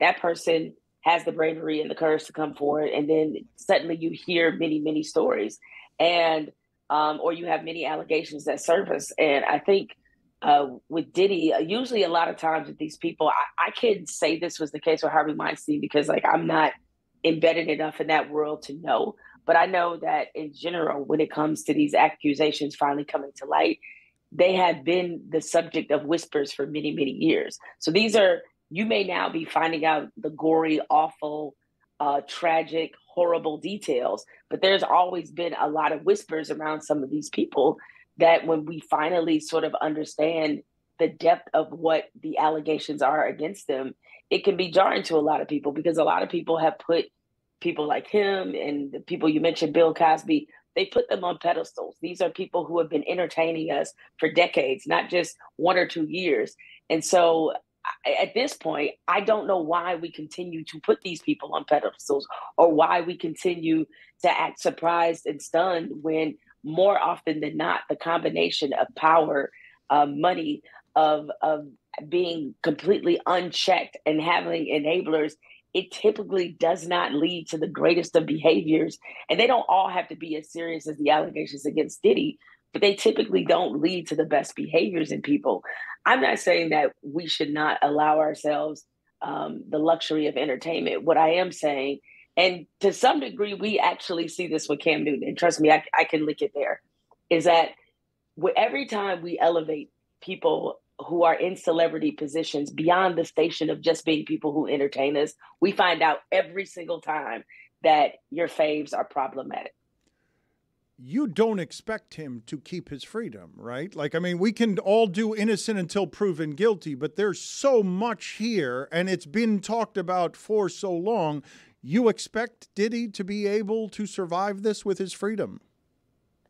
That person has the bravery and the courage to come forward, and then suddenly you hear many many stories, and um, or you have many allegations that surface. And I think uh, with Diddy, uh, usually a lot of times with these people, I, I can't say this was the case with Harvey Weinstein because like I'm not embedded enough in that world to know. But I know that in general, when it comes to these accusations finally coming to light, they have been the subject of whispers for many, many years. So these are, you may now be finding out the gory, awful, uh, tragic, horrible details, but there's always been a lot of whispers around some of these people that when we finally sort of understand the depth of what the allegations are against them, it can be jarring to a lot of people because a lot of people have put people like him and the people you mentioned, Bill Cosby, they put them on pedestals. These are people who have been entertaining us for decades, not just one or two years. And so at this point, I don't know why we continue to put these people on pedestals or why we continue to act surprised and stunned when more often than not, the combination of power, uh, money, of, of being completely unchecked and having enablers, it typically does not lead to the greatest of behaviors. And they don't all have to be as serious as the allegations against Diddy, but they typically don't lead to the best behaviors in people. I'm not saying that we should not allow ourselves um, the luxury of entertainment. What I am saying, and to some degree, we actually see this with Cam Newton, and trust me, I, I can link it there, is that every time we elevate people who are in celebrity positions beyond the station of just being people who entertain us, we find out every single time that your faves are problematic. you don't expect him to keep his freedom, right? Like, I mean, we can all do innocent until proven guilty, but there's so much here, and it's been talked about for so long. You expect Diddy to be able to survive this with his freedom?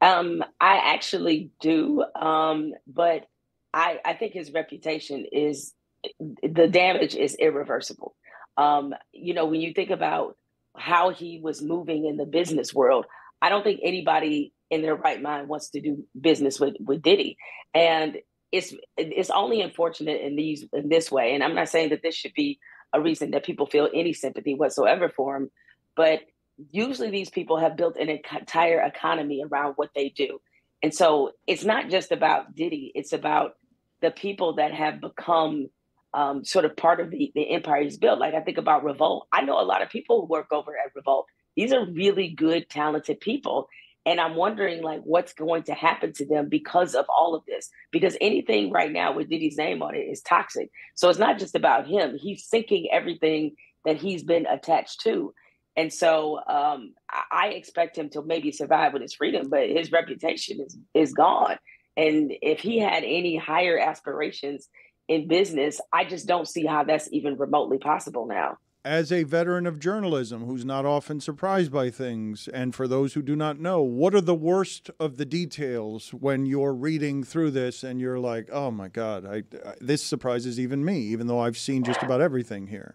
Um, I actually do, um, but I, I think his reputation is the damage is irreversible. Um, you know, when you think about how he was moving in the business world, I don't think anybody in their right mind wants to do business with with Diddy, and it's it's only unfortunate in these in this way. And I'm not saying that this should be a reason that people feel any sympathy whatsoever for him, but usually these people have built an entire economy around what they do. And so it's not just about Diddy, it's about the people that have become um, sort of part of the, the empire he's built. Like I think about Revolt. I know a lot of people who work over at Revolt. These are really good, talented people. And I'm wondering like what's going to happen to them because of all of this. Because anything right now with Diddy's name on it is toxic. So it's not just about him. He's sinking everything that he's been attached to. And so um, I expect him to maybe survive with his freedom, but his reputation is is gone. And if he had any higher aspirations in business, I just don't see how that's even remotely possible now. As a veteran of journalism who's not often surprised by things, and for those who do not know, what are the worst of the details when you're reading through this and you're like, oh my God, I, I, this surprises even me, even though I've seen just about everything here?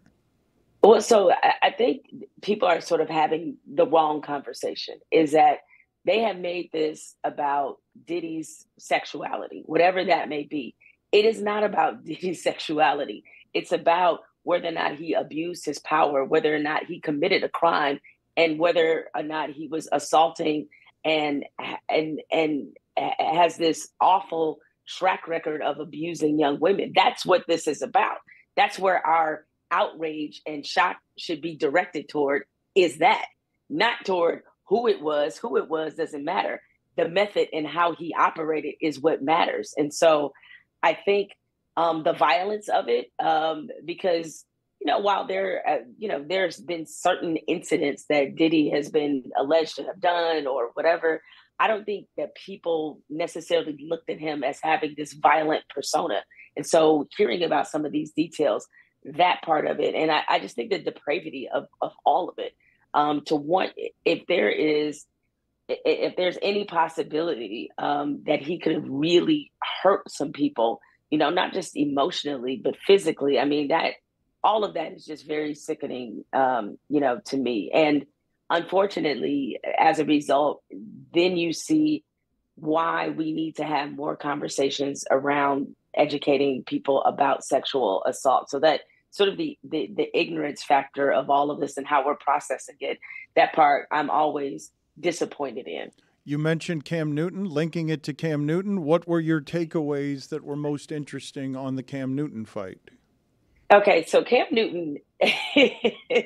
Well, so I think people are sort of having the wrong conversation. Is that they have made this about Diddy's sexuality, whatever that may be. It is not about Diddy's sexuality. It's about whether or not he abused his power, whether or not he committed a crime, and whether or not he was assaulting and and and has this awful track record of abusing young women. That's what this is about. That's where our outrage and shock should be directed toward is that not toward who it was who it was doesn't matter the method and how he operated is what matters and so i think um, the violence of it um, because you know while there uh, you know there's been certain incidents that diddy has been alleged to have done or whatever i don't think that people necessarily looked at him as having this violent persona and so hearing about some of these details that part of it. And I, I just think the depravity of, of all of it. Um, to want, if there is, if there's any possibility um, that he could have really hurt some people, you know, not just emotionally, but physically, I mean, that all of that is just very sickening, um, you know, to me. And unfortunately, as a result, then you see why we need to have more conversations around educating people about sexual assault so that sort of the, the the ignorance factor of all of this and how we're processing it that part i'm always disappointed in you mentioned Cam Newton, linking it to Cam Newton. What were your takeaways that were most interesting on the Cam Newton fight? Okay, so Cam Newton,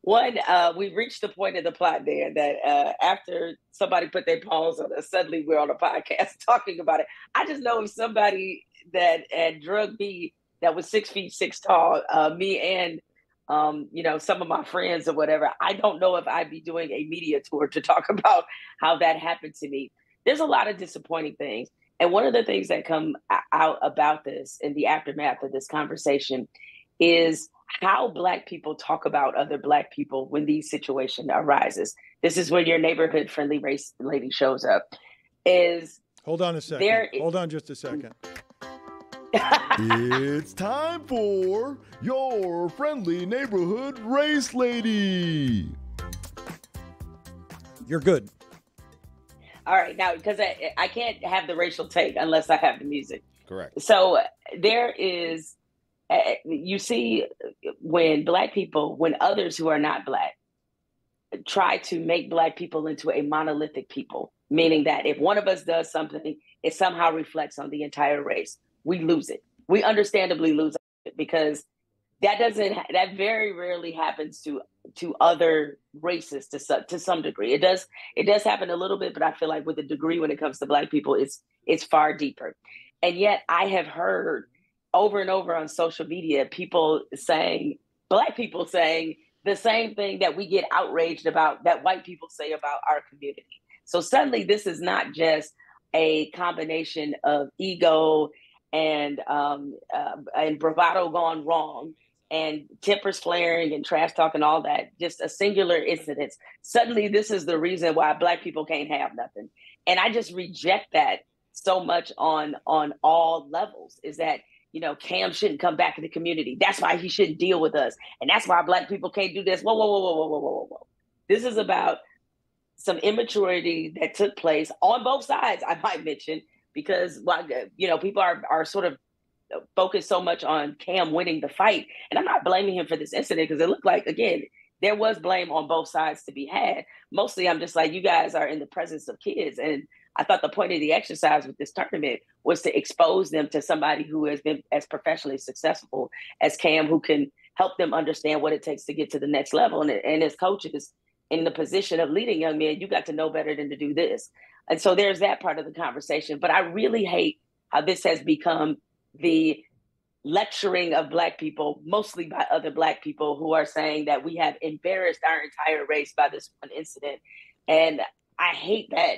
one, uh, we reached the point in the plot there that uh, after somebody put their paws on us, suddenly we're on a podcast talking about it. I just know if somebody that had drug me that was six feet six tall, uh, me and um, you know, some of my friends or whatever. I don't know if I'd be doing a media tour to talk about how that happened to me. There's a lot of disappointing things. And one of the things that come out about this in the aftermath of this conversation is how black people talk about other black people when these situation arises. This is when your neighborhood friendly race lady shows up. Is hold on a second. There, hold on just a second it's time for your friendly neighborhood race lady. You're good. All right, now because I, I can't have the racial take unless I have the music. Correct. So there is, uh, you see, when black people, when others who are not black try to make black people into a monolithic people, meaning that if one of us does something, it somehow reflects on the entire race we lose it. We understandably lose it because that doesn't that very rarely happens to to other races to some to some degree. It does it does happen a little bit, but I feel like with a degree when it comes to black people, it's it's far deeper. And yet I have heard over and over on social media people saying black people saying the same thing that we get outraged about that white people say about our community. So suddenly, this is not just a combination of ego and um, uh, and bravado gone wrong and tempers flaring and trash talk and all that, just a singular incident. Suddenly, this is the reason why black people can't have nothing. And I just reject that so much on on all levels. Is that you know Cam shouldn't come back in the community. That's why he shouldn't deal with us, and that's why black people can't do this. Whoa, whoa, whoa, whoa, whoa, whoa, whoa, whoa. This is about some immaturity that took place on both sides. I might mention because you know people are are sort of focused so much on Cam winning the fight, and I'm not blaming him for this incident because it looked like again there was blame on both sides to be had. Mostly, I'm just like you guys are in the presence of kids, and I thought the point of the exercise with this tournament was to expose them to somebody who has been as professionally successful as Cam, who can help them understand what it takes to get to the next level. And, and as coaches in the position of leading young men, you got to know better than to do this. And so there's that part of the conversation. But I really hate how this has become the lecturing of black people, mostly by other black people who are saying that we have embarrassed our entire race by this one incident. And I hate that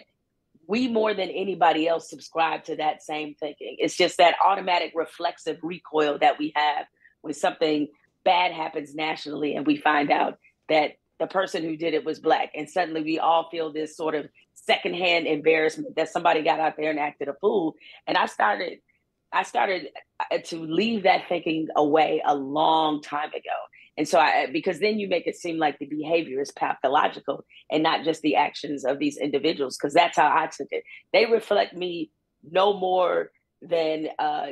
we more than anybody else subscribe to that same thinking. It's just that automatic reflexive recoil that we have when something bad happens nationally and we find out that the person who did it was black. And suddenly we all feel this sort of secondhand embarrassment that somebody got out there and acted a fool. And I started I started uh, to leave that thinking away a long time ago. And so I because then you make it seem like the behavior is pathological and not just the actions of these individuals because that's how I took it. They reflect me no more than uh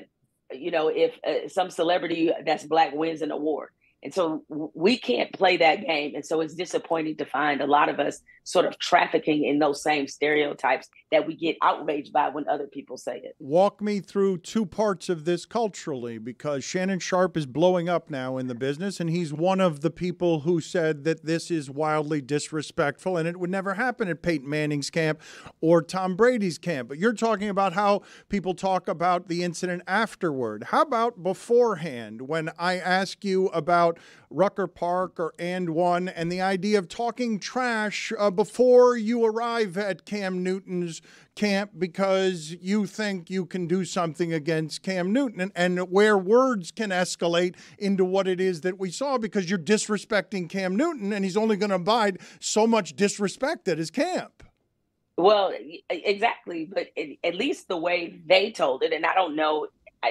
you know if uh, some celebrity that's black wins an award and so we can't play that game. And so it's disappointing to find a lot of us sort of trafficking in those same stereotypes that we get outraged by when other people say it. Walk me through two parts of this culturally because Shannon Sharpe is blowing up now in the business, and he's one of the people who said that this is wildly disrespectful and it would never happen at Peyton Manning's camp or Tom Brady's camp. But you're talking about how people talk about the incident afterward. How about beforehand when I ask you about Rucker Park or and one and the idea of talking trash uh, before you arrive at Cam Newton's camp because you think you can do something against Cam Newton and, and where words can escalate into what it is that we saw because you're disrespecting Cam Newton and he's only going to abide so much disrespect at his camp. Well, exactly, but at least the way they told it, and I don't know,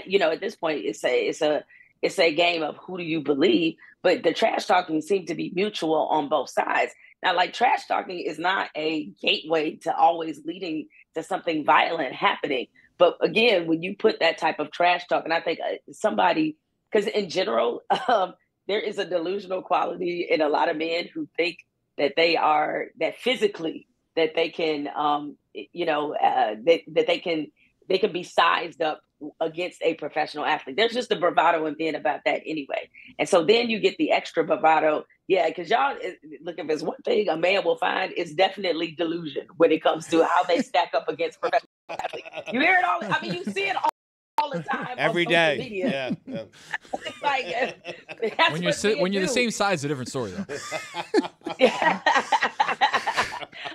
you know, at this point, it's a it's a it's a game of who do you believe, but the trash talking seemed to be mutual on both sides. Now, like trash talking is not a gateway to always leading to something violent happening. But again, when you put that type of trash talk, and I think uh, somebody, because in general, um, there is a delusional quality in a lot of men who think that they are that physically that they can, um, you know, uh, that that they can they can be sized up against a professional athlete. There's just a bravado and being about that anyway. And so then you get the extra bravado. Yeah, because y'all eh, look, if there's one thing a man will find, it's definitely delusion when it comes to how they stack up against professional athletes. You hear it all. I mean, you see it all. All the time, every day. Media. Yeah, yeah. like, eh, when you're si- when you're do. the same size, a different story though.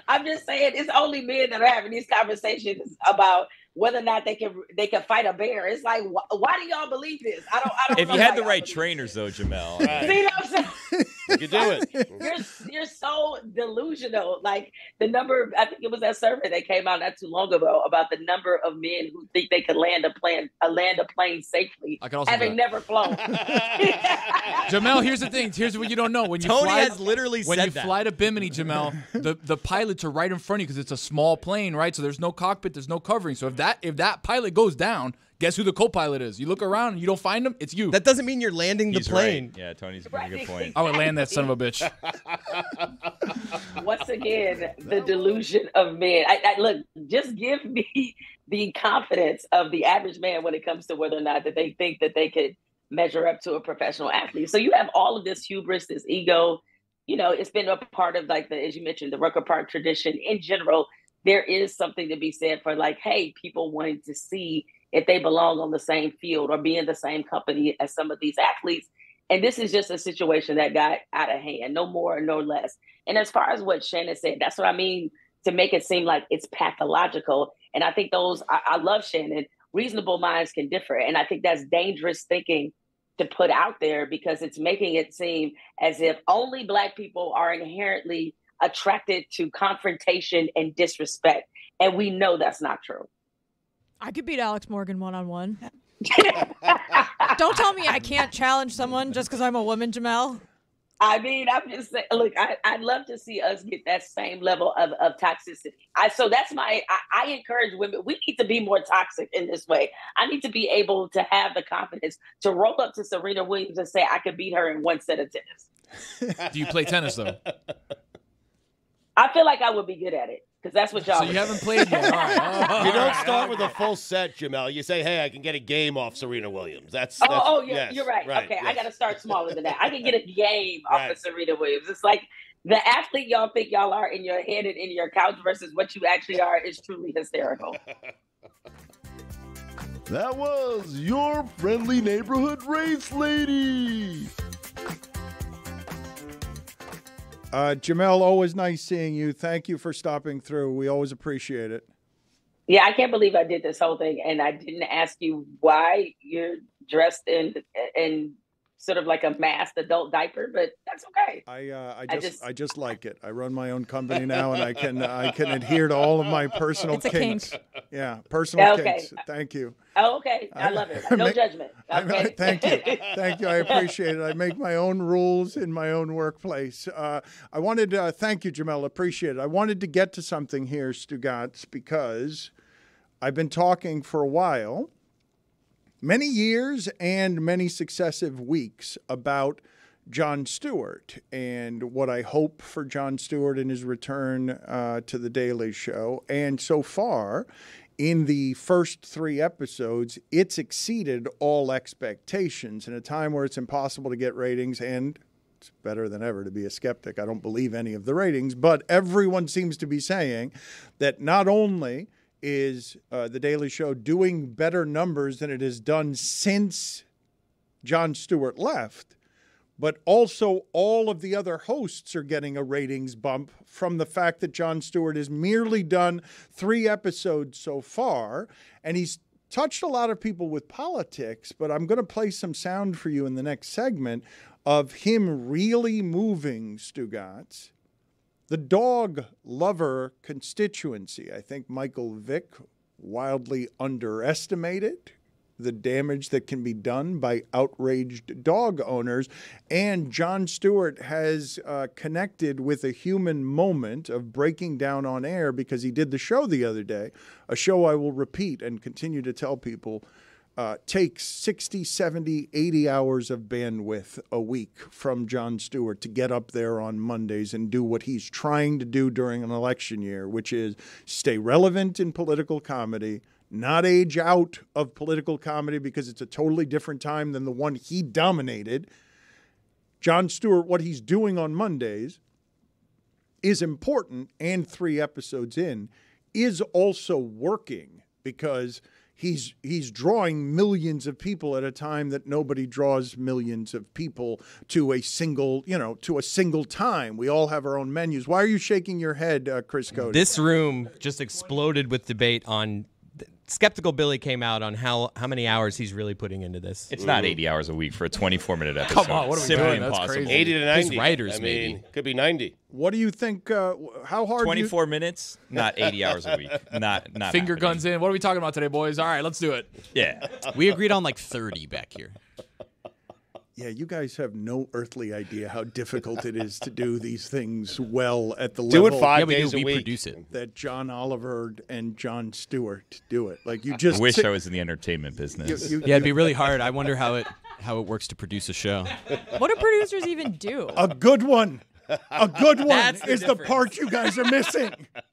I'm just saying, it's only men that are having these conversations about whether or not they can they can fight a bear. It's like, wh- why do y'all believe this? I don't. I don't if you had the right trainers, though, Jemele, right. see what I'm saying? you could do it. You're you're so delusional. Like the number, I think it was that survey that came out not too long ago about the number of men who think they could land a plane, a uh, land a plane safely, having never flown. Jemele, here's the thing. Here's what you don't know. When you Tony fly, has literally when said you that. fly to Bimini, Jemele, the the pilots are right in front of you because it's a small plane, right? So there's no cockpit, there's no covering. So if that if that pilot goes down, guess who the co-pilot is? You look around and you don't find him, it's you. That doesn't mean you're landing the He's plane. Right. Yeah, Tony's got a good point. Oh, I would land that son of a bitch. Once again, the delusion of men. I, I, look, just give me the confidence of the average man when it comes to whether or not that they think that they could measure up to a professional athlete. So you have all of this hubris, this ego. You know, it's been a part of like the, as you mentioned, the Rucker Park tradition in general. There is something to be said for like, hey, people wanting to see if they belong on the same field or be in the same company as some of these athletes. And this is just a situation that got out of hand, no more, no less. And as far as what Shannon said, that's what I mean. to make it seem like it's pathological. And I think those I, I love Shannon. Reasonable minds can differ, and I think that's dangerous thinking to put out there because it's making it seem as if only black people are inherently attracted to confrontation and disrespect. And we know that's not true. I could beat Alex Morgan one on one. Don't tell me I can't challenge someone just because I'm a woman, Jemele. I mean, I'm just saying, look, I, I'd love to see us get that same level of, of toxicity. I, so that's my, I, I encourage women, we need to be more toxic in this way. I need to be able to have the confidence to roll up to Serena Williams and say, I could beat her in one set of tennis. Do you play tennis though? I feel like I would be good at it because that's what y'all. So you haven't played yet. All right. you don't start with a full set, Jemele. You say, "Hey, I can get a game off Serena Williams." That's, Oh, that's oh yeah, yes, you're right. okay, I got to start smaller than that. I can get a game off Right. of Serena Williams. It's like the athlete y'all think y'all are in your head and in your couch versus what you actually are is truly hysterical. That was your friendly neighborhood race lady. Uh, Jemele, always nice seeing you. Thank you for stopping through. We always appreciate it. Yeah, I can't believe I did this whole thing and I didn't ask you why you're dressed in in sort of like a masked adult diaper, but that's okay. I uh, I I just, I just- just like it. I run my own company now, and I can I can adhere to all of my personal It's a kinks. kink. Yeah, personal Okay. kinks. Thank you. Oh, okay. I love it. No Make- judgment. I- Okay. I- thank you. Thank you. I appreciate it. I make my own rules in my own workplace. Uh, I wanted to uh, thank you, Jemele. Appreciate it. I wanted to get to something here, Stugotz, because I've been talking for a while, many years and many successive weeks, about Jon Stewart and what I hope for Jon Stewart in his return uh, to The Daily Show. And so far, in the first three episodes, it's exceeded all expectations in a time where it's impossible to get ratings and it's better than ever to be a skeptic. I don't believe any of the ratings, but everyone seems to be saying that not only is uh, The Daily Show doing better numbers than it has done since Jon Stewart left, but also all of the other hosts are getting a ratings bump from the fact that Jon Stewart has merely done three episodes so far, and he's touched a lot of people with politics. But I'm going to play some sound for you in the next segment of him really moving Stugotz. The dog lover constituency, I think Michael Vick wildly underestimated the damage that can be done by outraged dog owners. And Jon Stewart has uh, connected with a human moment of breaking down on air because he did the show the other day, a show I will repeat and continue to tell people. Uh, takes 60, 70, 80 hours of bandwidth a week from Jon Stewart to get up there on Mondays and do what he's trying to do during an election year, which is stay relevant in political comedy, not age out of political comedy because it's a totally different time than the one he dominated. Jon Stewart, what he's doing on Mondays is important, and three episodes in, is also working because he's he's drawing millions of people at a time that nobody draws millions of people to a single you know to a single time. We all have our own menus. Why are you shaking your head, uh, Chris Cote? This room just exploded with debate on. Skeptical Billy came out on how how many hours he's really putting into this. It's not 80 hours a week for a 24 minute episode. Come on, what are we Simply doing? That's impossible. crazy. 80 to 90. writers, I maybe. mean, could be 90. What do you think? Uh, how hard? do you- 24 minutes, not 80 hours a week. Not not Finger happening. guns in. What are we talking about today, boys? All right, let's do it. Yeah. We agreed on like 30 back here. Yeah, you guys have no earthly idea how difficult it is to do these things well at the Do it level. five Yeah, we days do. a We week. produce it. That John Oliver and Jon Stewart do it. Like you I just wish sit- I was in the entertainment business. you- Yeah, it'd be really hard. I wonder how it how it works to produce a show. What do producers even do? a good one. A good one That's the is the difference. part you guys are missing.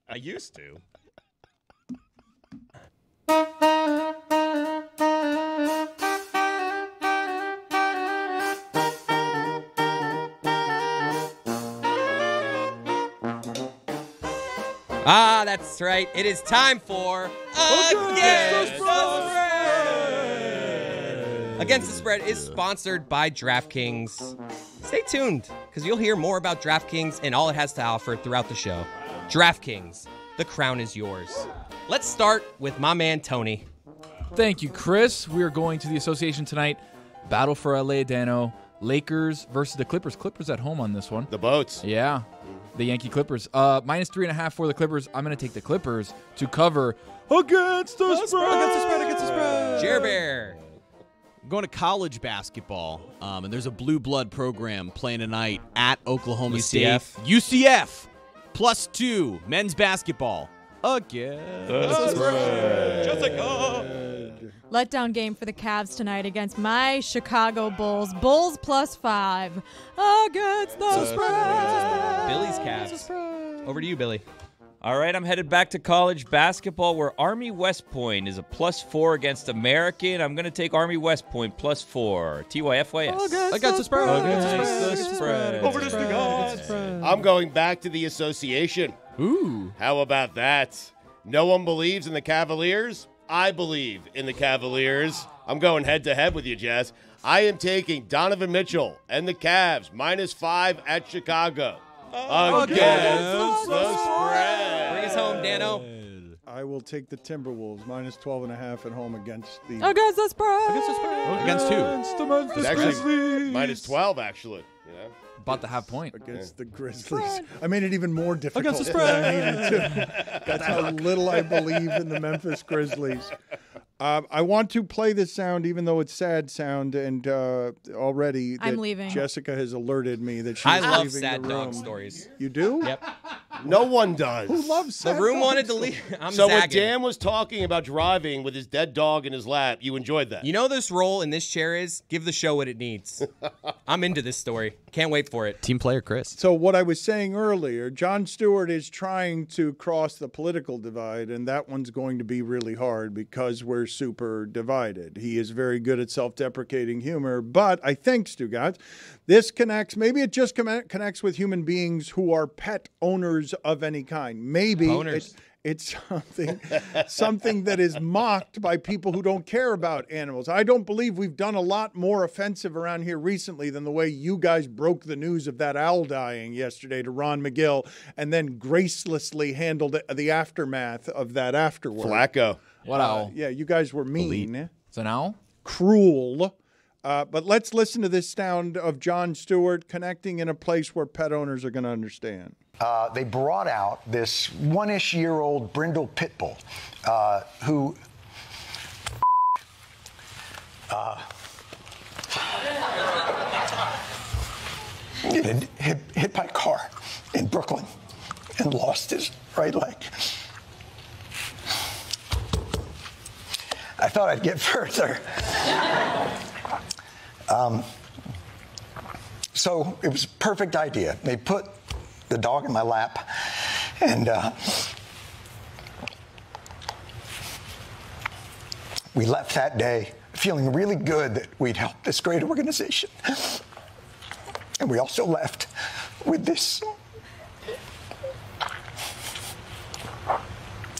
I used to. Ah, that's right. It is time for Against the Spread. Against the Spread is sponsored by DraftKings. Stay tuned because you'll hear more about DraftKings and all it has to offer throughout the show. DraftKings, the crown is yours. Let's start with my man Tony. Thank you, Chris. We are going to the association tonight. Battle for LA, Dano. Lakers versus the Clippers. Clippers at home on this one. The boats. Yeah. The Yankee Clippers. Uh, minus three and a half for the Clippers. I'm going to take the Clippers to cover against the spread. Against the spread. Against the spread. Jer Bear. I'm going to college basketball, um, and there's a blue blood program playing tonight at Oklahoma UCF. State. UCF plus two men's basketball again. Letdown game for the Cavs tonight against my Chicago Bulls. Bulls plus five against the spread. Billy's Cavs. Over to you, Billy. All right, I'm headed back to college basketball where Army West Point is a plus four against American. I'm going to take Army West Point plus four. TYFYS. Against the spread. Against the spread. Over to the gods. I'm going back to the association. Ooh. How about that? No one believes in the Cavaliers. I believe in the Cavaliers. I'm going head to head with you, Jazz. I am taking Donovan Mitchell and the Cavs minus five at Chicago. Oh, against the spread. Bring us home, Dano. I will take the Timberwolves minus 12 and a half at home against the Against the spread. Against the spread. Against who? Against the Memphis It's actually Grizzlies. minus 12, actually. You know? About to have point. against the Grizzlies. I made it even more difficult Against the than I spread. needed to. That's how little I believe in the Memphis Grizzlies. Um, I want to play this sound, even though it's sad sound, and uh, already I'm leaving. Jessica has alerted me that she's I love leaving sad the dog stories. You do? Yep. No one does. Who loves The room dog wanted to stories? leave. I'm so when zagging. Dan was talking about driving with his dead dog in his lap, you enjoyed that. You know this role in this chair is give the show what it needs. I'm into this story. Can't wait for it. Team player Chris. So what I was saying earlier, Jon Stewart is trying to cross the political divide, and that one's going to be really hard because we're super divided. He is very good at self-deprecating humor, but I think, Stugotz, this connects. Maybe it just connects with human beings who are pet owners of any kind. Maybe Owners. it- it's something something that is mocked by people who don't care about animals. I don't believe we've done a lot more offensive around here recently than the way you guys broke the news of that owl dying yesterday to Ron Magill and then gracelessly handled the aftermath of that afterward. Flacco. What Uh, owl? yeah, you guys were mean, It's an owl? cruel. Uh, but let's listen to this sound of Jon Stewart connecting in a place where pet owners are going to understand. uh, they brought out this one-ish year old brindle pit bull uh, who uh, hit, hit, hit by a car in Brooklyn and lost his right leg. I thought I'd get further. Um, so it was a perfect idea. They put the dog in my lap, and uh, we left that day feeling really good that we'd helped this great organization. And we also left with this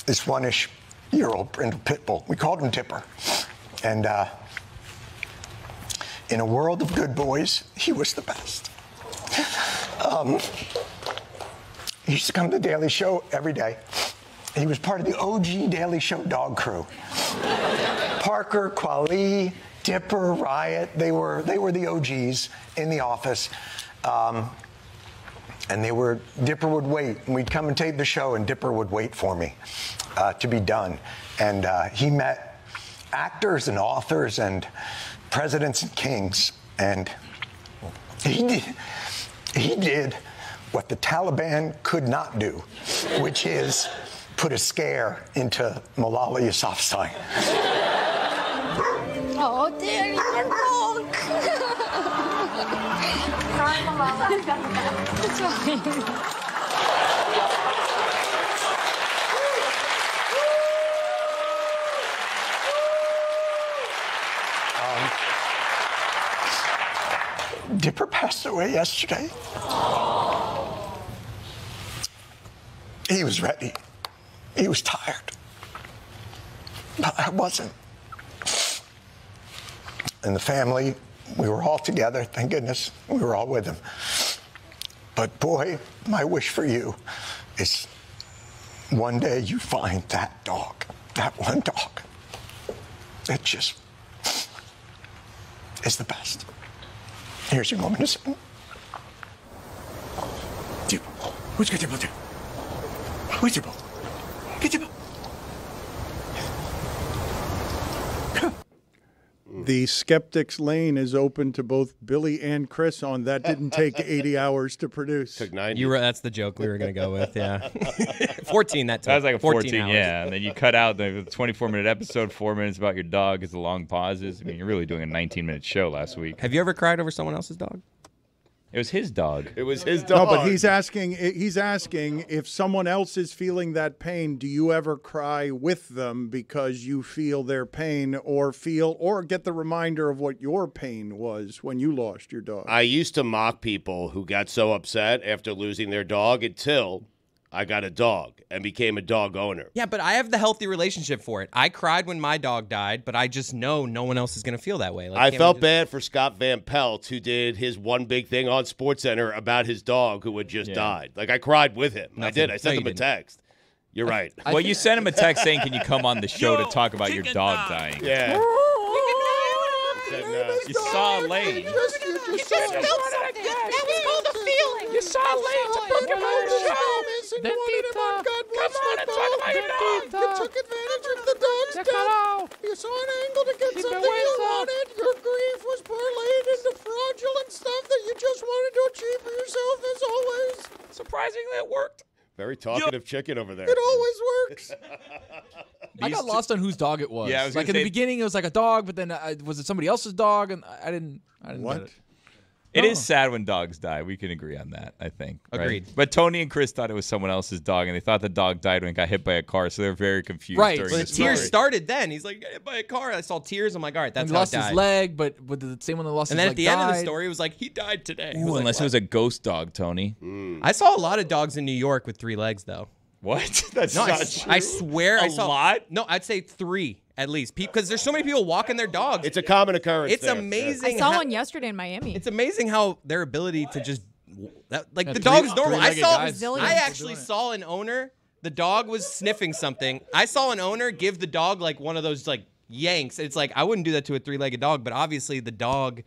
this one-ish year old pit bull. We called him Dipper, and uh, in a world of good boys, he was the best. Um, he used to come to the Daily Show every day. He was part of the OG Daily Show dog crew. Parker, Quali, Dipper, Riot, they were, they were the OGs in the office. Um, and they were, Dipper would wait, and we'd come and tape the show, and Dipper would wait for me uh, to be done. And uh, he met actors and authors and presidents and kings, and he did, he did what the Taliban could not do, which is put a scare into Malala Yousafzai. Oh, dear little dog. Sorry, Mama. It's fine. Dipper passed away yesterday. He was ready. He was tired. But I wasn't. And the family, we were all together, thank goodness. We were all with him. But boy, my wish for you is one day you find that dog, that one dog, It just is the best. Here's your moment to sit. Dude, who's got your ball, dude? Where's your ball? Get your ball. Mm. The skeptics lane is open to both Billy and Chris on that didn't take 80 hours to produce. Took 90. You were, that's the joke we were going to go with, yeah. 14 that That was like a 14, 14 hours. yeah. And then you cut out the 24 minute episode, four minutes about your dog is the long pauses. I mean, you're really doing a 19 minute show last week. Have you ever cried over someone else's dog? It was his dog. It was his dog. No, dog. but he's asking. Eh, he's asking if someone else is feeling that pain. Do you ever cry with them because you feel their pain, or feel, or get the reminder of what your pain was when you lost your dog? I used to mock people who got so upset after losing their dog until I got a dog and became a dog owner. Yeah, but I have the healthy relationship for it. I cried when my dog died, but I just know no one else is going to feel that way. Like, I felt just- bad for Scott Van Pelt, who did his one big thing on SportsCenter about his dog who had just Yeah. died. Like I cried with him. I did. I sent you him a didn't. text. You're right. well, you sent him a text saying, "Can you come on the show to talk about your dog dying?" Yeah. Said no. You saw Lane. That was called a feeling. You saw Lane to book him on the show. Come on and talk about your dog. You took advantage of the dog's death. You saw an angle to get something you wanted. Your grief was parlayed into fraudulent stuff that you just wanted to achieve for yourself, as always. Surprisingly, it worked. Very talkative chicken over there. It always works. I got lost on whose dog it was. Yeah, I was like gonna in the beginning, it was like a dog, but then uh, was it somebody else's dog? And I didn't. I didn't. What? Get it. It is Oh. sad when dogs die. We can agree on that, I think. right? Agreed. But Tony and Chris thought it was someone else's dog, and they thought the dog died when it got hit by a car, so they're very confused Right. during Well, the the tears story. started then. He's like, "Got hit by a car. I saw tears. I'm like, all right, that's And he how lost it died. his leg, but but the same one that lost and then at the end of the story, it was like, he died today. I Ooh, was like, unless it was a ghost dog, Tony. I saw a lot of dogs in New York with three legs, though. What? That's No, not s- true. I swear A I saw lot? No, I'd say three at least, because there's so many people walking their dogs. It's a common occurrence. It's there. amazing. I saw how- one yesterday in Miami. It's amazing how their ability to just that, like Yeah, the three- dog is normal. I three-legged saw. guys. I actually saw an owner. The dog was sniffing something. I saw an owner give the dog like one of those like yanks. It's like I wouldn't do that to a three-legged dog, but obviously the dog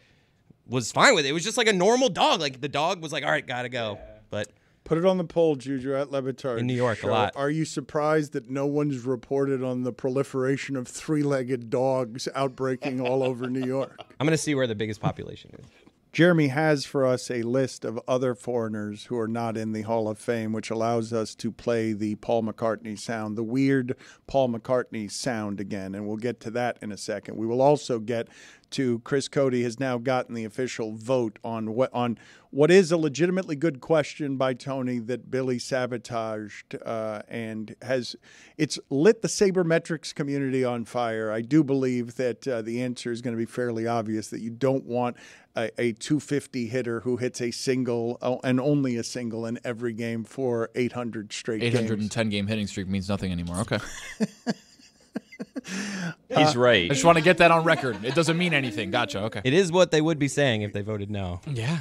was fine with it. It was just like a normal dog. Like the dog was like, "All right, gotta go." But Put it on the poll, Juju, at Le Batard. In New York, a lot. Are you surprised that no one's reported on the proliferation of three legged dogs outbreaking all over New York? I'm gonna see where the biggest population is. Jeremy has for us a list of other foreigners who are not in the Hall of Fame, which allows us to play the Paul McCartney sound, the weird Paul McCartney sound again. And we'll get to that in a second. We will also get to Chris Cote has now gotten the official vote on what on what is a legitimately good question by Tony that Billy sabotaged uh, and has it's lit the sabermetrics community on fire. I do believe that uh, the answer is going to be fairly obvious that you don't want a, a 250 hitter who hits a single oh, and only a single in every game for 800 straight games. 810 game hitting streak means nothing anymore. Okay. He's right. I just want to get that on record. It doesn't mean anything. Gotcha. Okay. It is what they would be saying if they voted no. Yeah.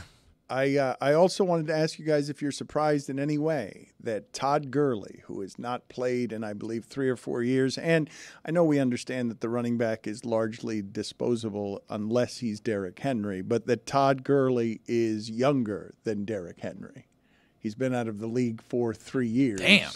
I uh, I also wanted to ask you guys if you're surprised in any way that Todd Gurley, who has not played in I believe three or four years, and I know we understand that the running back is largely disposable unless he's Derrick Henry, but that Todd Gurley is younger than Derrick Henry. He's been out of the league for three years. Damn.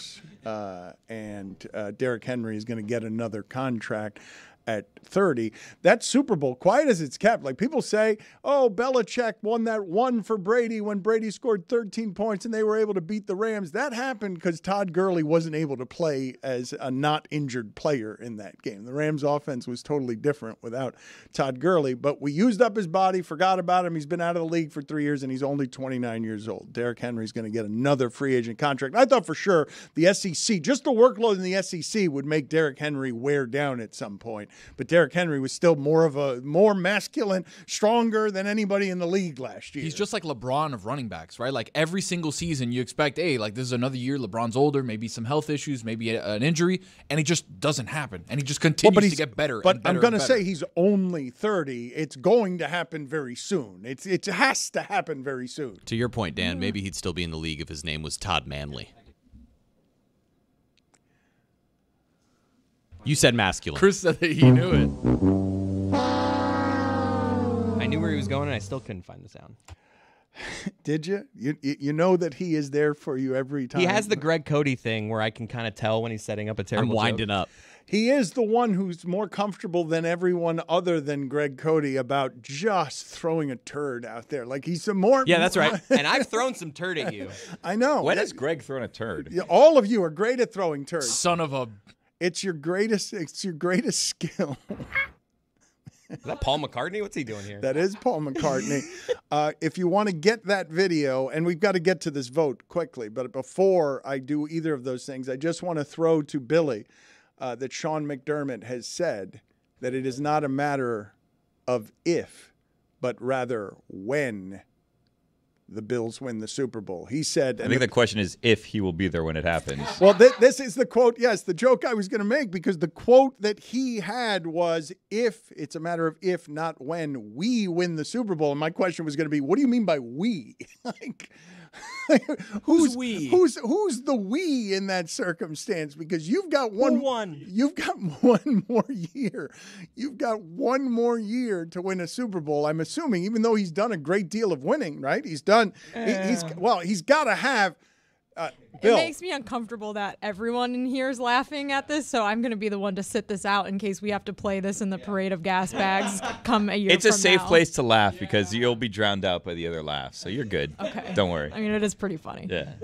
Uh, and uh, Derrick Henry is going to get another contract at 30. That Super Bowl, quiet as it's kept, like people say, oh, Belichick won that one for Brady when Brady scored 13 points and they were able to beat the Rams. That happened because Todd Gurley wasn't able to play as a not injured player in that game. The Rams offense was totally different without Todd Gurley, but we used up his body, forgot about him. He's been out of the league for three years and he's only 29 years old. Derrick Henry's going to get another free agent contract. I thought for sure the SEC, just the workload in the SEC would make Derrick Henry wear down at some point. But Derrick Henry was still more of a more masculine, stronger than anybody in the league last year. He's just like LeBron of running backs, right? Like every single season, you expect, hey, like this is another year. LeBron's older, maybe some health issues, maybe a- an injury, and it just doesn't happen. And he just continues but to he's get better. But and better I'm going to say he's only 30. It's going to happen very soon. It's it has to happen very soon. To your point, Dan, hmm. maybe he'd still be in the league if his name was Todd Manley. You said masculine. Chris said that he knew it. I knew where he was going, and I still couldn't find the sound. Did you? You you you know that he is there for you every time. He has the Greg Cote thing where I can kind of tell when he's setting up a terrible. I'm winding joke. up. He is the one who's more comfortable than everyone other than Greg Cote about just throwing a turd out there. Like he's a more Yeah, that's right. and I've thrown some turd at you. I know. When has Greg thrown a turd? All of you are great at throwing turds. Son of a. It's your greatest. It's your greatest skill. Is that Paul McCartney? What's he doing here? That is Paul McCartney. uh, if you want to get that video, and we've got to get to this vote quickly, but before I do either of those things, I just want to throw to Billy uh, that Sean McDermott has said that it is not a matter of if, but rather when the Bills win the Super Bowl. He said, I think the question is if he will be there when it happens. well, th- this is the quote. Yes, the joke I was going to make because the quote that he had was if it's a matter of if, not when we win the Super Bowl. And my question was going to be, what do you mean by we? like, who's we? Who's who's the we in that circumstance? Because you've got one won? You've got one more year. You've got one more year to win a Super Bowl. I'm assuming, even though he's done a great deal of winning, right? He's done. he- he's eh. well. He's got to have. Uh, Bill, It makes me uncomfortable that everyone in here is laughing at this, so I'm going to be the one to sit this out in case we have to play this in the parade of gas bags come a year It's a safe now. place to laugh because you'll be drowned out by the other laughs. So you're good. Okay. Don't worry. I mean, it is pretty funny. Yeah.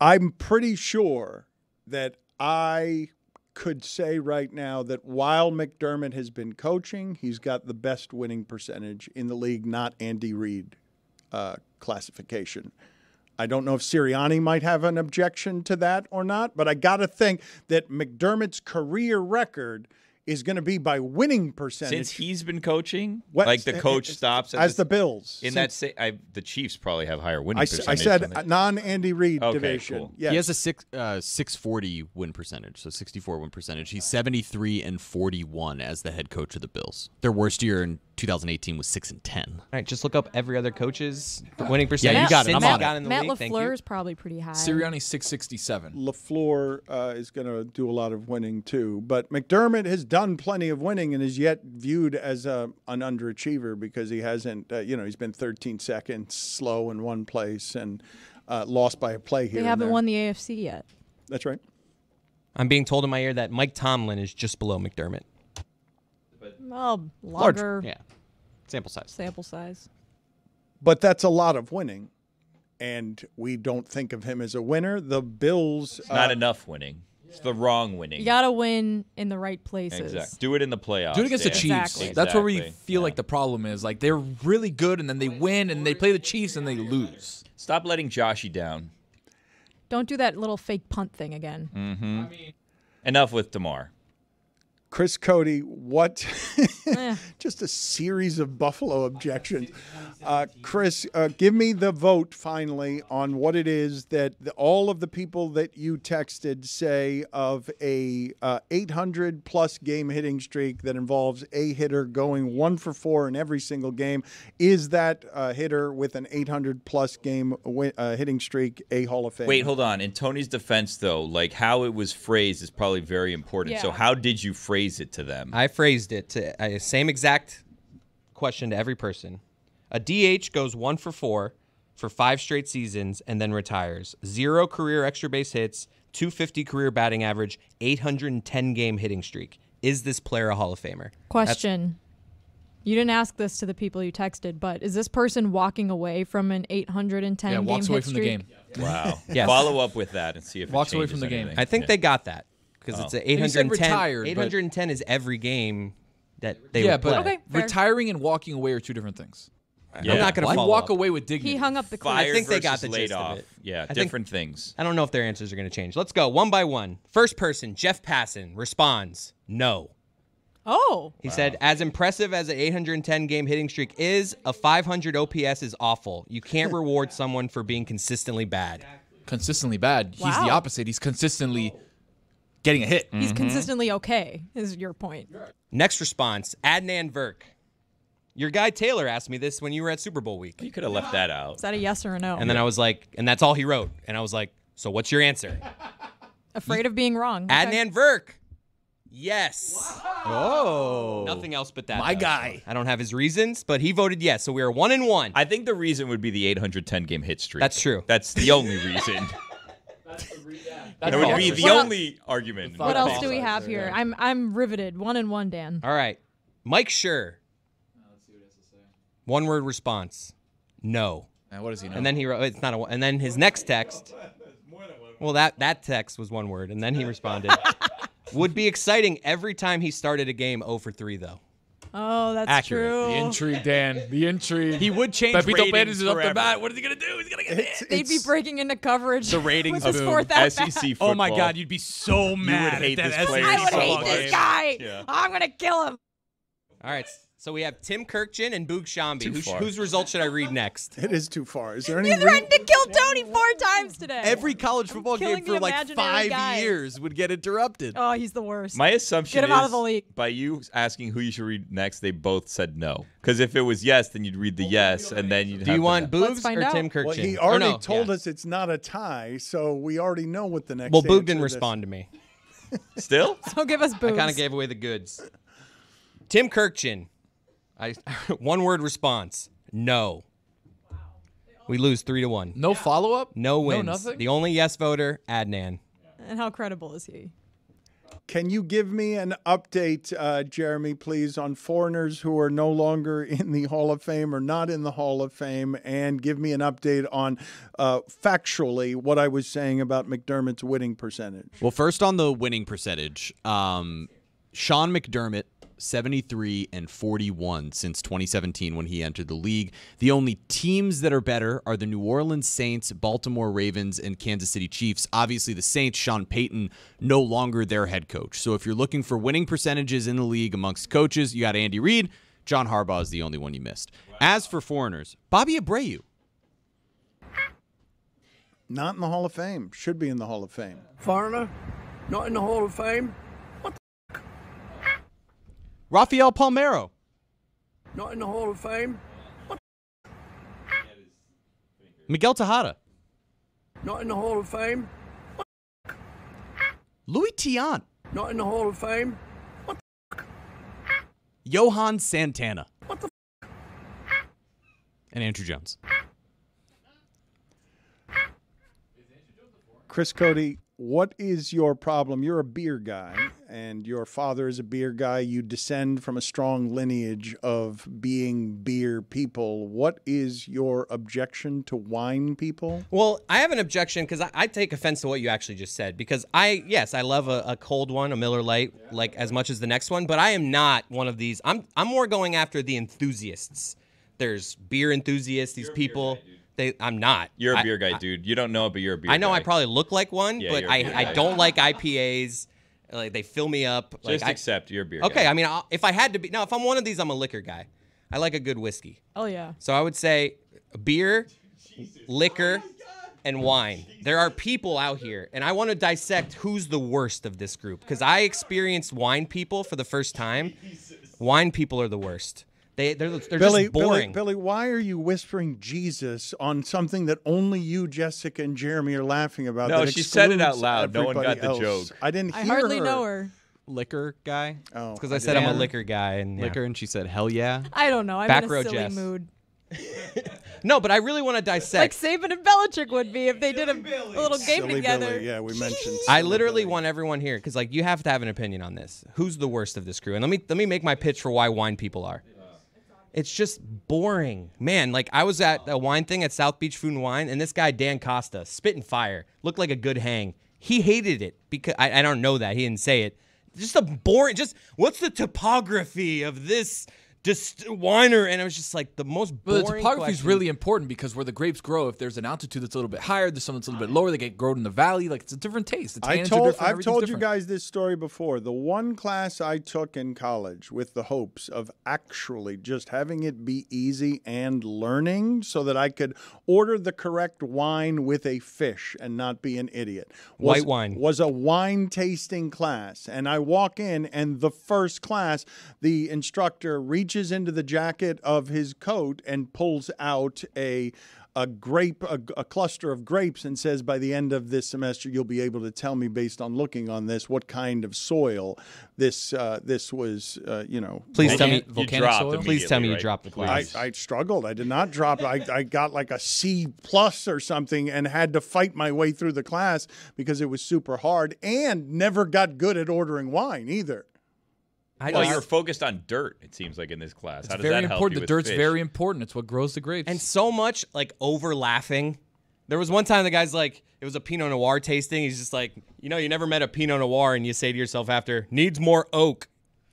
I'm pretty sure that I could say right now that while McDermott has been coaching, he's got the best winning percentage in the league, not Andy Reid uh, classification. I don't know if Sirianni might have an objection to that or not, but I got to think that McDermott's career record is going to be by winning percentage. Since he's been coaching, What- like the coach stops at as the Bills. In Since- that, sa- I, the Chiefs probably have higher winning I, s- I percentage. said non Andy Reid Okay, division. cool. Yes. He has a six uh, six forty win percentage, so sixty four win percentage. He's seventy three and forty one as the head coach of the Bills. Their worst year in 2018 was six and ten. All right, just look up every other coach's winning percentage. Yeah, you got it. since I'm he on it. in the Matt league. LaFleur is probably pretty high. Sirianni 667. LaFleur uh, is going to do a lot of winning too. But McDermott has done plenty of winning and is yet viewed as a, an underachiever because he hasn't, uh, you know, he's been 13 seconds slow in one place and uh, lost by a play here. They haven't there. won the AFC yet. That's right. I'm being told in my ear that Mike Tomlin is just below McDermott. Well, Large, yeah. Sample size. sample size. But that's a lot of winning. And we don't think of him as a winner. The Bills. It's not uh, enough winning. It's the wrong winning. You got to win in the right places. Exactly. Do it in the playoffs. Do it against the Dan. Chiefs. Exactly. That's where we Exactly. feel like the problem is. Like they're really good and then they win and they play the Chiefs and they lose. Stop letting Joshy down. Don't do that little fake punt thing again. Mm-hmm. Enough with Demar. Chris Cote, what? Just a series of Buffalo objections. Uh, Chris, uh, give me the vote finally on what it is that the, all of the people that you texted say of a uh, 800 plus game hitting streak that involves a hitter going one for four in every single game. Is that hitter with an 800 plus game wi- uh, hitting streak a Hall of Fame? Wait, hold on. In Tony's defense, though, like how it was phrased is probably very important. So how did you phrase it to them? I phrased it to uh, same exact question to every person. A DH goes one for four for five straight seasons and then retires. Zero career extra base hits, 250 career batting average, 810 game hitting streak. Is this player a Hall of Famer? That's- Question. You didn't ask this to the people you texted, but is this person walking away from an 810 Yeah, game walks away hit from the game. Wow. Yes. Follow up with that and see if Walks it away from the game. I think Yeah. they got that because Oh. it's an And he said 810. retired, but- 810 is every game that they yeah, would play. but Okay, fair. retiring and walking away are two different things. I'm not going to Why follow walk up. away with dignity? He hung up the clip. I think they got versus the laid gist off. of it. Yeah, I think- different things. I don't know if their answers are going to change. Let's go one by one. First person, Jeff Passan, responds no. Oh. He said, as impressive as an 810 game hitting streak is, a 500 OPS is awful. You can't reward someone for being consistently bad. Consistently bad. He's the Wow. opposite. He's consistently getting a hit. He's Mm-hmm. consistently okay, is your point. Next response, Adnan Virk. Your guy Taylor asked me this when you were at Super Bowl week. You could have left that out. Is that a yes or a no? And then I was like, and that's all he wrote. And I was like, so what's your answer? Afraid of being wrong. Okay. Adnan Virk. yes. Oh. Nothing else but that. My though. guy. I don't have his reasons, but he voted yes. So we are one and one. I think the reason would be the 810 game hit streak. That's true. That's the only reason. that would be the What el- only argument. What else do we have here? I'm I'm riveted. One and one, Dan. All right. Mike Schur. One word response. No. And what does he know? And then he wrote it's not a and then his next text. Well, that that text was one word and then he responded. Would be exciting every time he started a game 0 for 3 though. Oh, that's Accurate. true. the intrigue, Dan. The intrigue. He would change Pepito ratings Perez is up the bat. What is he gonna do? He's gonna get it. They'd be breaking into coverage. The ratings with his boom. fourth at SEC football. Oh my God, you'd be so mad. hate at this player I would hate this guy. Yeah. I'm gonna kill him. All right. So we have Tim Kurkjian and Boog Sciambi. Too Who, whose results should I read next? It is too far. Is there any? You threatened to kill Tony four times today. Every college football game for like five guy. years would get interrupted. Oh, he's the worst. My assumption Get him is out of the league. by you asking who you should read next, they both said no. Because if it was yes, then you'd read the yes, and then you'd. Do have you want Boog Let's Boogs find or out. Tim Kurkjian? Well, he already no, told yeah. us it's not a tie, so we already know what the next. Well, Boog didn't to respond to me. Still? So give us Boog. I kind of gave away the goods. Tim Kurkjian. I one word response. No. We lose three to one. No follow up. No wins. nothing? The only yes voter, Adnan. And how credible is he? Can you give me an update, uh, Jeremy, please, on foreigners who are no longer in the Hall of Fame or not in the Hall of Fame, and give me an update on uh, factually what I was saying about McDermott's winning percentage? Well, first on the winning percentage, um, Sean McDermott, 73 and 41 since 2017 when he entered the league. The only teams that are better are the New Orleans Saints, Baltimore Ravens, and Kansas City Chiefs. Obviously, the Saints, Sean Payton, no longer their head coach. So if you're looking for winning percentages in the league amongst coaches, you got Andy Reid. John Harbaugh is the only one you missed. As for foreigners, Bobby Abreu. Not in the Hall of Fame. Should be in the Hall of Fame. Foreigner, not in the Hall of Fame. Rafael Palmeiro. Not in the Hall of Fame. Miguel Tejada. Not in the Hall of Fame. Luis Tiant. Not in the Hall of Fame. Johan Santana. And Andruw Jones. Chris Cody, what is your problem? You're a beer guy, and your father is a beer guy. You descend from a strong lineage of being beer people. What is your objection to wine people? Well, I have an objection because I, I take offense to what you actually just said. Because I, yes, I love a, a cold one, a Miller Lite, like as much as the next one. But I am not one of these. I'm I'm more going after the enthusiasts. There's beer enthusiasts. These people. They, I'm not. You're a beer guy, I- dude. You don't know it, but you're a beer guy. I know guy. I probably look like one, Yeah, but you're a I, beer I don't like IPAs. Like they fill me up. Like, Just I- accept you're a beer Okay, guy. I mean, I'll, if I had to be now, if I'm one of these, I'm a liquor guy. I like a good whiskey. Oh yeah. So I would say beer, liquor, and wine. There are people out here, and I want to dissect who's the worst of this group because I experienced wine people for the first time. Wine people are the worst. They they're, they're Billy, just boring. Billy, Billy, why are you whispering Jesus on something that only you, Jessica, and Jeremy are laughing about? No, that she said it out loud. No one everybody got the joke. I didn't I hear hardly her. know her. Liquor guy. Oh, Because I said I'm a liquor guy and yeah. Liquor, and she said, hell yeah. I don't know. I'm Back in row a silly Jess. mood. No, but I really want to dissect. Like Saban and Belichick would be if they did a, a little game Silly together. Billy, yeah, we mentioned. I literally Billy. want everyone here because like you have to have an opinion on this. Who's the worst of this crew? And let me let me make my pitch for why wine people are. It's just boring, man. Like I was at a wine thing at South Beach Food and Wine, and this guy Dan Costa, spitting fire, looked like a good hang. He hated it because I, I don't know that he didn't say it. Just a boring. Just what's the topography of this dist- winer? And it was just like the most But boring. the topography is really important because where the grapes grow, if there's an altitude that's a little bit higher, there's some that's a little bit lower, they get grown in the valley. Like it's a different taste. The I tannins are told different, I've everything's told you guys this story before. The one class I took in college with the hopes of actually just having it be easy and learning so that I could order the correct wine with a fish and not be an idiot. Was, White wine. was a wine tasting class and I walk in and the first class the instructor reached reaches into the jacket of his coat and pulls out a a grape, a, a, cluster of grapes, and says, "By the end of this semester, you'll be able to tell me, based on looking on this, what kind of soil this uh, this was." Uh, you know, Please tell me, you volcanic dropped soil. Please tell me you dropped the I, class. I struggled. I did not drop. I, I got like a C plus or something and had to fight my way through the class because it was super hard and never got good at ordering wine either. I well, just- you're focused on dirt. It seems like in this class. How It's does very that help important. you The with dirt's fish? very important. It's what grows the grapes. and so much like over laughing. There was one time the guy's like, it was a Pinot Noir tasting. He's just like, you know, you never met a Pinot Noir, and you say to yourself after, needs more oak.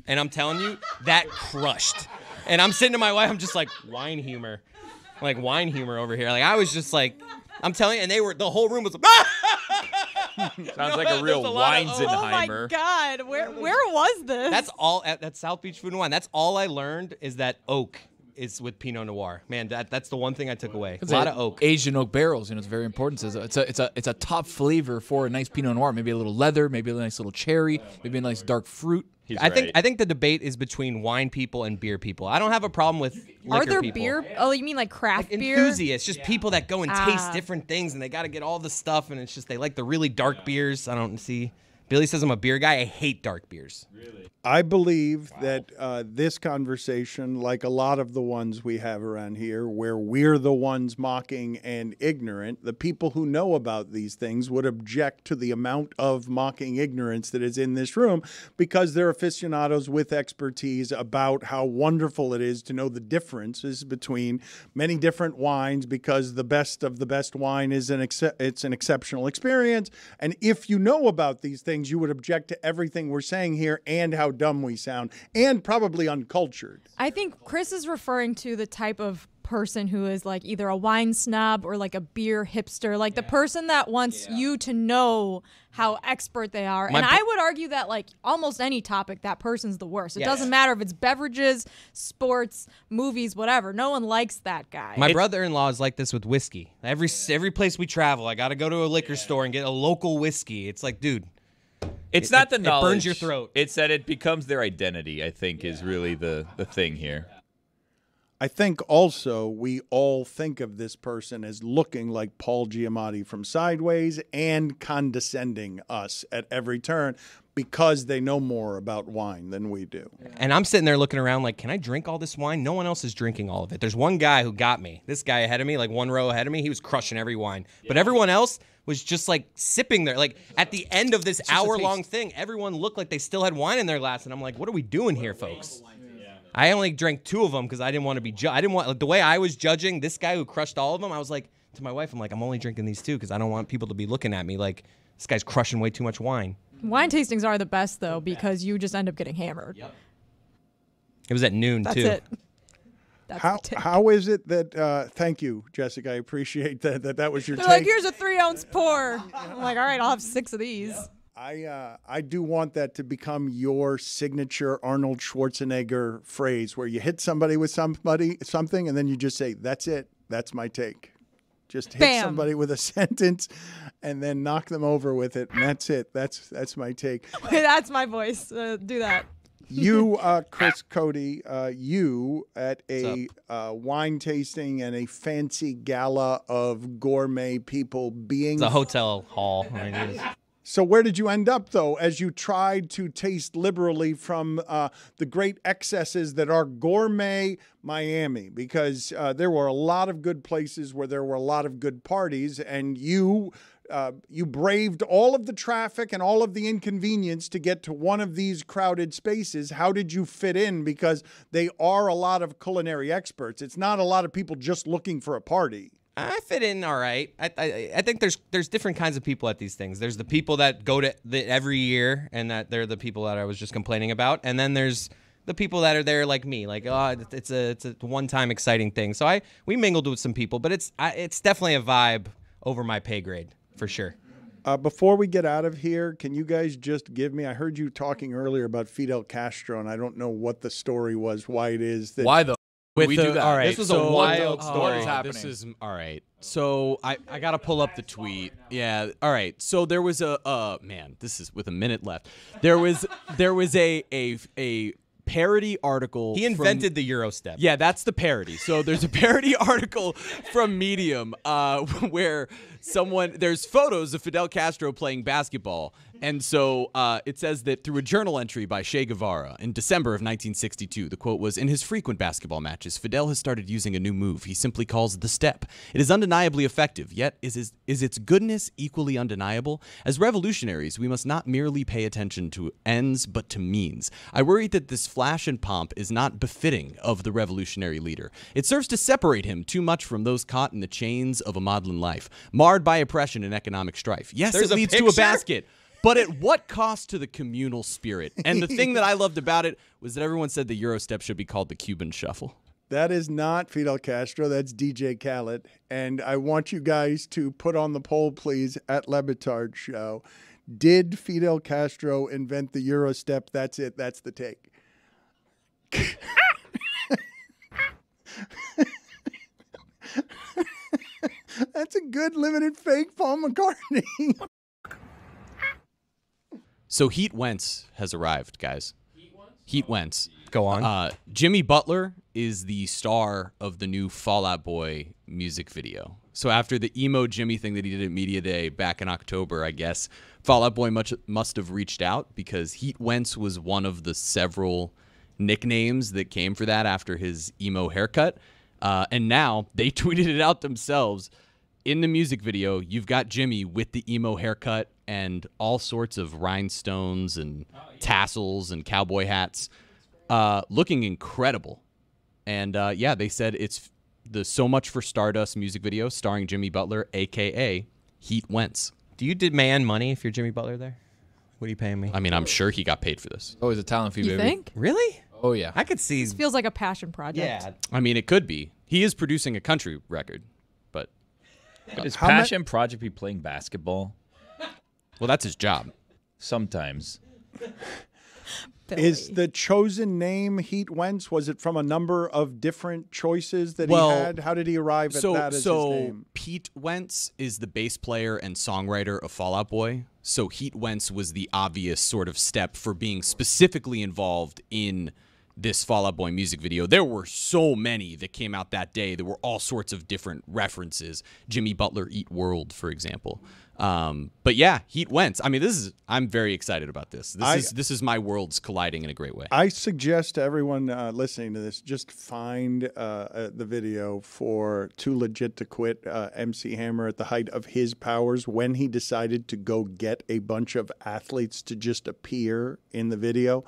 And I'm telling you, that crushed. And I'm sitting to my wife, I'm just like, wine humor, like wine humor over here. Like I was just like, I'm telling you, and they were the whole room was like, Sounds like a real There's a lot of- Oh, oh my God, where where was this? That's all at, at South Beach Food and Wine. That's all I learned is that oak is with Pinot Noir. Man, that that's the one thing I took away. A It's lot of oak. Asian oak barrels, you know, it's very important. It's a, it's a it's a it's a top flavor for a nice Pinot Noir. Maybe a little leather, maybe a nice little cherry, maybe a nice dark fruit. He's I think. I think the debate is between wine people and beer people. I don't have a problem with Are there people. beer? Oh, you mean like craft beer? enthusiasts, just people that go and taste Ah. different things and they got to get all the stuff and it's just they like the really dark beers. I don't see. Billy says I'm a beer guy. I hate dark beers. Really? I believe that uh, this conversation, like a lot of the ones we have around here, where we're the ones mocking and ignorant, the people who know about these things would object to the amount of mocking ignorance that is in this room because they're aficionados with expertise about how wonderful it is to know the differences between many different wines because the best of the best wine is an ex- it's an exceptional experience and if you know about these things you would object to everything we're saying here and how dumb we sound and probably uncultured I think Chris is referring to the type of person who is like either a wine snob or like a beer hipster, like the person that wants you to know how expert they are. My and br- I would argue that like almost any topic, that person's the worst. It Yes. doesn't matter if it's beverages, sports, movies, whatever. No one likes that guy. My brother-in-law is like this with whiskey. Every every place we travel, I got to go to a liquor store and get a local whiskey. It's like, dude, It's It- not the it- it burns your throat. It's that it becomes their identity. I think is really the the thing here. I think also we all think of this person as looking like Paul Giamatti from Sideways and condescending us at every turn because they know more about wine than we do. And I'm sitting there looking around like, can I drink all this wine? No one else is drinking all of it. There's one guy who got me. This guy ahead of me, like one row ahead of me, he was crushing every wine. But everyone else was just like sipping there. Like at the end of this just hour long thing, everyone looked like they still had wine in their glass. And I'm like, what are we doing here, folks? I only drank two of them because I didn't want to be. Ju- I didn't want like, the way I was judging this guy who crushed all of them. I was like to my wife, I'm like, I'm only drinking these two because I don't want people to be looking at me like this guy's crushing way too much wine. Wine tastings are the best though because you just end up getting hammered. Yep. It was at noon That's too. it. That's How how is it that? Uh, thank you, Jessica. I appreciate that. That that was your They're take. like, here's a three ounce pour. I'm like, all right, I'll have six of these. I uh, I do want that to become your signature Arnold Schwarzenegger phrase, where you hit somebody with somebody something, and then you just say, "That's it. That's my take." Just hit Bam. somebody with a sentence, and then knock them over with it, and that's it. That's that's my take. That's my voice. Uh, do that. You, uh, Chris Cote, uh, you at a uh, wine tasting and a fancy gala of gourmet people being a hotel hall. I mean, it is- So where did you end up though, as you tried to taste liberally from uh, the great excesses that are gourmet Miami? Because uh, there were a lot of good places where there were a lot of good parties, and you. Uh, you braved all of the traffic and all of the inconvenience to get to one of these crowded spaces. How did you fit in? Because they are a lot of culinary experts. It's not a lot of people just looking for a party. I fit in all right. I, I I think there's there's different kinds of people at these things. There's the people that go to the, every year, and that they're the people that I was just complaining about. And then there's the people that are there like me, like oh, it's a it's a one time exciting thing. So I we mingled with some people, but it's I, it's definitely a vibe over my pay grade for sure. Uh, before we get out of here, can you guys just give me? I heard you talking earlier about Fidel Castro, and I don't know what the story was, why it is that. Why the? With we the- do that. All right, This was a so- wild oh, story. What is happening? This is all right. So I, I gotta pull up the tweet. Yeah. All right. So there was a uh man. This is with a minute left. There was there was a a a parody article. He from- invented the Euro step. Yeah, that's the parody. So there's a parody article from Medium uh, where someone there's photos of Fidel Castro playing basketball, and so uh, it says that through a journal entry by Che Guevara in December of 1962, the quote was: "In his frequent basketball matches, Fidel has started using a new move he simply calls the step. It is undeniably effective, yet is his, is its goodness equally undeniable? As revolutionaries, we must not merely pay attention to ends, but to means. I worry that this flash and pomp is not befitting of the revolutionary leader. It serves to separate him too much from those caught in the chains of a maudlin life, marred by oppression and economic strife. Yes, There's it leads to a basket. But at what cost to the communal spirit? And the thing that I loved about it was that everyone said the Euro step should be called the Cuban shuffle. That is not Fidel Castro. That's DJ Khaled. And I want you guys to put on the poll, please, at Le Batard Show. Did Fidel Castro invent the Euro step? That's it. That's the take. That's a good limited fake Paul McCartney. So Heat Wentz has arrived, guys. Heat Wentz. Go on. Uh, Jimmy Butler is the star of the new Fall Out Boy music video. So after the emo Jimmy thing that he did at Media Day back in October, I guess Fall Out Boy much must have reached out because Heat Wentz was one of the several nicknames that came for that after his emo haircut. Uh, and now they tweeted it out themselves. In the music video, you've got Jimmy with the emo haircut and all sorts of rhinestones and tassels and cowboy hats, uh, looking incredible. And uh, yeah, they said it's the So Much for Stardust music video starring Jimmy Butler, aka Heat Wentz. Do you demand money if you're Jimmy Butler there? What are you paying me? I mean, I'm sure he got paid for this. Oh, he's a talent fee, You baby. think? Really? Oh yeah. I could see. This feels like a passion project. Yeah. I mean, it could be. He is producing a country record, but Could his How ma- passion project be playing basketball? well, that's his job. Sometimes. Is the chosen name Heat Wentz? Was it from a number of different choices that Well, he had? How did he arrive at so, that as so his name? Pete Wentz is the bass player and songwriter of Fall Out Boy. So Heat Wentz was the obvious sort of step for being specifically involved in this Fall Out Boy music video. There were so many that came out that day. There were all sorts of different references. Jimmy Butler Eat World, for example. Um, but yeah, Heat Wentz. I mean, this is. I'm very excited about this. This I- is this is my worlds colliding in a great way. I suggest to everyone uh, listening to this just find uh, uh, the video for Too Legit to Quit uh, MC Hammer at the height of his powers when he decided to go get a bunch of athletes to just appear in the video.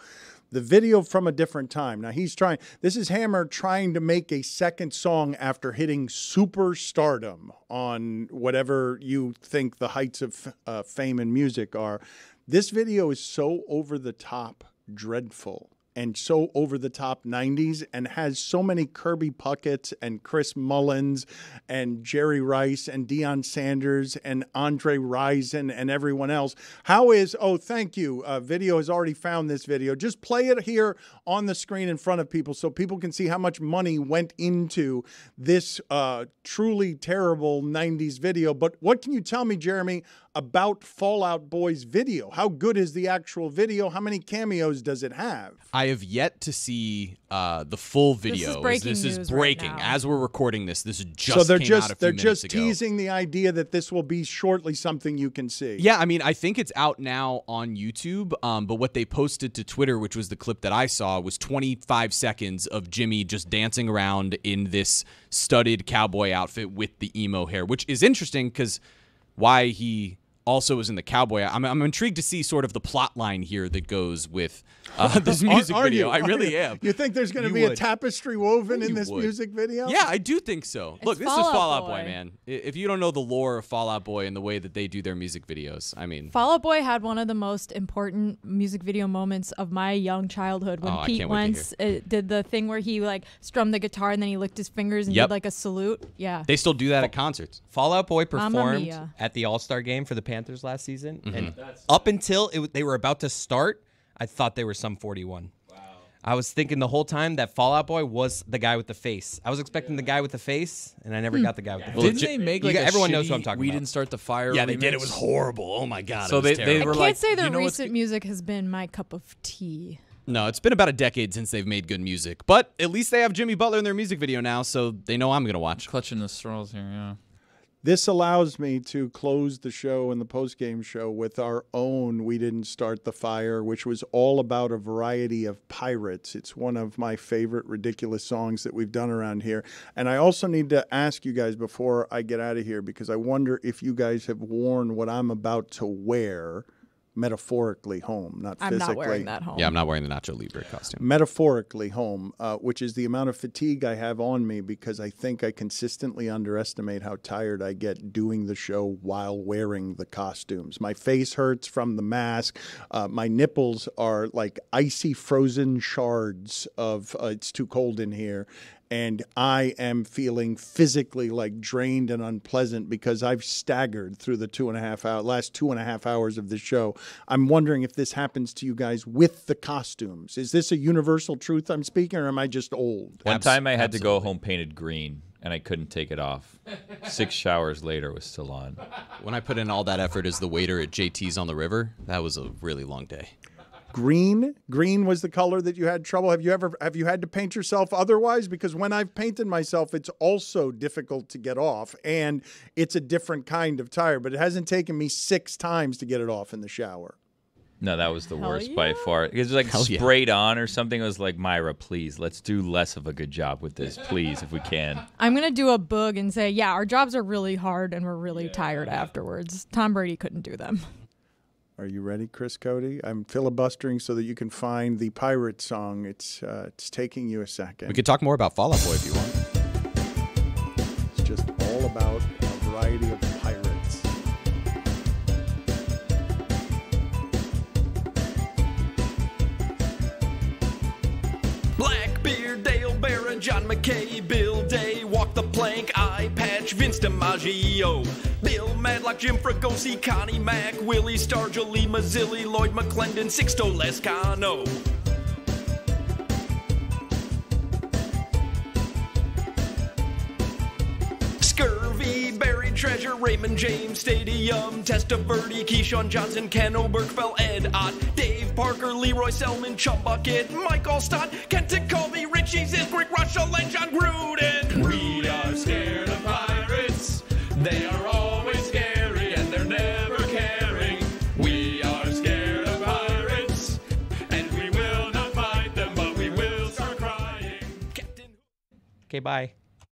The video from a different time. Now he's trying, this is Hammer trying to make a second song after hitting superstardom on whatever you think the heights of uh, fame and music are. This video is so over the top dreadful and so over the top 90s and has so many Kirby Puckett and Chris Mullins and Jerry Rice and Deion Sanders and Andre Rison and everyone else. How is, oh, thank you. Uh, video has already found this video. Just play it here on the screen in front of people so people can see how much money went into this uh, truly terrible 90s video. But what can you tell me, Jeremy, about Fall Out Boy's video? How good is the actual video? How many cameos does it have? I have yet to see uh, the full video. breaking this is news right breaking now. as we're recording this. This is just so they're came just out a few they're minutes just ago. teasing the idea that this will be shortly something you can see. Yeah, I mean, I think it's out now on YouTube. Um, but what they posted to Twitter, which was the clip that I saw, was 25 seconds of Jimmy just dancing around in this studded cowboy outfit with the emo hair, which is interesting because why he also is in the cowboy. I'm, I'm intrigued to see sort of the plot line here that goes with uh, this music are video. you? I Are really you? am. You think there's going to You be a tapestry woven in this would. music video? Yeah, I do think so. Look, this is Fall Out Fall Out Boy. Boy. man. If you don't know the lore of Fall Out Boy and the way that they do their music videos, I mean, Fall Out Boy had one of the most important music video moments of my young childhood when Oh, Pete can't wait to Wentz uh, did the thing where he like strummed the guitar and then he licked his fingers and Yep. did like a salute. Yeah. they still do that at concerts. Fall Out Boy performed at the All Star game for the Panthers last season, Mm-hmm. and up until it, they were about to start, I thought they were Sum 41. Wow. I was thinking the whole time that Fall Out Boy was the guy with the face. I was expecting the guy with the face, and I never got the guy with the face. Didn't they make like got- a everyone knows who I'm talking We about. We didn't start the fire. Yeah, they did. It was horrible. Oh my god. So it was they- they were I can't like, say the you know recent music has been my cup of tea. No, it's been about a decade since they've made good music, but at least they have Jimmy Butler in their music video now, so they know I'm gonna watch. Clutching the straws here, yeah. This allows me to close the show and the post-game show with our own We Didn't Start the Fire, which was all about a variety of pirates. It's one of my favorite ridiculous songs that we've done around here. And I also need to ask you guys before I get out of here because I wonder if you guys have worn what I'm about to wear metaphorically home, not I'm physically. not wearing that home. Yeah, I'm not wearing the Nacho Libre costume. Metaphorically home, uh, which is the amount of fatigue I have on me because I think I consistently underestimate how tired I get doing the show while wearing the costumes. My face hurts from the mask. Uh, my nipples are like icy frozen shards of uh, it's too cold in here. And I am feeling physically like drained and unpleasant because I've staggered through the two and a half hour last two and a half hours of the show. I'm wondering if this happens to you guys with the costumes. Is this a universal truth I'm speaking, or am I just old? One time I had to go home painted green and I couldn't take it off. Six showers later it was still on. When I put in all that effort as the waiter at JT's on the river, that was a really long day. Green, green was the color that you had trouble. Have you ever have you had to paint yourself otherwise? Because when I've painted myself, it's also difficult to get off, and it's a different kind of tire. But it hasn't taken me six times to get it off in the shower. No, that was the Hell worst by far. It was like Hell yeah. sprayed on or something. It was like, Myra, please, let's do less of a good job with this, please, if we can. I'm gonna do a boog and say, yeah, our jobs are really hard and we're really tired afterwards. Tom Brady couldn't do them. Are you ready, Chris Cote? I'm filibustering so that you can find the pirate song. It's uh, it's taking you a second. We could talk more about Fall Out Boy if you want. It's just all about a variety of John McKay, Bill Day, Walk the Plank, Eye Patch, Vince DiMaggio, Bill Madlock, Jim Fregosi, Connie Mack, Willie Stargell, Lee Mazzilli, Lloyd McClendon, Sixto Lezcano. Scurvy, Buried Treasure, Raymond James Stadium, Testa, Testaverde, Keyshawn Johnson, Ken Oberkfell, Ed Ott, Dave Parker, Lee Roy Selmon, Chum Bucket, Mike Alstott, Kent Colby, Richie Zisbrick, Russell, and Jon Gruden. We are scared of pirates. They are always scary and they're never caring. We are scared of pirates, and we will not fight them, but we will start crying. Okay, bye.